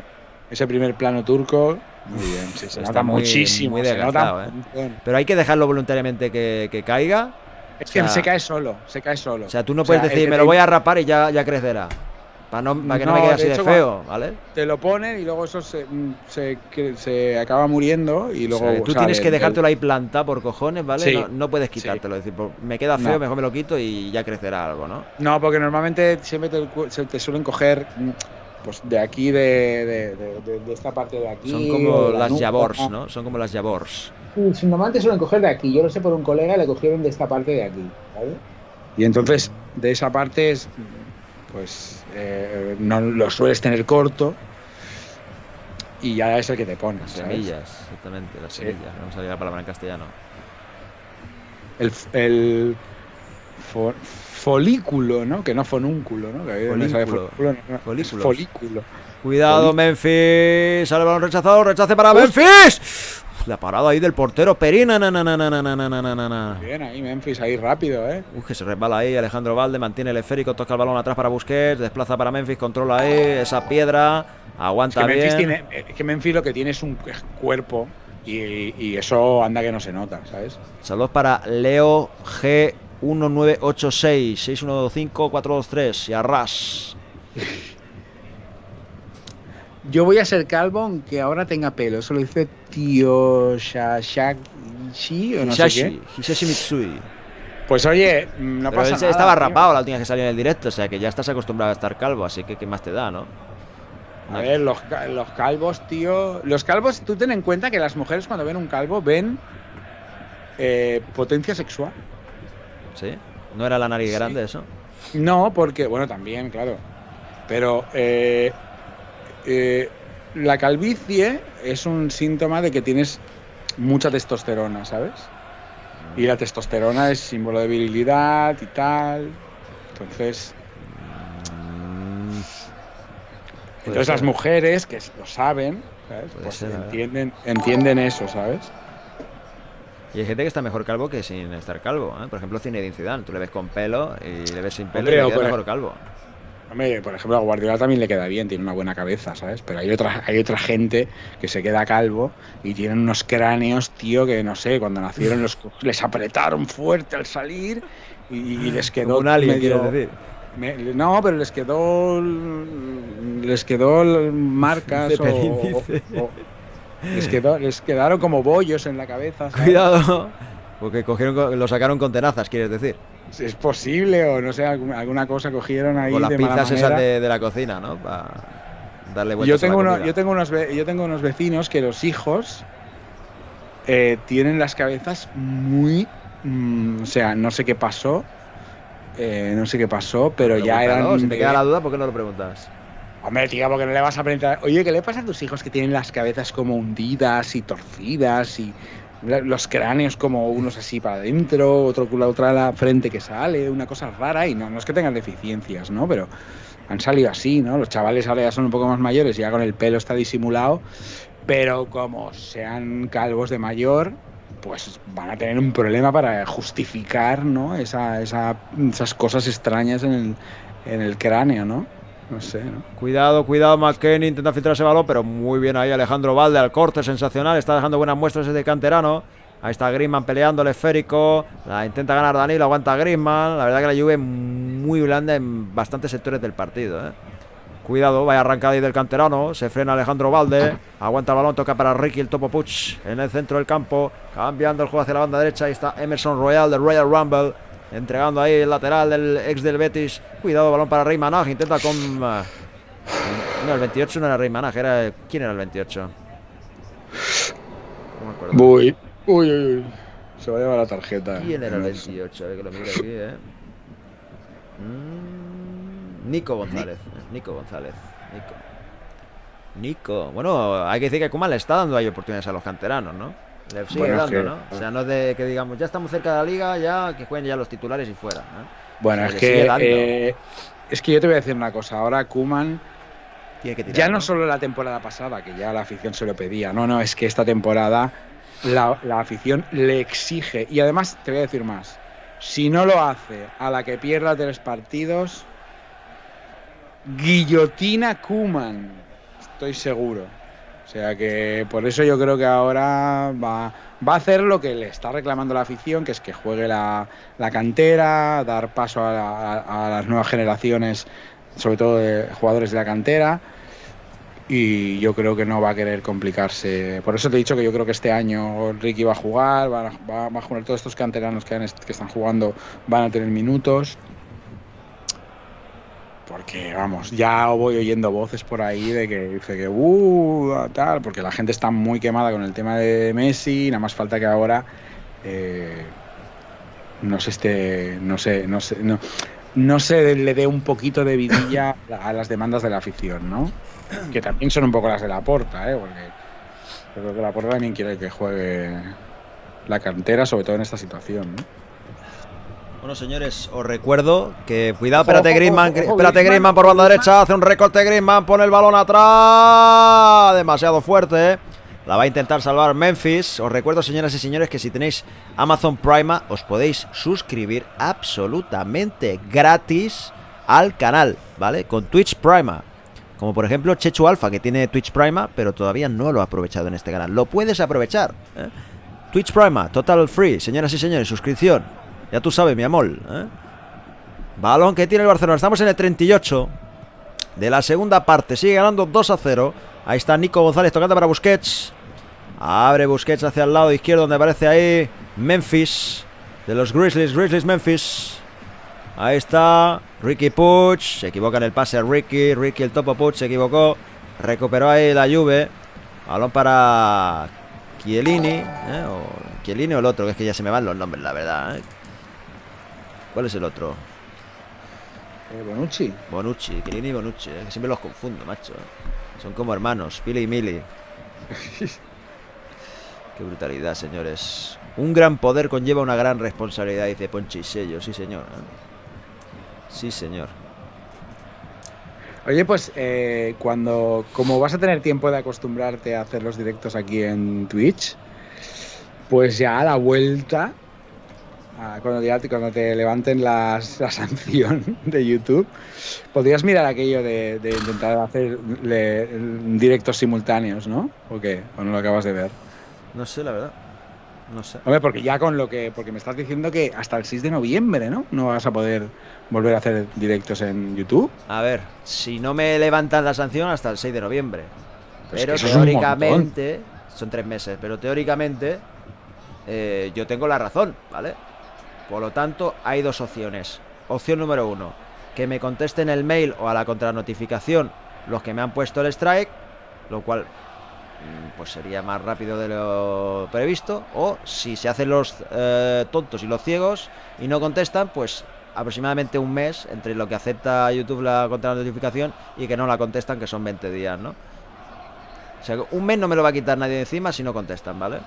Ese primer plano turco. Muy bien, sí, se Está nota muy- muchísimo. muy se nota ¿eh? Pero hay que dejarlo voluntariamente que, que caiga. Es que O sea- se cae solo, se cae solo. O sea, tú no O puedes sea, decir, me lo voy a rapar y ya, ya crecerá. Para no, para que no, me quede de así de hecho, feo, ¿vale? Te lo ponen y luego eso se, mm, se, que- se acaba muriendo y O luego. sea, tú tienes que el- dejártelo ahí plantado por cojones, ¿vale? Sí, No, no puedes quitártelo. Es decir, me queda feo, No. mejor me lo quito y ya crecerá algo, ¿no? No, porque normalmente siempre te, se te suelen coger mm, pues de aquí, de, de- de- de- de esta parte de aquí. Son como la las nuca. Yabors, ¿no? Son como las Yabors. Sí, Normalmente suelen coger de aquí. Yo lo sé por un colega, le cogieron de esta parte de aquí, ¿vale? Y entonces, de esa parte es, pues, eh, no lo sueles tener corto y ya es el que te pones. Las ¿sabes? semillas, exactamente, las Sí. semillas. Vamos a salir la palabra en castellano. El, el fo- folículo, ¿no? Que no fonúnculo, ¿no? Que Folículo. folículo, no, no, folículo. Cuidado, Memphis. El balón rechazado. Rechace para Memphis la parada ahí del portero Perina. Na, na, na, Bien ahí Memphis, ahí rápido, ¿eh? Uy, que se resbala ahí Alejandro Valde, mantiene el esférico, toca el balón atrás para Busquets, desplaza para Memphis, controla ahí esa piedra, aguanta es que bien. Memphis tiene, es que Memphis lo que tiene es un cuerpo y, y eso anda que no se nota, ¿sabes? Saludos para Leo G1986, 6125-423 y Arras. Yo voy a ser calvo aunque ahora tenga pelo. Eso lo dice tío Shashashi o no sé qué. Mitsui. Pues oye, no Pero pasa él nada. estaba tío. rapado la última vez que salió en el directo, o sea que ya estás acostumbrado a estar calvo, así que qué más te da, ¿no? A ver, los, los calvos, tío. Los calvos, tú ten en cuenta que las mujeres cuando ven un calvo ven eh, potencia sexual. ¿Sí? ¿No era la nariz Sí. grande eso? No, porque, bueno, también, claro. Pero eh, eh, la calvicie es un síntoma de que tienes mucha testosterona, ¿sabes? Y la testosterona es símbolo de virilidad y tal. Entonces, entonces las mujeres que lo saben, ¿sabes? Pues ser, entienden, entienden eso, ¿sabes? Y hay gente que está mejor calvo que sin estar calvo. ¿eh? Por ejemplo, Zinedine Zidane. Tú le ves con pelo y le ves sin pelo Hombre, y le queda mejor calvo. Hombre, por ejemplo, a Guardiola también le queda bien, tiene una buena cabeza, ¿sabes? Pero hay otra, hay otra gente que se queda calvo y tienen unos cráneos, tío, que no sé, cuando nacieron los, les apretaron fuerte al salir y, y les quedó Como un alien, medio- decir. me- no, pero les quedó les quedó marcas o, Cepelín, o- o- les quedó les quedaron como bollos en la cabeza. ¿sabes? Cuidado. Porque cogieron, co- lo sacaron con tenazas, quieres decir. Es posible o no sé, alguna, alguna cosa cogieron ahí Con las de mala esas de, de la cocina, ¿no? Para darle Yo tengo, uno- yo, tengo unos, yo tengo unos vecinos que los hijos eh, tienen las cabezas muy... mm, o sea, no sé qué pasó. eh, no sé qué pasó, pero ya eran... Si te queda la duda, ¿por qué no lo preguntas? Hombre, tío, porque no le vas a preguntar... Oye, ¿qué le pasa a tus hijos que tienen las cabezas como hundidas y torcidas y los cráneos como unos así para adentro, otro la otra la frente que sale, una cosa rara y no, no es que tengan deficiencias, ¿no? Pero han salido así, ¿no? Los chavales ahora ya son un poco más mayores ya con el pelo está disimulado, pero como sean calvos de mayor, pues van a tener un problema para justificar, ¿no? Esa, esa- esas cosas extrañas en el, en el cráneo, ¿no? No sé, ¿no? Cuidado, cuidado, McKenny intenta filtrar ese balón, pero muy bien ahí Alejandro Valde al corte, sensacional, está dejando buenas muestras ese canterano. Ahí está Griezmann peleando el esférico, la intenta ganar Danilo, aguanta Griezmann. La verdad que la Juve muy blanda en bastantes sectores del partido. ¿eh? Cuidado, vaya arrancada ahí del canterano, se frena Alejandro Valde, aguanta el balón, toca para Ricky el Topo Puch en el centro del campo, cambiando el juego hacia la banda derecha, ahí está Emerson Royal del Royal Rumble, entregando ahí el lateral del ex del Betis. Cuidado, balón para Rey Manaj, intenta con... eh, No, el 28 no era Rey Manaj, era. ¿Quién era el 28? No me acuerdo. Uy, uy, uy, uy. Se va a llevar la tarjeta. ¿Quién era el No 28? A ver que lo mire aquí, eh. Mm, Nico González. Nico González. Nico. Nico. Bueno, hay que decir que Kuman le está dando ahí oportunidades a los canteranos, ¿no? Le sigue Bueno, es dando, que- ¿no? O sea, no de que digamos, ya estamos cerca de la liga, ya que jueguen ya los titulares y fuera. ¿no? Bueno, O es sea, que eh, es que yo te voy a decir una cosa. Ahora Kuman, Tiene que tirar. ya no solo la temporada pasada, que ya la afición se lo pedía. No, no, es que esta temporada la, la afición le exige. Y además te voy a decir más. Si no lo hace a la que pierda tres partidos, guillotina Kuman. Estoy seguro. O sea que por eso yo creo que ahora va, va a hacer lo que le está reclamando la afición, que es que juegue la, la cantera, dar paso a, la- a las nuevas generaciones, sobre todo de jugadores de la cantera. Y yo creo que no va a querer complicarse. Por eso te he dicho que yo creo que este año Ricky va a jugar, va a, jugar todos estos canteranos que están jugando, van a tener minutos. Porque, vamos, ya voy oyendo voces por ahí de que dice que, uh, tal, porque la gente está muy quemada con el tema de Messi, nada más falta que ahora eh, no se esté, no sé, no sé, no, no se le dé un poquito de vidilla a las demandas de la afición, ¿no? Que también son un poco las de la porta, ¿eh? Porque yo creo que la porta también quiere que juegue la cantera, sobre todo en esta situación, ¿no? Bueno, señores, os recuerdo que cuidado, espérate Griezmann, espérate Griezmann, por banda derecha, hace un recorte Griezmann, pone el balón atrás, demasiado fuerte. La va a intentar salvar Memphis. Os recuerdo, señoras y señores, que si tenéis Amazon Prime, os podéis suscribir absolutamente gratis al canal, ¿vale? Con Twitch Prima. Como por ejemplo Chechu Alpha, que tiene Twitch Prima, pero todavía no lo ha aprovechado en este canal. Lo puedes aprovechar. ¿eh? Twitch Prima, total free, señoras y señores, suscripción. Ya tú sabes, mi amor. ¿eh? Balón que tiene el Barcelona. Estamos en el 38 de la segunda parte. Sigue ganando 2 a 0. Ahí está Nico González tocando para Busquets. Abre Busquets hacia el lado izquierdo donde aparece ahí Memphis. De los Grizzlies, Grizzlies Memphis. Ahí está Ricky Puch. Se equivoca en el pase a Ricky. Ricky el topo Puch se equivocó. Recuperó ahí la Juve. Balón para Chiellini. ¿eh? O Chiellini o el otro, que es que ya se me van los nombres, la verdad. ¿eh? ¿Cuál es el otro? Eh, Bonucci. Bonucci, Chiellini y Bonucci. eh, que siempre los confundo, macho. Son como hermanos, Pili y Mili. Qué brutalidad, señores. Un gran poder conlleva una gran responsabilidad, dice Ponchi Sello. Sí, señor. ¿eh? Sí, señor. Oye, pues eh, cuando, como vas a tener tiempo de acostumbrarte a hacer los directos aquí en Twitch, pues ya a la vuelta, cuando, ya te, cuando te levanten las, la sanción de YouTube, podrías mirar aquello de, de intentar hacer le- directos simultáneos, ¿no? ¿O qué? ¿O no lo acabas de ver? No sé, la verdad. No sé. Hombre, porque ya con lo que. Porque me estás diciendo que hasta el 6 de noviembre, ¿no? No vas a poder volver a hacer directos en YouTube. A ver, si no me levantan la sanción hasta el 6 de noviembre. Pues pero teóricamente, son tres meses, pero teóricamente eh, yo tengo la razón, ¿vale? Por lo tanto, hay dos opciones. Opción número uno, que me contesten el mail o a la contranotificación los que me han puesto el strike, lo cual mm, pues sería más rápido de lo previsto. O si se hacen los eh, tontos y los ciegos y no contestan, pues aproximadamente un mes entre lo que acepta YouTube la contranotificación y que no la contestan, que son 20 días, ¿no? O sea, un mes no me lo va a quitar nadie encima si no contestan, ¿vale?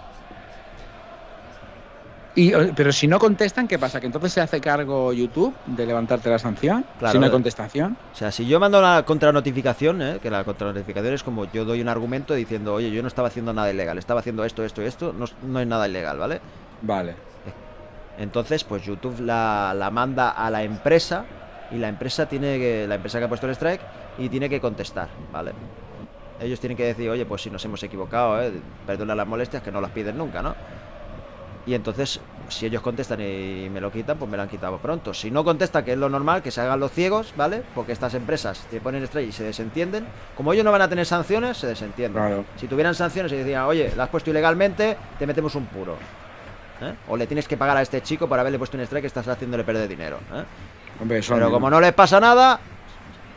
Y, o- pero si no contestan, ¿qué pasa? ¿Que entonces se hace cargo YouTube de levantarte la sanción? Claro. si no hay contestación. O sea, si yo mando una contranotificación, ¿eh? que la contranotificación es como yo doy un argumento diciendo, oye, yo no estaba haciendo nada ilegal, estaba haciendo esto, esto y esto, no, es- no es nada ilegal, ¿vale? Vale. Entonces, pues YouTube la, la manda a la empresa y la empresa tiene que, la empresa que ha puesto el strike y tiene que contestar, ¿vale? Ellos tienen que decir, oye, pues si nos hemos equivocado, ¿eh? perdona las molestias que no las piden nunca, ¿no? Y entonces, si ellos contestan y me lo quitan, pues me lo han quitado pronto. Si no contestan, que es lo normal, que se hagan los ciegos, ¿vale? Porque estas empresas te ponen strike y se desentienden. Como ellos no van a tener sanciones, se desentienden. Claro. Si tuvieran sanciones y decían, oye, la has puesto ilegalmente, te metemos un puro. ¿eh? O le tienes que pagar a este chico por haberle puesto un strike que estás haciéndole perder dinero. ¿eh? Hombre, Pero como no les pasa nada,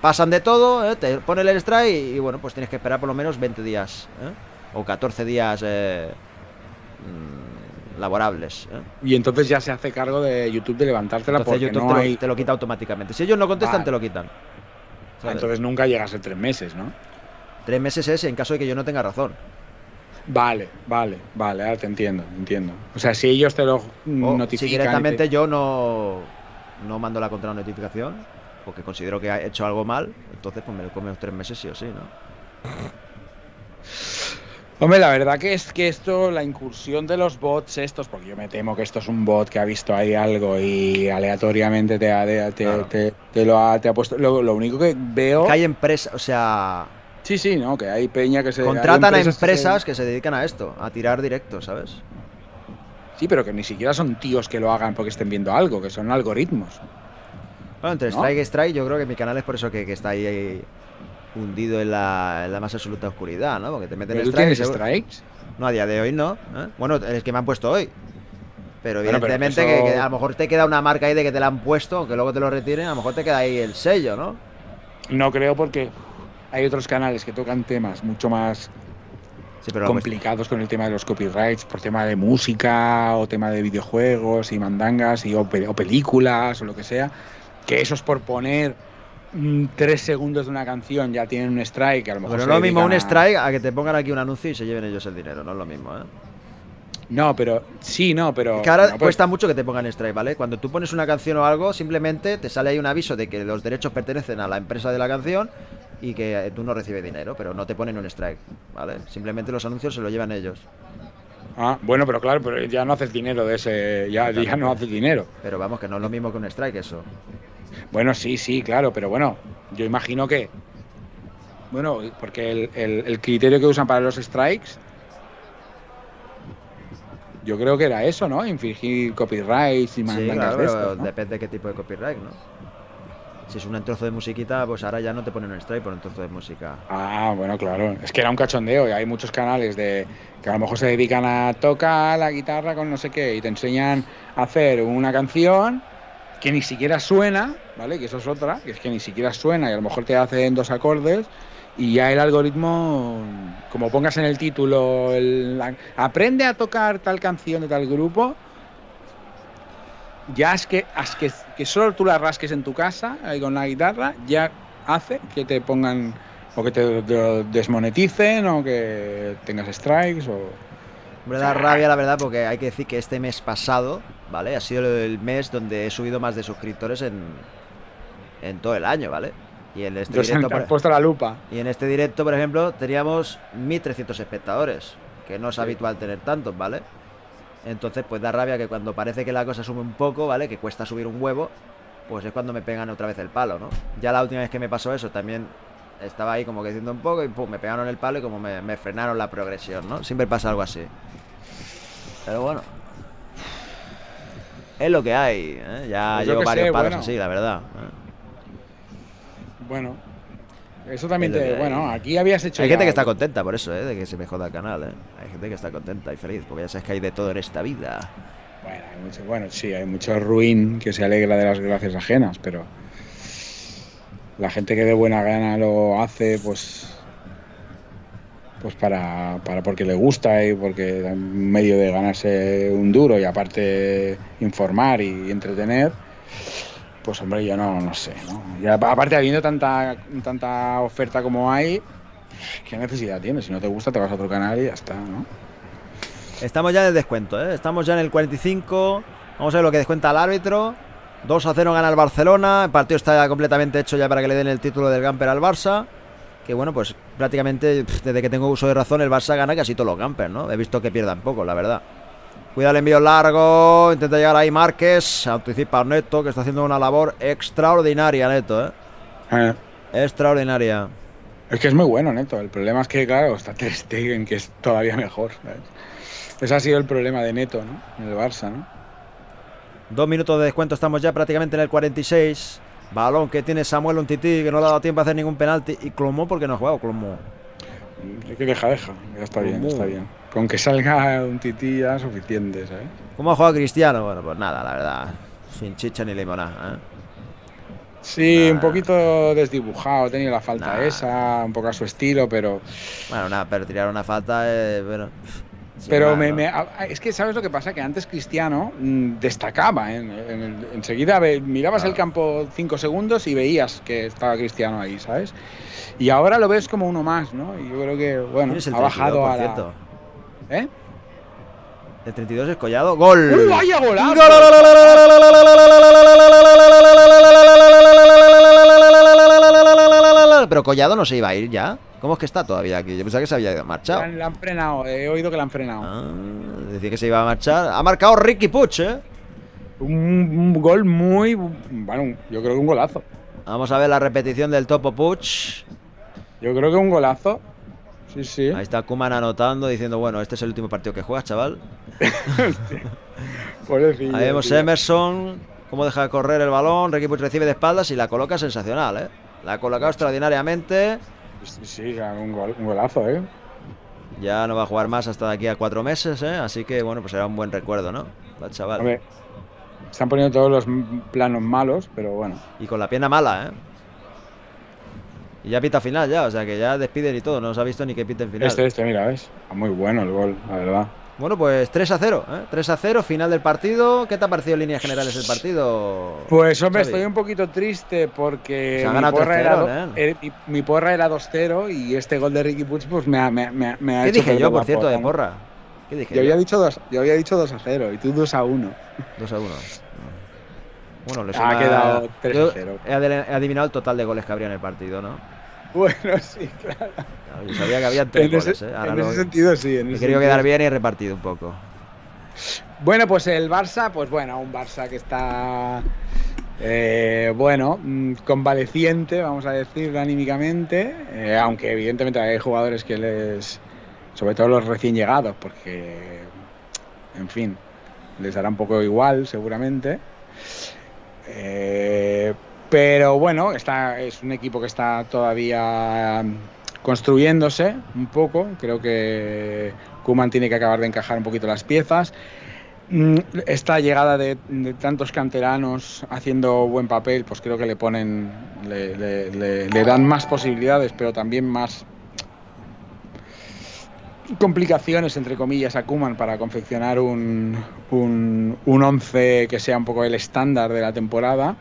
pasan de todo, ¿eh? te pone el strike y, y, bueno, pues tienes que esperar por lo menos 20 días ¿eh? o 14 días laborables. ¿eh? Y entonces ya se hace cargo de YouTube de levantártela Entonces porque YouTube no te, lo, hay... te lo quita automáticamente. Si ellos no contestan, Vale. te lo quitan. Ah, ¿sabes? Entonces nunca llegas a tres meses, ¿no? Tres meses es en caso de que yo no tenga razón. Vale, vale, vale, ahora te entiendo, entiendo. O sea, si ellos te lo O notifican... si directamente te- yo no, no mando la contranotificación, porque considero que he hecho algo mal, entonces pues me lo come los tres meses sí o sí, ¿no? Hombre, la verdad que es que esto, la incursión de los bots estos, porque yo me temo que esto es un bot que ha visto ahí algo y aleatoriamente te ha, te, te- Claro. te- te lo, ha, te ha puesto... Lo, lo único que veo... Que hay empresas, o sea, Sí, sí, ¿no? Que hay peña que se... contratan a que se- empresas que se dedican a esto, a tirar directo, ¿sabes? Sí, pero que ni siquiera son tíos que lo hagan porque estén viendo algo, que son algoritmos. Bueno, entre ¿No? Strike y Strike, yo creo que mi canal es por eso que, que está ahí, ahí hundido en la, en la más absoluta oscuridad, ¿no? Porque te meten ¿Pero tú Strike. y tienes strikes? No, a día de hoy no. ¿eh? Bueno, el que me han puesto hoy. Pero Bueno, pero evidentemente eso- que, que a lo mejor te queda una marca ahí de que te la han puesto, aunque luego te lo retiren, a lo mejor te queda ahí el sello, ¿no? No creo porque hay otros canales que tocan temas mucho más Sí, pero complicados con el tema de los copyrights, por tema de música o tema de videojuegos y mandangas y, o, o películas o lo que sea, que eso es por poner tres segundos de una canción ya tienen un strike, a lo mejor Pero no es lo mismo un a- strike a que te pongan aquí un anuncio y se lleven ellos el dinero, no es lo mismo, ¿eh? No, pero sí, no, pero... Es que ahora pues- cuesta mucho que te pongan strike, ¿vale? Cuando tú pones una canción o algo, simplemente te sale ahí un aviso de que los derechos pertenecen a la empresa de la canción y que eh, tú no recibes dinero, pero no te ponen un strike, ¿vale? Simplemente los anuncios se lo llevan ellos. Ah, bueno, pero claro, pero ya no haces dinero de ese, ya, ya no haces dinero. Pero vamos, que no es lo mismo que un strike eso. Bueno, sí, sí, claro, pero bueno, yo imagino que. Bueno, porque el, el- el criterio que usan para los strikes. Yo creo que era eso, ¿no? Infringir copyrights y Sí, mandangas claro, de depende de qué tipo de copyright, ¿no? Si es un trozo de musiquita, pues ahora ya no te ponen un strike por un trozo de música. Ah, bueno, claro. Es que era un cachondeo y hay muchos canales de que a lo mejor se dedican a tocar la guitarra con no sé qué y te enseñan a hacer una canción que ni siquiera suena, ¿vale? Que eso es otra, que es que ni siquiera suena y a lo mejor te hacen dos acordes y ya el algoritmo, como pongas en el título, aprende a tocar tal canción de tal grupo, ya es que, es que, que solo tú la rasques en tu casa con la guitarra, ya hace que te pongan o que te, te desmoneticen o que tengas strikes o... Me da rabia, la verdad, porque hay que decir que este mes pasado, ¿vale? Ha sido el mes donde he subido más de suscriptores en, en todo el año, ¿vale? Y en este Entonces directo, por, puesto la lupa. y en este directo, por ejemplo, teníamos 1300 espectadores, que no es Sí. habitual tener tantos, ¿vale? Entonces, pues da rabia que cuando parece que la cosa sube un poco, ¿vale? Que cuesta subir un huevo, pues es cuando me pegan otra vez el palo, ¿no? Ya la última vez que me pasó eso, también estaba ahí como que diciendo un poco y pum, me pegaron el palo y como me, me frenaron la progresión, ¿no? Siempre pasa algo así. Pero bueno. Es lo que hay, ¿eh? Ya yo llevo varios sé, palos bueno. así, la verdad. ¿eh? Bueno, eso también Es te... Bueno, aquí habías hecho... Hay ya gente que está contenta por eso, ¿eh? De que se me joda el canal, ¿eh? Hay gente que está contenta y feliz, porque ya sabes que hay de todo en esta vida. Bueno, hay mucho- bueno, sí, hay mucho ruin que se alegra de las gracias ajenas, pero la gente que de buena gana lo hace, pues, pues para, para porque le gusta y porque es un medio de ganarse un duro y aparte informar y entretener, pues hombre, yo no, no sé, ¿no? Aparte habiendo tanta, tanta oferta como hay, ¿qué necesidad tienes? Si no te gusta, te vas a otro canal y ya está, ¿no? Estamos ya en el descuento, ¿eh? Estamos ya en el 45. Vamos a ver lo que descuenta el árbitro. 2 a 0 gana el Barcelona. El partido está completamente hecho ya para que le den el título del Gamper al Barça. Que bueno, pues prácticamente desde que tengo uso de razón, el Barça gana casi todos los Gampers, ¿no? He visto que pierdan poco, la verdad. Cuida el envío largo. Intenta llegar ahí Márquez. Anticipa a Neto, que está haciendo una labor extraordinaria, Neto, ¿eh? Eh, Extraordinaria. Es que es muy bueno, Neto. El problema es que, claro, está Ter Stegen, que es todavía mejor. ¿sabes? Ese ha sido el problema de Neto, ¿no? En el Barça, ¿no? Dos minutos de descuento, estamos ya prácticamente en el 46. Balón que tiene Samuel Untiti, que no le ha dado tiempo a hacer ningún penalti. Y Clomó, porque no ha jugado Clomó. Es que deja, deja. Ya está bien, está bien. Con que salga un tití ya suficiente, ¿sabes? ¿Cómo ha jugado Cristiano? Bueno, pues nada, la verdad. Sin chicha ni limonada. ¿eh? Sí, Nah. un poquito desdibujado, tenía la falta Nah. esa, un poco a su estilo, pero Bueno, nada, pero tirar una falta, eh, bueno. Pero me, me- es que sabes lo que pasa que antes Cristiano mm, destacaba, ¿eh? en, en enseguida mirabas Claro. el campo cinco segundos y veías que estaba Cristiano ahí, ¿sabes? Y ahora lo ves como uno más, ¿no? Y yo creo que bueno, ¿Quién es el ha 32, bajado por a la, cierto? ¿eh? El 32 es Collado. ¡Gol! ¡Uy, vaya golazo! Pero Collado no se iba a ir ya. ¿Cómo es que está todavía aquí? Yo pensaba que se había La marchado. han, la han frenado, he oído que la han frenado. Ah, decía que se iba a marchar. Ha marcado Ricky Puch, ¿eh? Un, un gol muy, bueno, yo creo que un golazo. Vamos a ver la repetición del Topo Puch. Yo creo que un golazo. Sí, sí. Ahí está Kuman anotando, diciendo, bueno, este es el último partido que juegas, chaval. Ahí vemos tío. Emerson, cómo deja de correr el balón, Ricky Puig recibe de espaldas y la coloca sensacional, ¿eh? La ha colocado extraordinariamente. Sí, sí, un, gol- un golazo, ¿eh? Ya no va a jugar más hasta de aquí a cuatro meses, ¿eh? Así que, bueno, pues será un buen recuerdo, ¿no? Para el chaval. Hombre, están poniendo todos los planos malos, pero bueno. Y con la pierna mala, ¿eh? Y ya pita final ya, o sea que ya despiden y todo, no se ha visto ni que piten final. Este, este, mira, ¿ves? Muy bueno el gol, la verdad. Bueno, pues 3 a 0, ¿eh? 3 a 0, final del partido. ¿Qué te ha parecido en líneas generales el partido? Pues hombre, Xavi? estoy un poquito triste porque Se ha mi, porra era 3-0, do- ¿eh? mi, mi porra era 2-0 y este gol de Ricky Puig pues me ha, me, me me ha ¿Qué hecho dije yo, por cierto, de ¿no? porra? ¿Qué dije Yo había dicho 2, yo había dicho 2 a 0 y tú 2 a 1. 2 a 1. Bueno, le Ha quedado 3 a Yo 0. He adele- he adivinado el total de goles que habría en el partido, ¿no? Bueno, sí, claro. Yo sabía que había tres En goles, ese, ¿eh? Ahora en ese sentido, sí. en he ese querido sentido quedar bien y he repartido un poco. Bueno, pues el Barça, pues bueno, un Barça que está, eh, bueno, mm, convaleciente, vamos a decir, anímicamente, eh, aunque evidentemente hay jugadores que les, sobre todo los recién llegados, porque, en fin, les dará un poco igual seguramente. Eh, pero bueno, está, es un equipo que está todavía mm, construyéndose un poco. Creo que Kuman tiene que acabar de encajar un poquito las piezas. Mm, Esta llegada de, tantos canteranos haciendo buen papel, pues creo que le ponen, le- le dan más posibilidades, pero también más complicaciones, entre comillas, a Kuman para confeccionar un, un, un once que sea un poco el estándar de la temporada.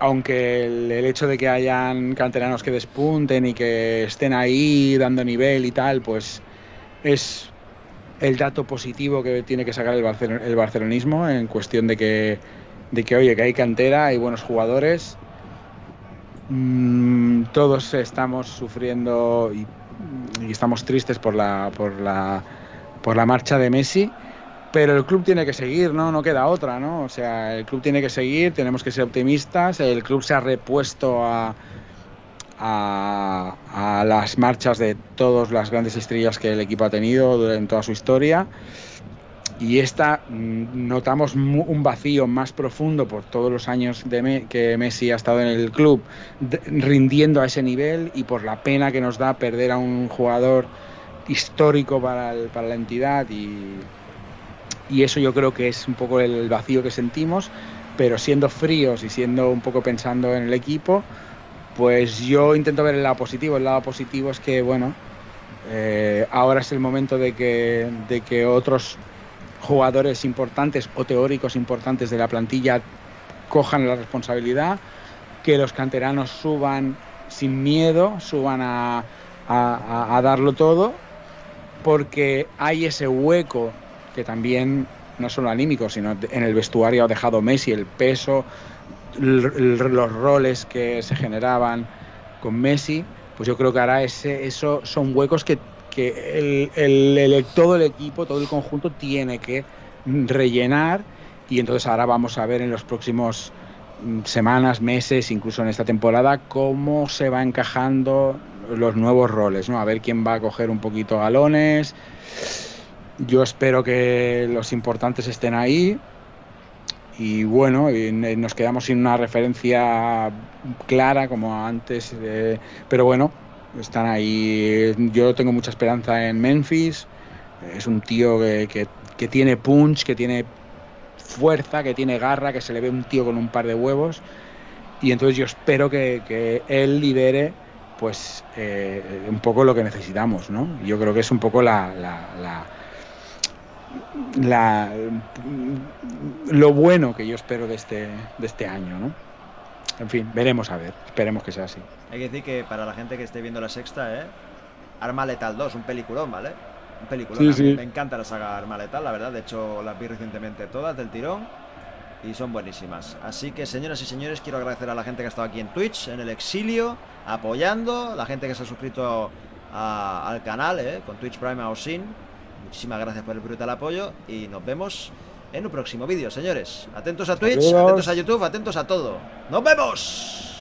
Aunque el, hecho de que hayan canteranos que despunten y que estén ahí dando nivel y tal, pues es el dato positivo que tiene que sacar el barcelonismo en cuestión de que, de que, oye, que hay cantera, hay buenos jugadores. Mm, todos estamos sufriendo y, y estamos tristes por la, por, la, por la marcha de Messi, pero el club tiene que seguir, ¿no? No queda otra, ¿no? O sea, el club tiene que seguir, tenemos que ser optimistas, el club se ha repuesto a, las marchas de todas las grandes estrellas que el equipo ha tenido durante toda su historia. Y esta mm, notamos un vacío más profundo por todos los años que Messi ha estado en el club, rindiendo a ese nivel y por la pena que nos da perder a un jugador histórico para, para la entidad y, y eso yo creo que es un poco el vacío que sentimos, pero siendo fríos y siendo un poco pensando en el equipo, pues yo intento ver el lado positivo. El lado positivo es que, bueno, eh, ahora es el momento de que, de que otros jugadores importantes o teóricos importantes de la plantilla cojan la responsabilidad, que los canteranos suban sin miedo, suban a, a- darlo todo, porque hay ese hueco que también, no solo anímico, sino en el vestuario ha dejado Messi, el peso, los roles que se generaban con Messi, pues yo creo que ahora ese, eso son huecos que, que el- el- todo el equipo, todo el conjunto tiene que rellenar y entonces ahora vamos a ver en los próximos mm, semanas, meses, incluso en esta temporada, cómo se va encajando los nuevos roles, ¿no? A ver quién va a coger un poquito galones. Yo espero que los importantes estén ahí. Y bueno, nos quedamos sin una referencia clara como antes. pero bueno, están ahí. Yo tengo mucha esperanza en Memphis. Es un tío que, que- tiene punch, que tiene fuerza, que tiene garra, que se le ve un tío con un par de huevos. y entonces yo espero que, que él lidere pues eh, un poco lo que necesitamos, ¿no? Yo creo que es un poco la, la- lo bueno que yo espero de este, de este año, ¿no? En fin, veremos a ver, esperemos que sea así. Hay que decir que para la gente que esté viendo la sexta, ¿eh? Arma Letal 2, un peliculón, ¿vale? Un peliculón. Sí, sí. Me encanta la saga Arma Letal, la verdad. De hecho, las vi recientemente todas del tirón y son buenísimas. Así que, señoras y señores, quiero agradecer a la gente que ha estado aquí en Twitch, en el exilio, apoyando, la gente que se ha suscrito a- al canal, ¿eh? Con Twitch Prime o sin. Muchísimas gracias por el brutal apoyo y nos vemos en un próximo vídeo, señores. Atentos a Twitch, atentos a YouTube, atentos a todo. ¡Nos vemos!